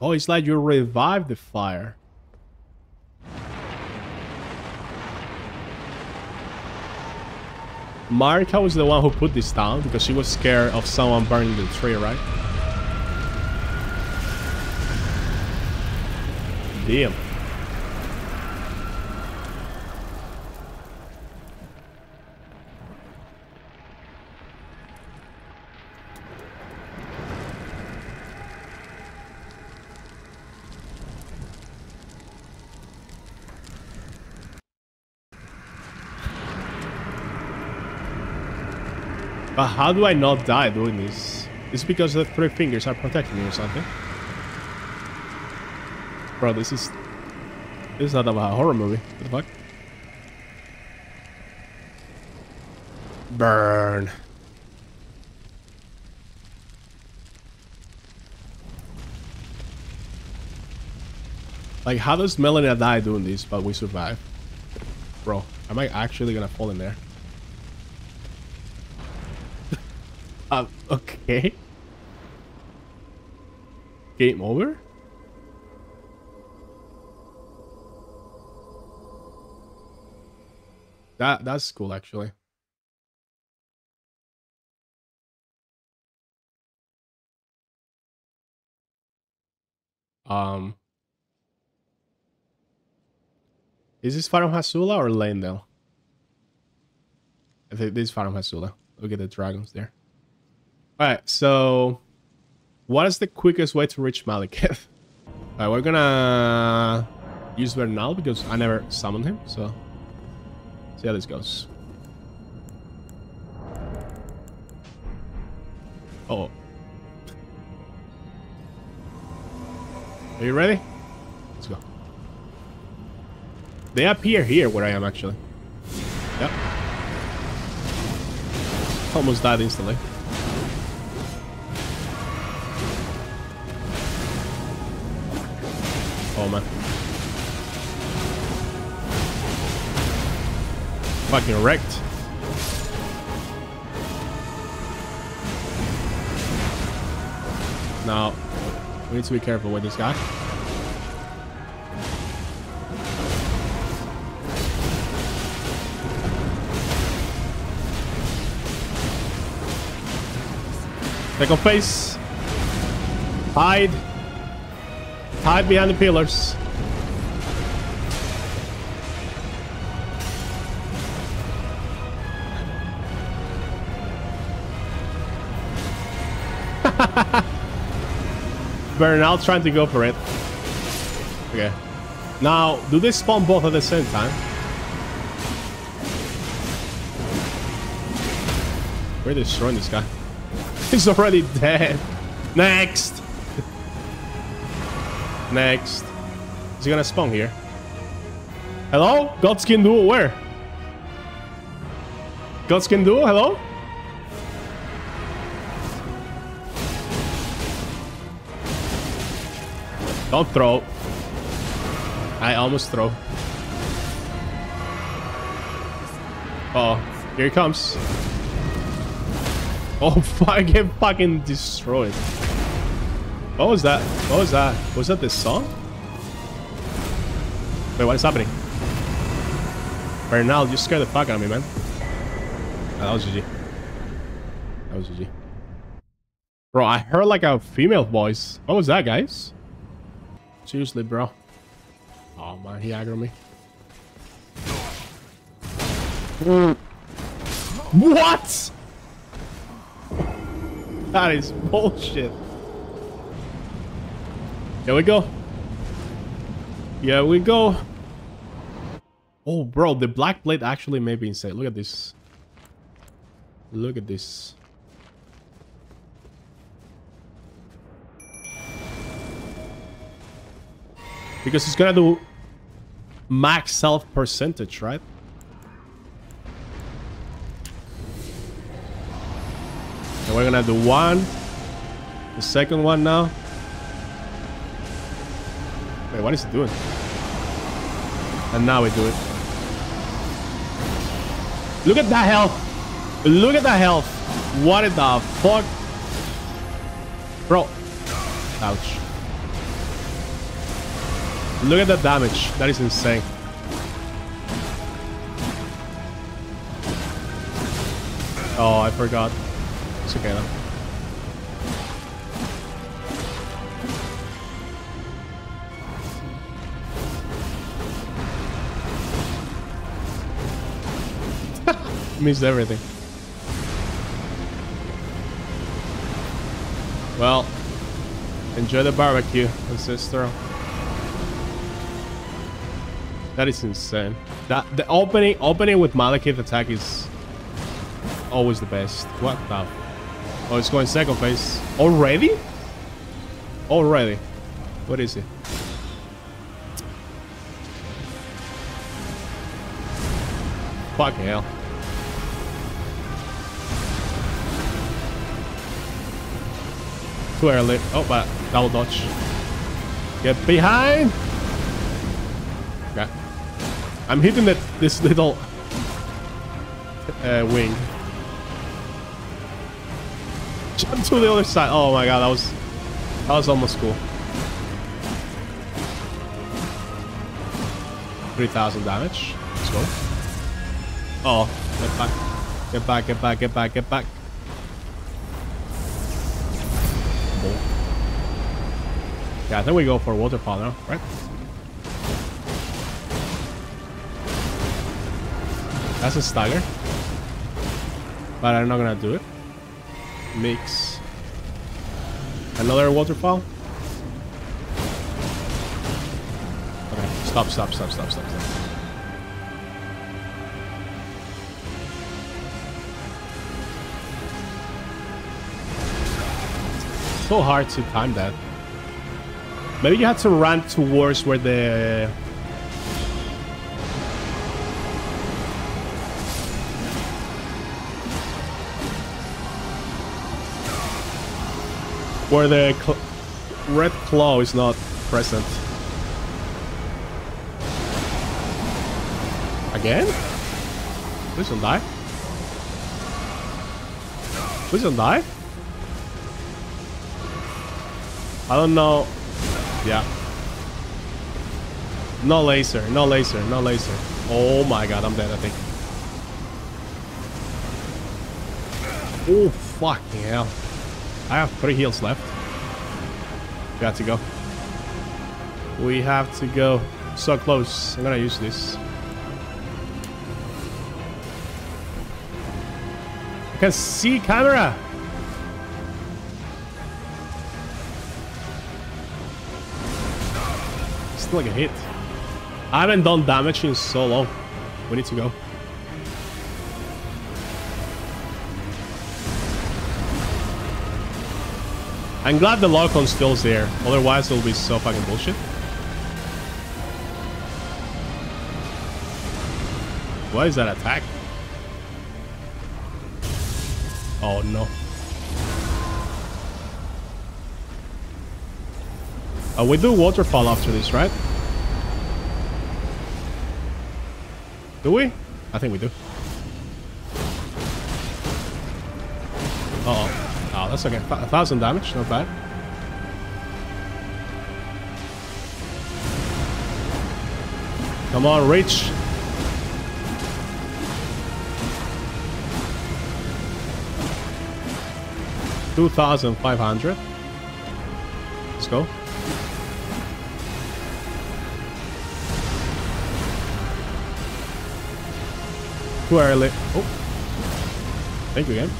Oh, it's like you revive the fire. Marika was the one who put this down because she was scared of someone burning the tree, right? Damn. How do I not die doing this? Is it because the three fingers are protecting me or something? Bro, this is... This is not about a horror movie. What the fuck? Burn. Like, how does Melina die doing this, but we survive? Bro, am I actually gonna fall in there? Uh, okay. Game over? That that's cool actually. Um Is this Farum Azula or Leyndell? I think this is Farum Azula. Look at the dragons there. Alright, so what is the quickest way to reach Maliketh? *laughs* Alright, we're gonna use Bernahl because I never summoned him, so see how this goes. Oh. Are you ready? Let's go. They appear here where I am actually. Yep. Almost died instantly. Man. Fucking wrecked. Now, we need to be careful with this guy. Take off face. Hide. Hide behind the pillars. *laughs* Bernahl trying to go for it. Okay. Now, do they spawn both at the same time? We're destroying this guy. *laughs* He's already dead. Next. Next. Is he gonna spawn here? Hello? Godskin Duo, where? Godskin Duo, hello? Don't throw. I almost throw. Uh oh, here he comes. *laughs* Oh, I get fucking destroyed. What was that? What was that? Was that this song? Wait, what is happening? Bernahl, you scared the fuck out of me, man. Oh, that was GG. That was GG. Bro, I heard like a female voice. What was that, guys? Seriously, bro. Oh, man, he aggroed me. What? That is bullshit. Here we go. Here we go. Oh, bro, the black blade actually may be insane. Look at this. Look at this. Because it's gonna do max self percentage, right? And we're gonna do one. The second one now. Wait, what is it doing? And now we do it. Look at that health. Look at that health. What in the fuck? Bro. Ouch. Look at the damage. That is insane. Oh, I forgot. It's okay though. Missed everything. Well, enjoy the barbecue, sister. That is insane. That the opening opening with Maliketh attack is always the best. What the? Oh, it's going second phase already. Already. What is it? Fucking hell. Too early. Oh, but double dodge. Get behind. Okay. I'm hitting that this little uh, wing. Jump to the other side. Oh my god, that was that was almost cool. 3,000 damage. Let's go. Oh, get back. Get back, get back, get back, get back. Yeah, I think we go for waterfall now, right? That's a stagger. But I'm not gonna do it. Mix. Another waterfall. Okay, stop, stop, stop, stop, stop, stop. So hard to time that. Maybe you had to run towards where the... Where the cl red claw is not present. Again? Please don't die. Please don't die. I don't know. Yeah. No laser, no laser, no laser. Oh my god, I'm dead, I think. Oh, fucking hell. I have three heals left. Have to go. We have to go. So close. I'm gonna use this. I can see camera. Like a hit. I haven't done damage in so long. We need to go. I'm glad the lock on still's there. Otherwise, it'll be so fucking bullshit. What is that attack? Oh no. Uh, we do waterfall after this, right? Do we? I think we do. Uh oh. Oh, that's okay. A thousand damage, not bad. Come on, reach. Two thousand five hundred. Let's go. Too early. Oh. Thank you again.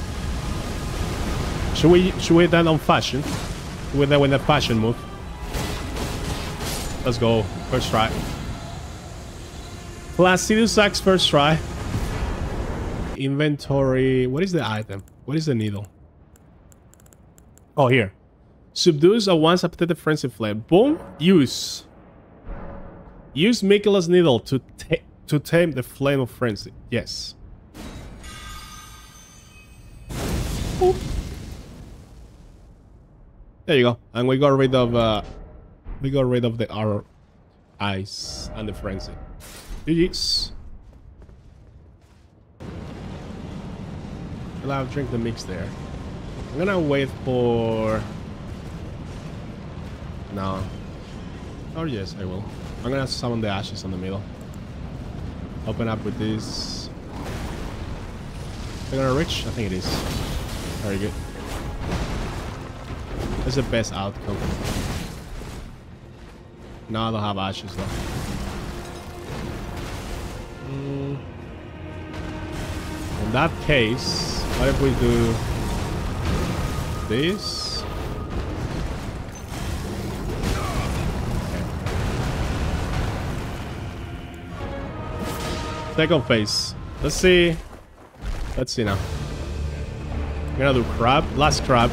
Should we should we then on fashion? With that with the fashion move. Let's go. First try. Placidusax first try. Inventory. What is the item? What is the needle? Oh, here. Subdues a once appetitive frenzy flame. Boom. Use. Use Miquella's needle to ta to tame the flame of frenzy. Yes. Boop. There you go. And we got rid of uh we got rid of the arrow ice and the frenzy. GG's. I'll drink the mix there. I'm gonna wait for no. Oh, yes, I will. I'm gonna summon the ashes on the middle. Open up with this. I gonna reach? I think it is. Very good. That's the best outcome. Now I don't have ashes though. Mm. In that case, what if we do this? Second phase. Let's see. Let's see now. I'm gonna do crab. Last crab.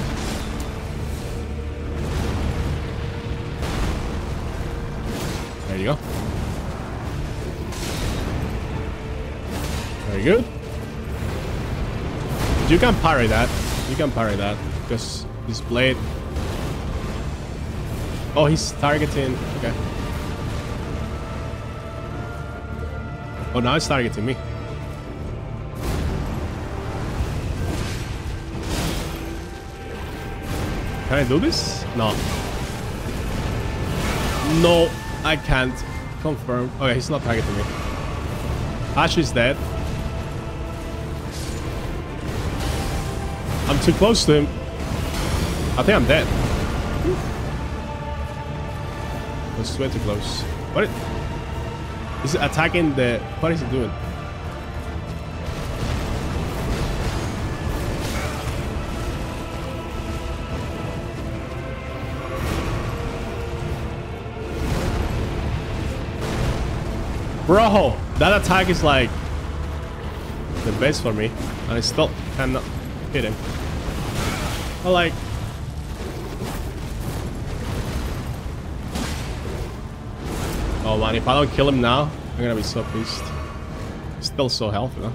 There you go. Very good. You can parry that. You can parry that. Because his blade... Oh, he's targeting... Okay. Oh, now it's targeting me. Can I do this? No. No, I can't. Confirm. Okay, he's not targeting me. Ash is dead. I'm too close to him. I think I'm dead. That's way too close. What? It attacking the... What is he doing? Bro, that attack is like the best for me. And I still cannot hit him. I like... Oh man, if I don't kill him now, I'm gonna be so pissed. Still so healthy though.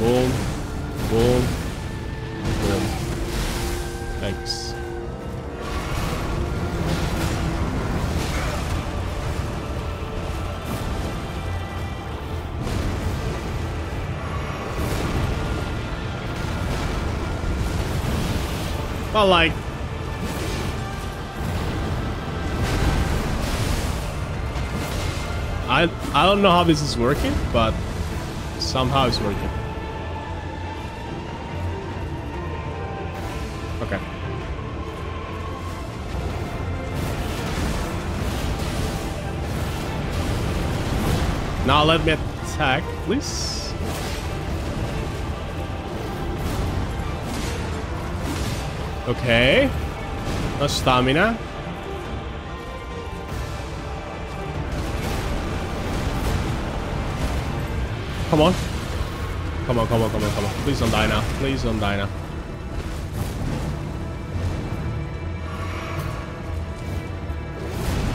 Boom. Boom. Boom. Thanks. But like... don't know how this is working, but somehow it's working. Okay. Now let me attack, please. Okay. No stamina. Come on. Come on, come on, come on, come on. Please don't die now. Please don't die now.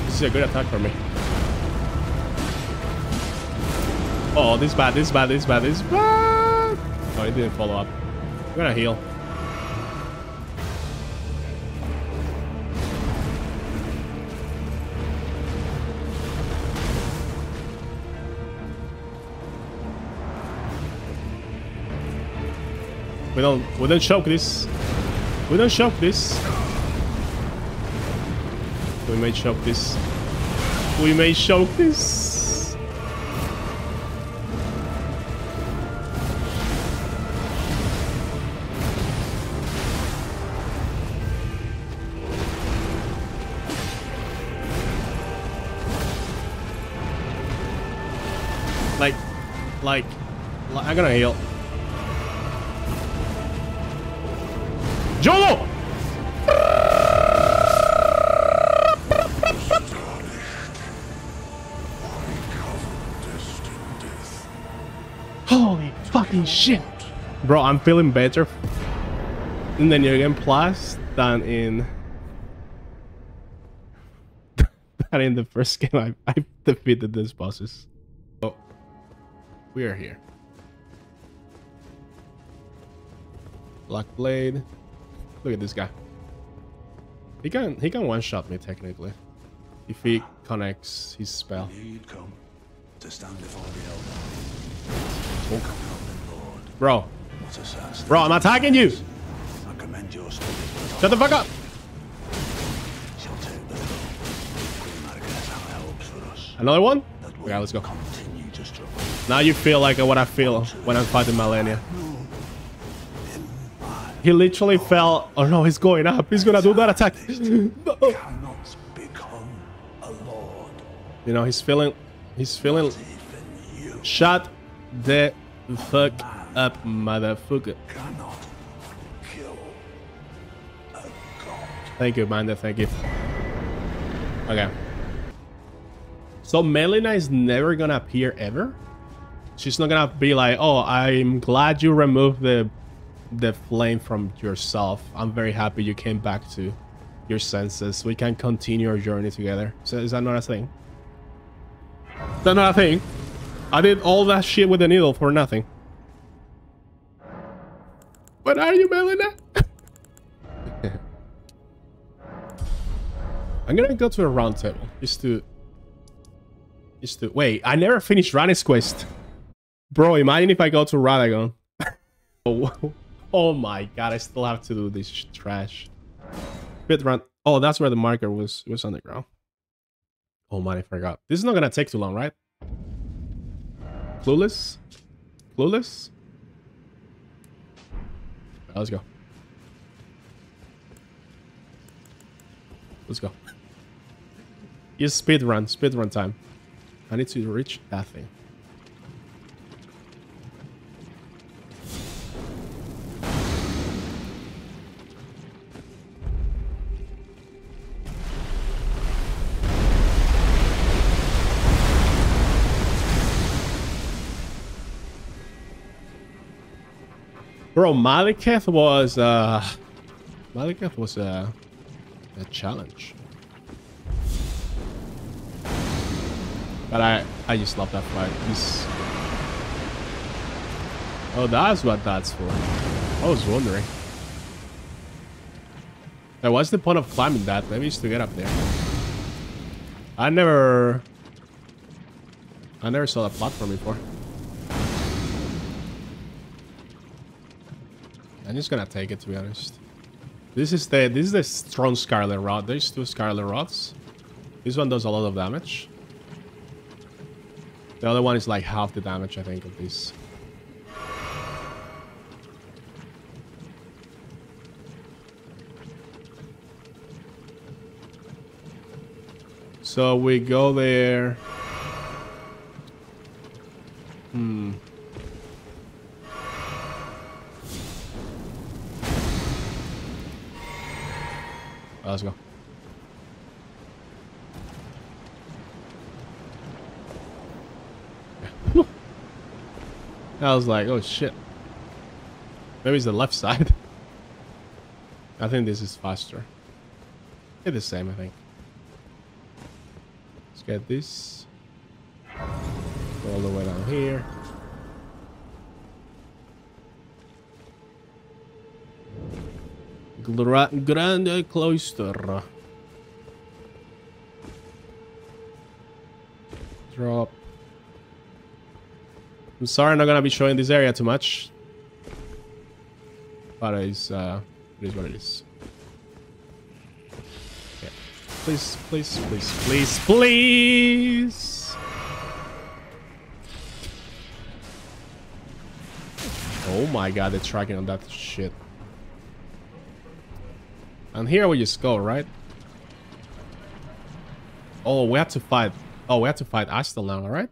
This is a good attack for me. Oh, this is bad, this is bad, this is bad, this is bad. Oh, he didn't follow up. I'm gonna heal. We don't we don't choke this. We don't choke this. We may choke this. We may choke this. Like, like, like I'm gonna heal. Shit. Bro, I'm feeling better in the new game plus than in *laughs* than in the first *laughs* game I, I defeated these bosses. Oh, we are here. Black Blade. Look at this guy. He can he can one shot me technically. If he connects his spell. You'd come to stand before the elder. Oh. Bro. Bro, I'm attacking you! Shut the fuck up! Another one? Will let's go. Now you feel like what I feel when I'm fighting Malenia. He literally fell. Oh no, he's going up. He's gonna do that attack. Lord. You know, he's feeling. He's feeling. Shut the fuck up, motherfucker. cannot kill a god. Thank you, Manda. Thank you. Okay. So Melina is never gonna appear ever? She's not gonna be like, oh, I'm glad you removed the the flame from yourself. I'm very happy you came back to your senses. We can continue our journey together. So is that not a thing? Is that not a thing? I did all that shit with the needle for nothing. What are you, Melina? *laughs* I'm gonna go to a round table just to just to wait. I never finished Ranni's quest. Bro, imagine if I go to Radagon. *laughs* oh, oh my god, I still have to do this trash. Bit run. Oh, that's where the marker was was on the ground. Oh man, I forgot. This is not gonna take too long, right? Clueless? Clueless? Let's go. Let's go. It's speed run, speed run time. I need to reach that thing. Bro, Maliketh was uh Maliketh was uh, a challenge. But I I just love that fight. He's Oh, that's what that's for. I was wondering. Hey, what's the point of climbing that? Maybe it's to get up there. I never I never saw that platform before. I'm just gonna take it to be honest. This is the this is the strong Scarlet Rod. There's two Scarlet Rods. This one does a lot of damage. The other one is like half the damage, I think, of this. So we go there. Let's go. *laughs* I was like, oh shit. Maybe it's the left *laughs* side. I think this is faster. It's the same, I think. Let's get this. Go all the way down here. Gra Grande Cloister. Drop. I'm sorry I'm not gonna be showing this area too much. But it's uh it is what it is. Please, please, please, please, please. Oh my god, they're tracking on that shit. And here we just go, right? Oh, we have to fight. Oh, we have to fight Astel now, alright?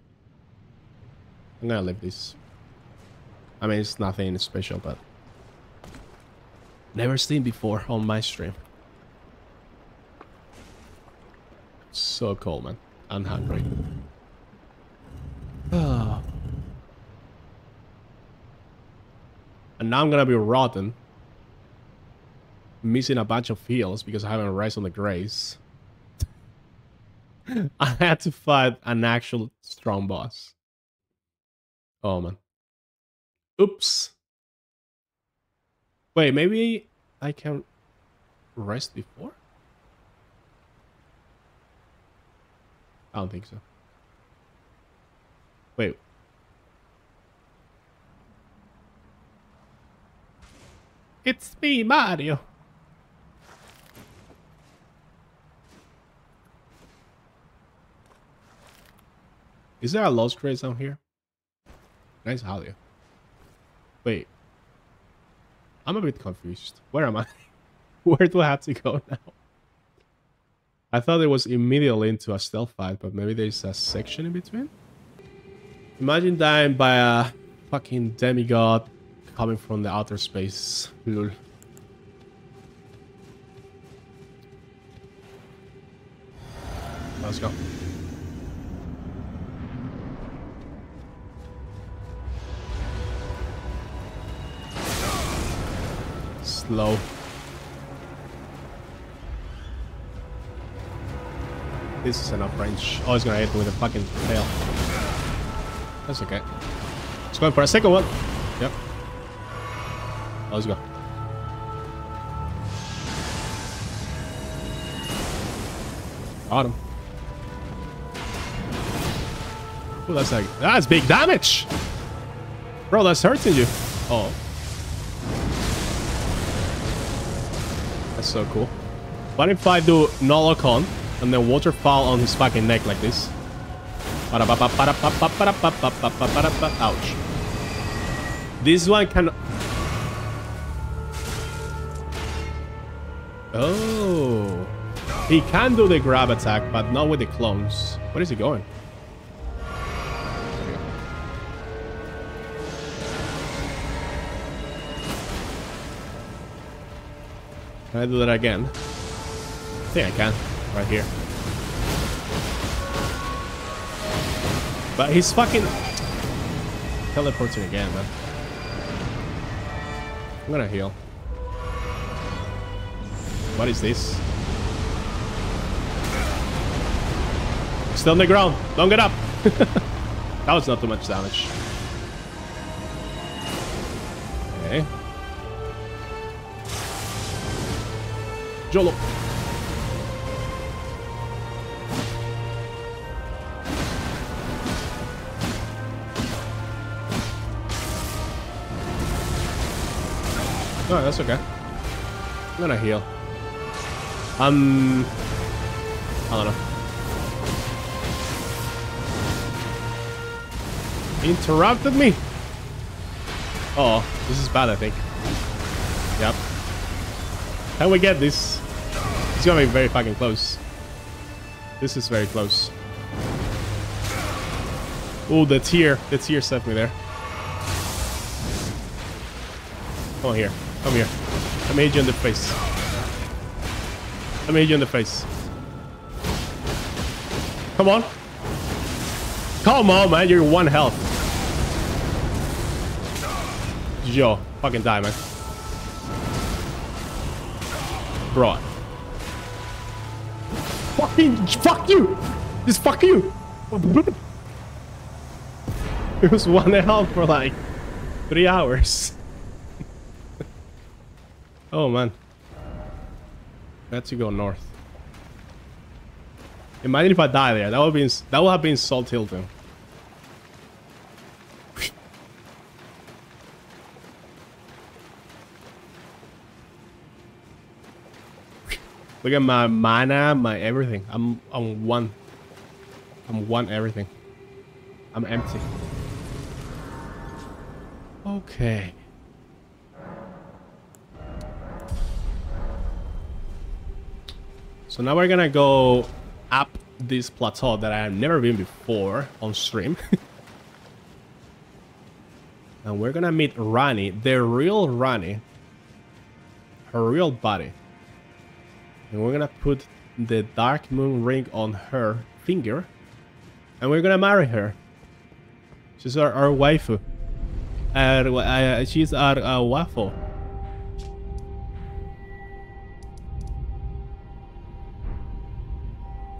I'm gonna leave this. I mean, it's nothing special, but... Never seen before on my stream. So cold, man. I'm hungry. *sighs* And now I'm gonna be rotten. Missing a bunch of heals because I haven't rise on the grace. *laughs* I had to fight an actual strong boss. Oh man. Oops. Wait, maybe I can rest before? I don't think so. Wait. It's me, Mario. Is there a lost grace down here? Nice Halia. Wait. I'm a bit confused. Where am I? *laughs* Where do I have to go now? I thought it was immediately into Astel fight, but maybe there's a section in between? Imagine dying by a fucking demigod coming from the outer space. Lul. Let's go. Slow. This is enough range. Oh, he's gonna hit me with a fucking tail. That's okay. Let's go for a second one. Yep. Oh, let's go. Got him. Oh, that's like that's big damage. Bro, that's hurting you. Oh. That's so cool. What if I do Nolocon and then waterfall on his fucking neck like this? Ouch. This one can... Oh. He can do the grab attack, but not with the clones. Where is he going? Can I do that again? I think I can. Right here. But he's fucking... Teleporting again, man. I'm gonna heal. What is this? Still on the ground. Don't get up. *laughs* that was not too much damage. Jolo. Oh, that's okay. I'm gonna heal. Um, I don't know. Interrupted me. Oh, this is bad, I think. Yep. Can we get this? It's gonna be very fucking close. This is very close. Oh, the tear. The tear set me there. Come on here. Come here. I made you in the face. I made you in the face. Come on. Come on, man. You're one health. Yo, fucking die, man. Bro. Fuck you! Just fuck you! *laughs* It was one health for like three hours. *laughs* Oh man. Let's go north. Imagine if I die there. That would be that would have been Salt Hilton. Look at my mana, my everything. I'm on one. I'm one everything. I'm empty. Okay. So now we're gonna go up this plateau that I have never been before on stream. *laughs* and we're gonna meet Ranni, the real Ranni. Her real body. And we're gonna put the Dark Moon ring on her finger. And we're gonna marry her. She's our, our waifu. Uh, uh, she's our uh, waffle.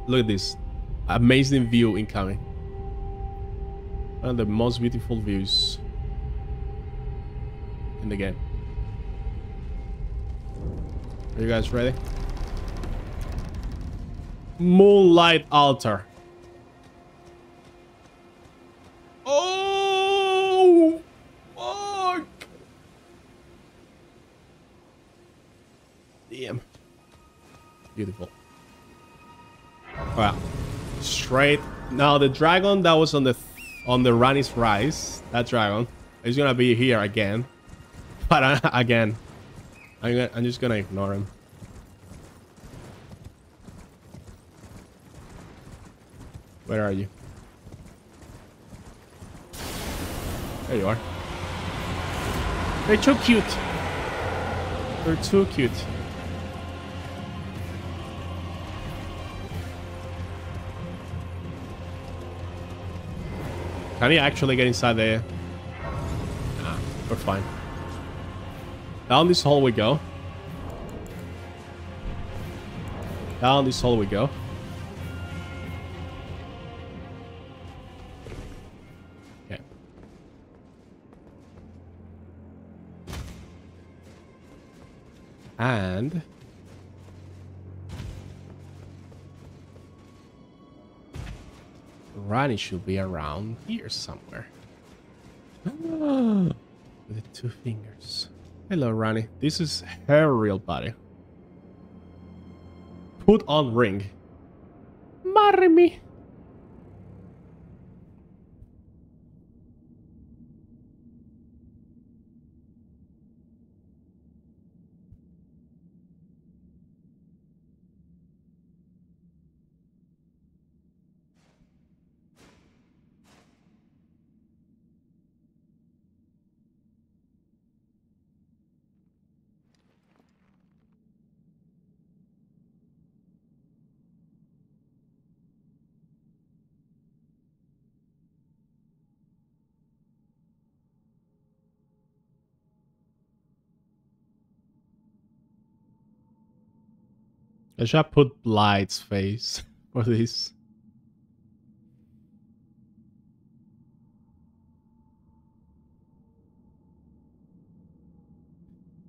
Look at this. Amazing view incoming. One of the most beautiful views in the game. Are you guys ready? Moonlight altar. Oh! Fuck! Damn. Beautiful. Wow. Straight. Now the dragon that was on the on the Ranni's rise, that dragon, is gonna be here again. *laughs* But uh, again, I'm, gonna, I'm just gonna ignore him. Where are you? There you are. They're too cute. They're too cute. Can he actually get inside there? Nah, we're fine. Down this hole we go. Down this hole we go. And... Ranni should be around here somewhere. *gasps* With the two fingers. Hello, Ranni. This is her real body. Put on ring. Marry me. I should put Blight's face *laughs* for this.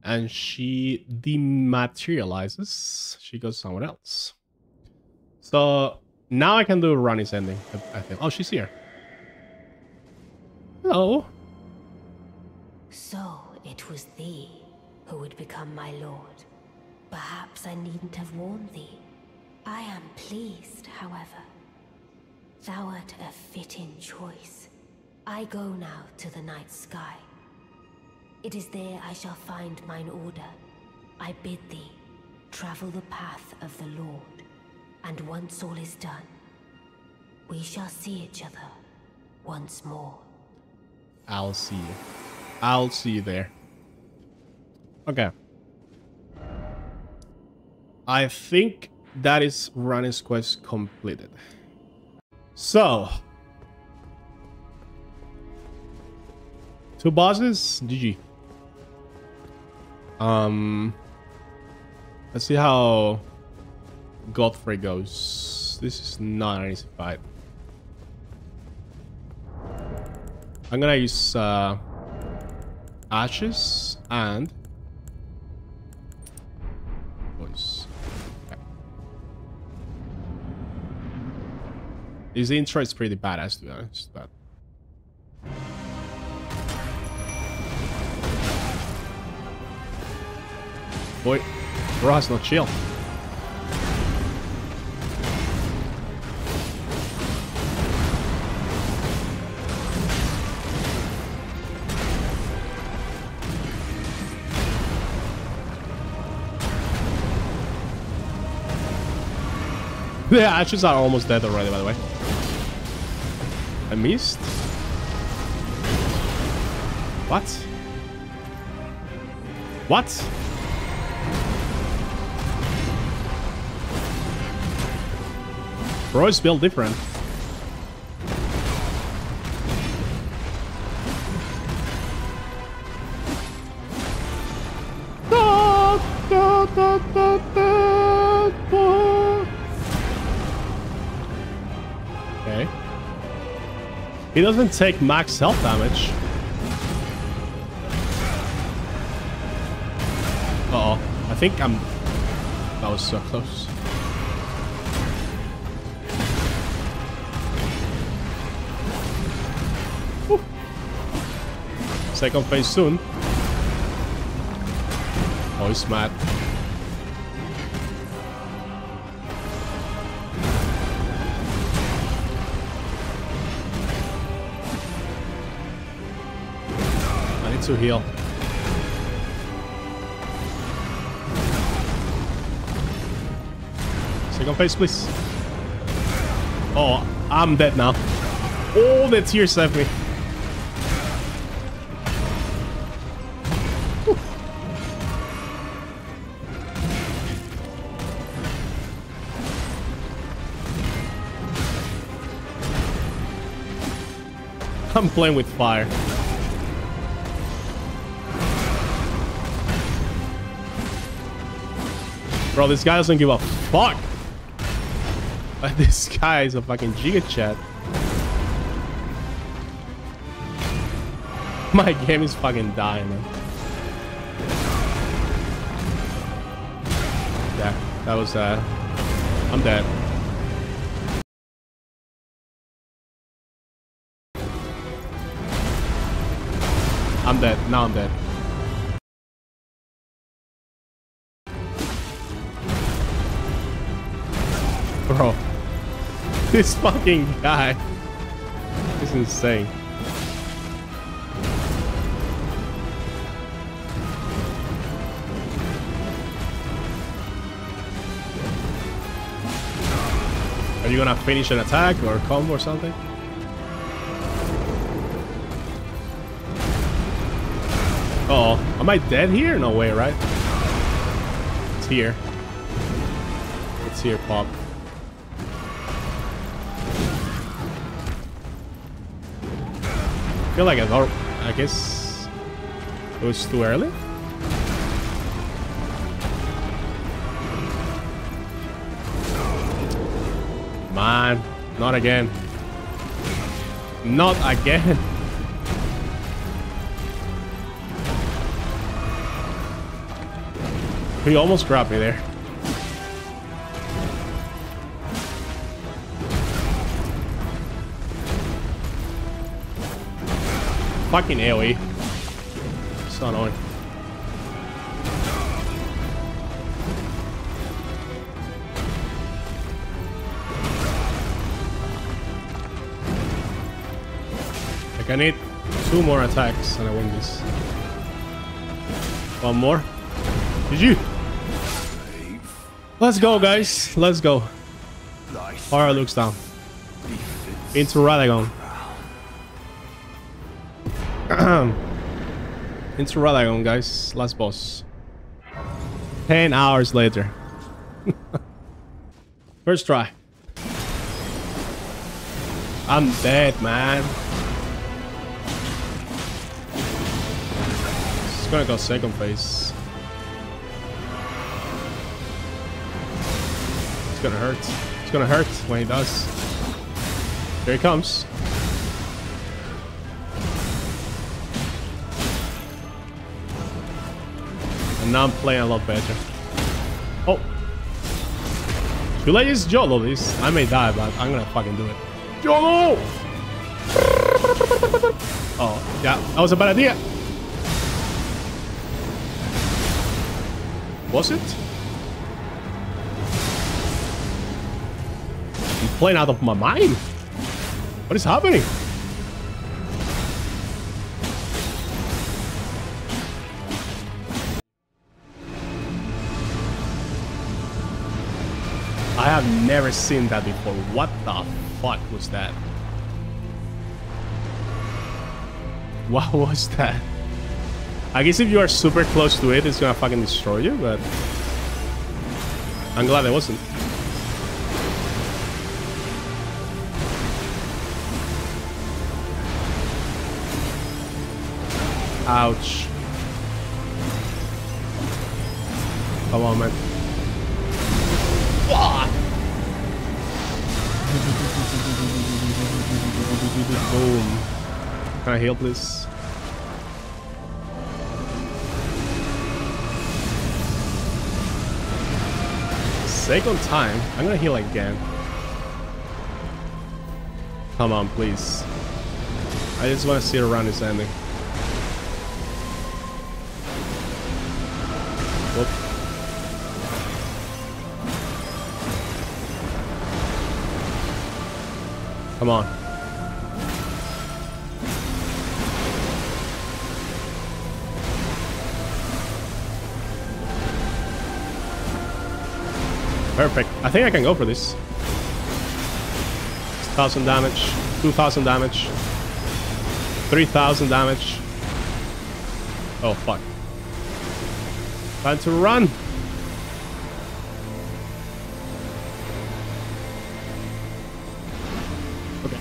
And she dematerializes. She goes somewhere else. So now I can do Ranni's ending, I think. Oh, she's here. Hello. So it was thee who would become my lord. Perhaps I needn't have warned thee. I am pleased, however. Thou art a fitting choice. I go now to the night sky. It is there I shall find mine order. I bid thee, travel the path of the Lord, and once all is done, we shall see each other once more. I'll see you. I'll see you there. Okay. I think that is Ranni's quest completed. So. Two bosses? GG. Um. Let's see how Godfrey goes. This is not an easy fight. I'm gonna use uh, Ashes and His intro is pretty badass to be honest, but Boy, Ross not chill. *laughs* the ashes are almost dead already, by the way. I missed? What? What? Bro, it's built different. He doesn't take max health damage. Uh oh I think I'm... That was so close. Whew. Second phase soon. Oh, he's mad. To heal. Second phase, please. Oh, I'm dead now. All the tears left me. I'm playing with fire. Bro, this guy doesn't give a fuck. *laughs* This guy is a fucking giga chat. *laughs* My game is fucking dying, man. Yeah, that was, uh... I'm dead. I'm dead. Now I'm dead. This fucking guy is insane. Are you gonna finish an attack or combo or something? Oh, am I dead here? No way, right? It's here. It's here, Pop. Feel like I thought, I guess it was too early. Man, not again. Not again. *laughs* He almost grabbed me there. Fucking AoE. So annoying. Like I need two more attacks and I win this. One more. Did you? Let's go, guys. Let's go. Horror looks down. Into Radagon. Into Radagon, guys. Last boss. 10 hours later. *laughs* First try. I'm dead, man. It's gonna go second phase. It's gonna hurt. It's gonna hurt when he does. Here he comes. And now I'm playing a lot better. Oh. Should I use Jolo this? I may die, but I'm gonna fucking do it. Jolo! Oh, yeah. That was a bad idea. Was it? I'm playing out of my mind. What is happening? I have never seen that before. What the fuck was that? What was that? I guess if you are super close to it, it's gonna fucking destroy you, but... I'm glad it wasn't. Ouch. Come on, man. Boom. Can I heal, please? Second time. I'm gonna heal again. Come on, please. I just want to see it around this ending. Come on. Perfect. I think I can go for this. 1000 damage, 2000 damage, 3000 damage. Oh, fuck. Time to run.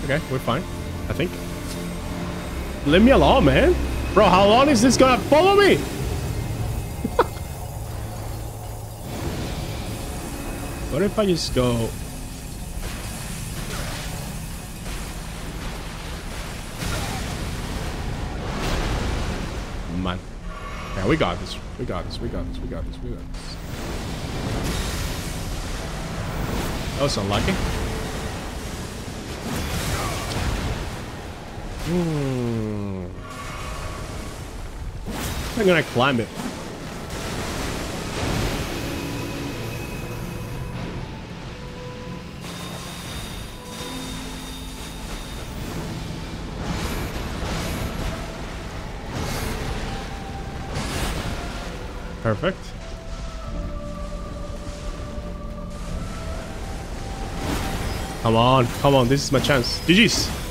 Okay, we're fine. I think. Leave me alone, man. Bro, how long is this gonna follow me? *laughs* what if I just go... Man. Yeah, we got this. We got this. We got this. We got this. We got this. That was unlucky. Hmm. I'm gonna climb it. Perfect. Come on, come on, this is my chance. GG's.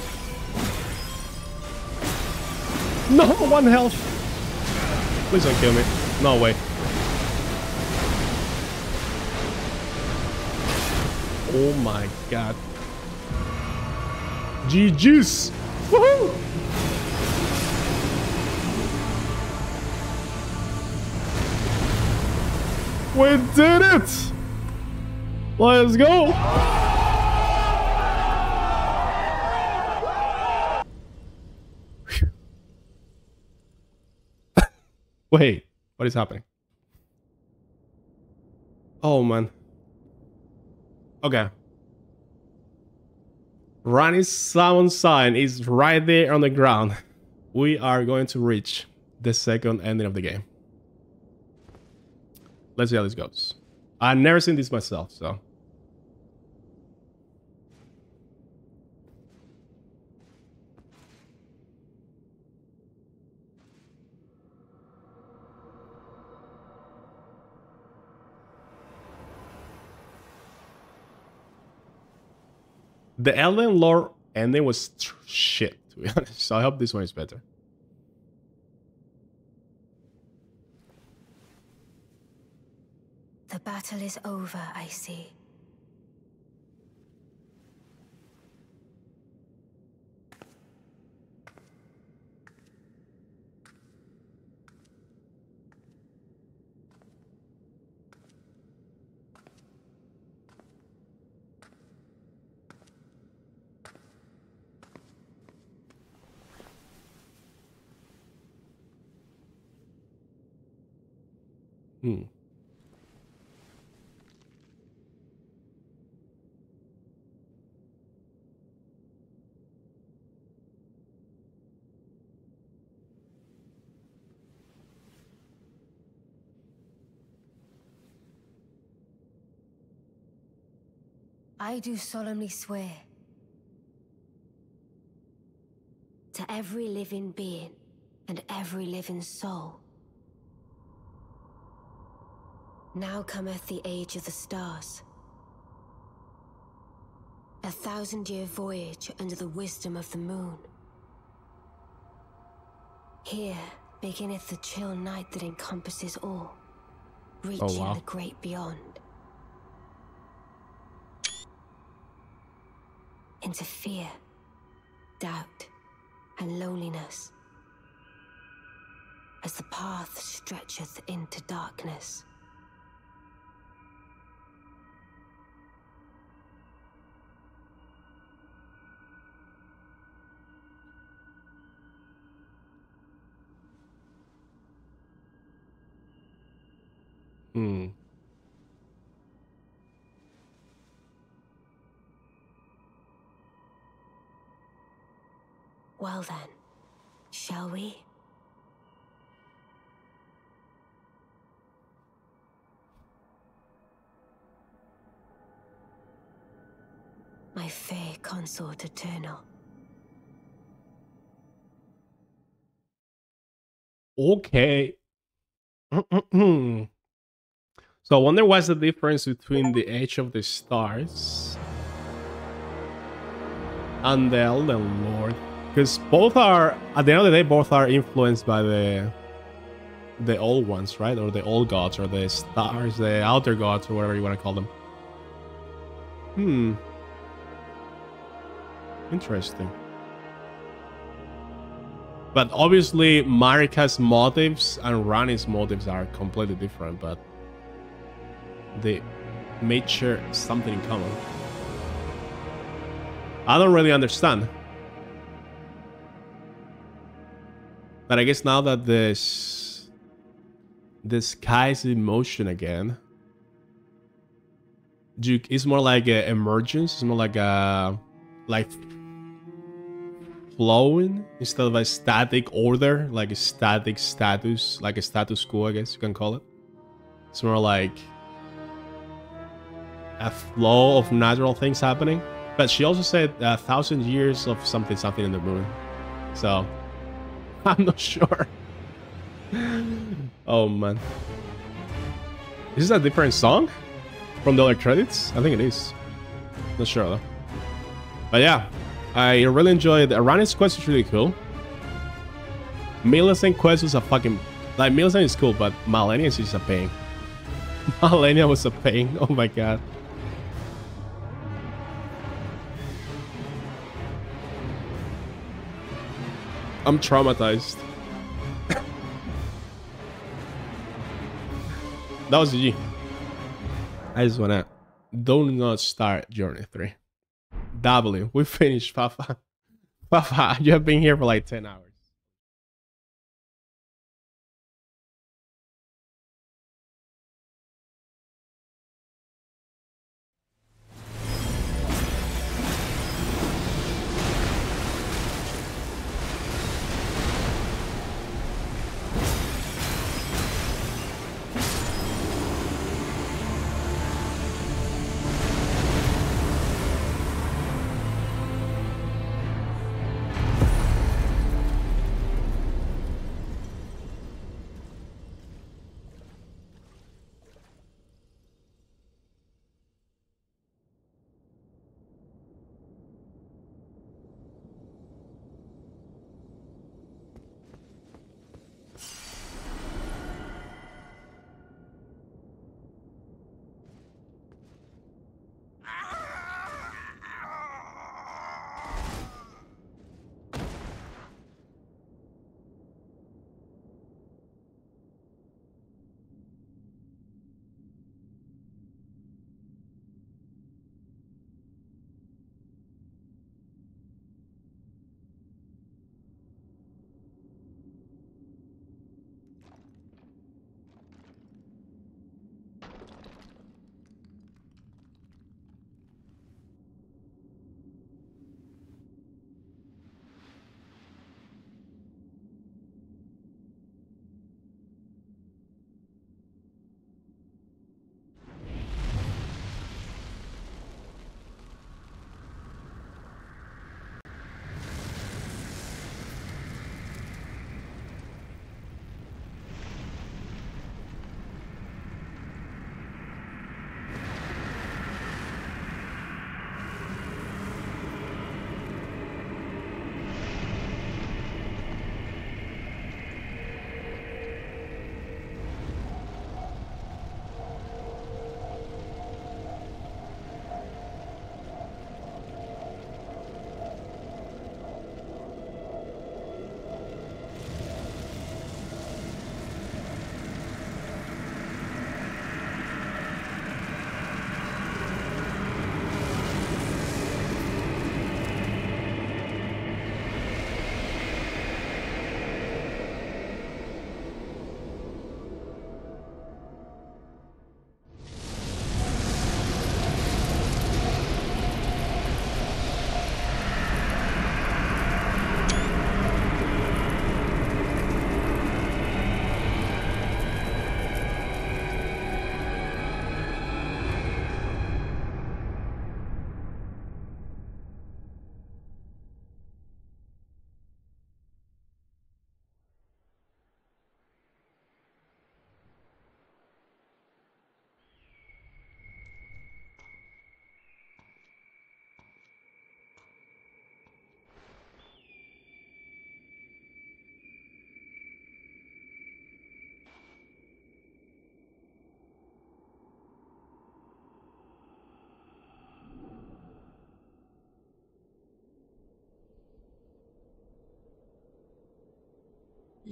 *laughs* No, one health. Please don't kill me. No way. Oh my god. GG's. Woohoo! We did it! Let's go! Wait, what is happening? Oh man. Okay. Ranni's summon sign is right there on the ground. We are going to reach the second ending of the game. Let's see how this goes. I've never seen this myself, so. The Elden Lord ending was shit, to be *laughs* honest. So I hope this one is better. The battle is over, I see. Hmm. I do solemnly swear to every living being and every living soul. Now cometh the age of the stars. A thousand year voyage under the wisdom of the moon. Here beginneth the chill night that encompasses all, reaching oh, wow. the great beyond. Into fear, doubt, and loneliness. As the path stretcheth into darkness. Hmm. Well then, shall we? My fair consort eternal. Okay. *clears throat* so I wonder what's the difference between the Age of the Stars and the Elden Lord. Because both are, at the end of the day, both are influenced by the the old ones, right? Or the old gods, or the stars, the outer gods, or whatever you want to call them. Hmm. Interesting. But obviously, Marika's motives and Ranni's motives are completely different, but they made sure something in common. I don't really understand. But I guess now that this the sky's in motion again, Duke is more like a emergence. It's more like a like flowing instead of a static order, like a static status, like a status quo, I guess you can call it. It's more like a flow of natural things happening. But she also said a thousand years of something, something in the moon. So *laughs* I'm not sure. oh man. Is this a different song from the other credits? I think it is. Not sure though. But yeah, I really enjoyed Ranni's quest is really cool. Millicent quest was a fucking like Millicent is cool, but Malenia is just a pain. *laughs* Malenia was a pain. Oh my god. I'm traumatized. that was G. I just wanna do not start Journey 3. W, we finished Fafa. *laughs* Fafa, you have been here for like 10 hours.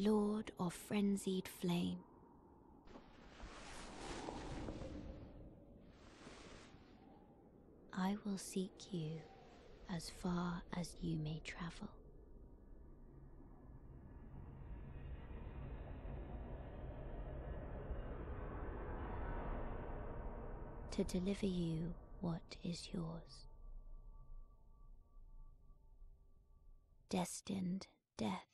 Lord of frenzied flame. I will seek you as far as you may travel. To deliver you what is yours. Destined death.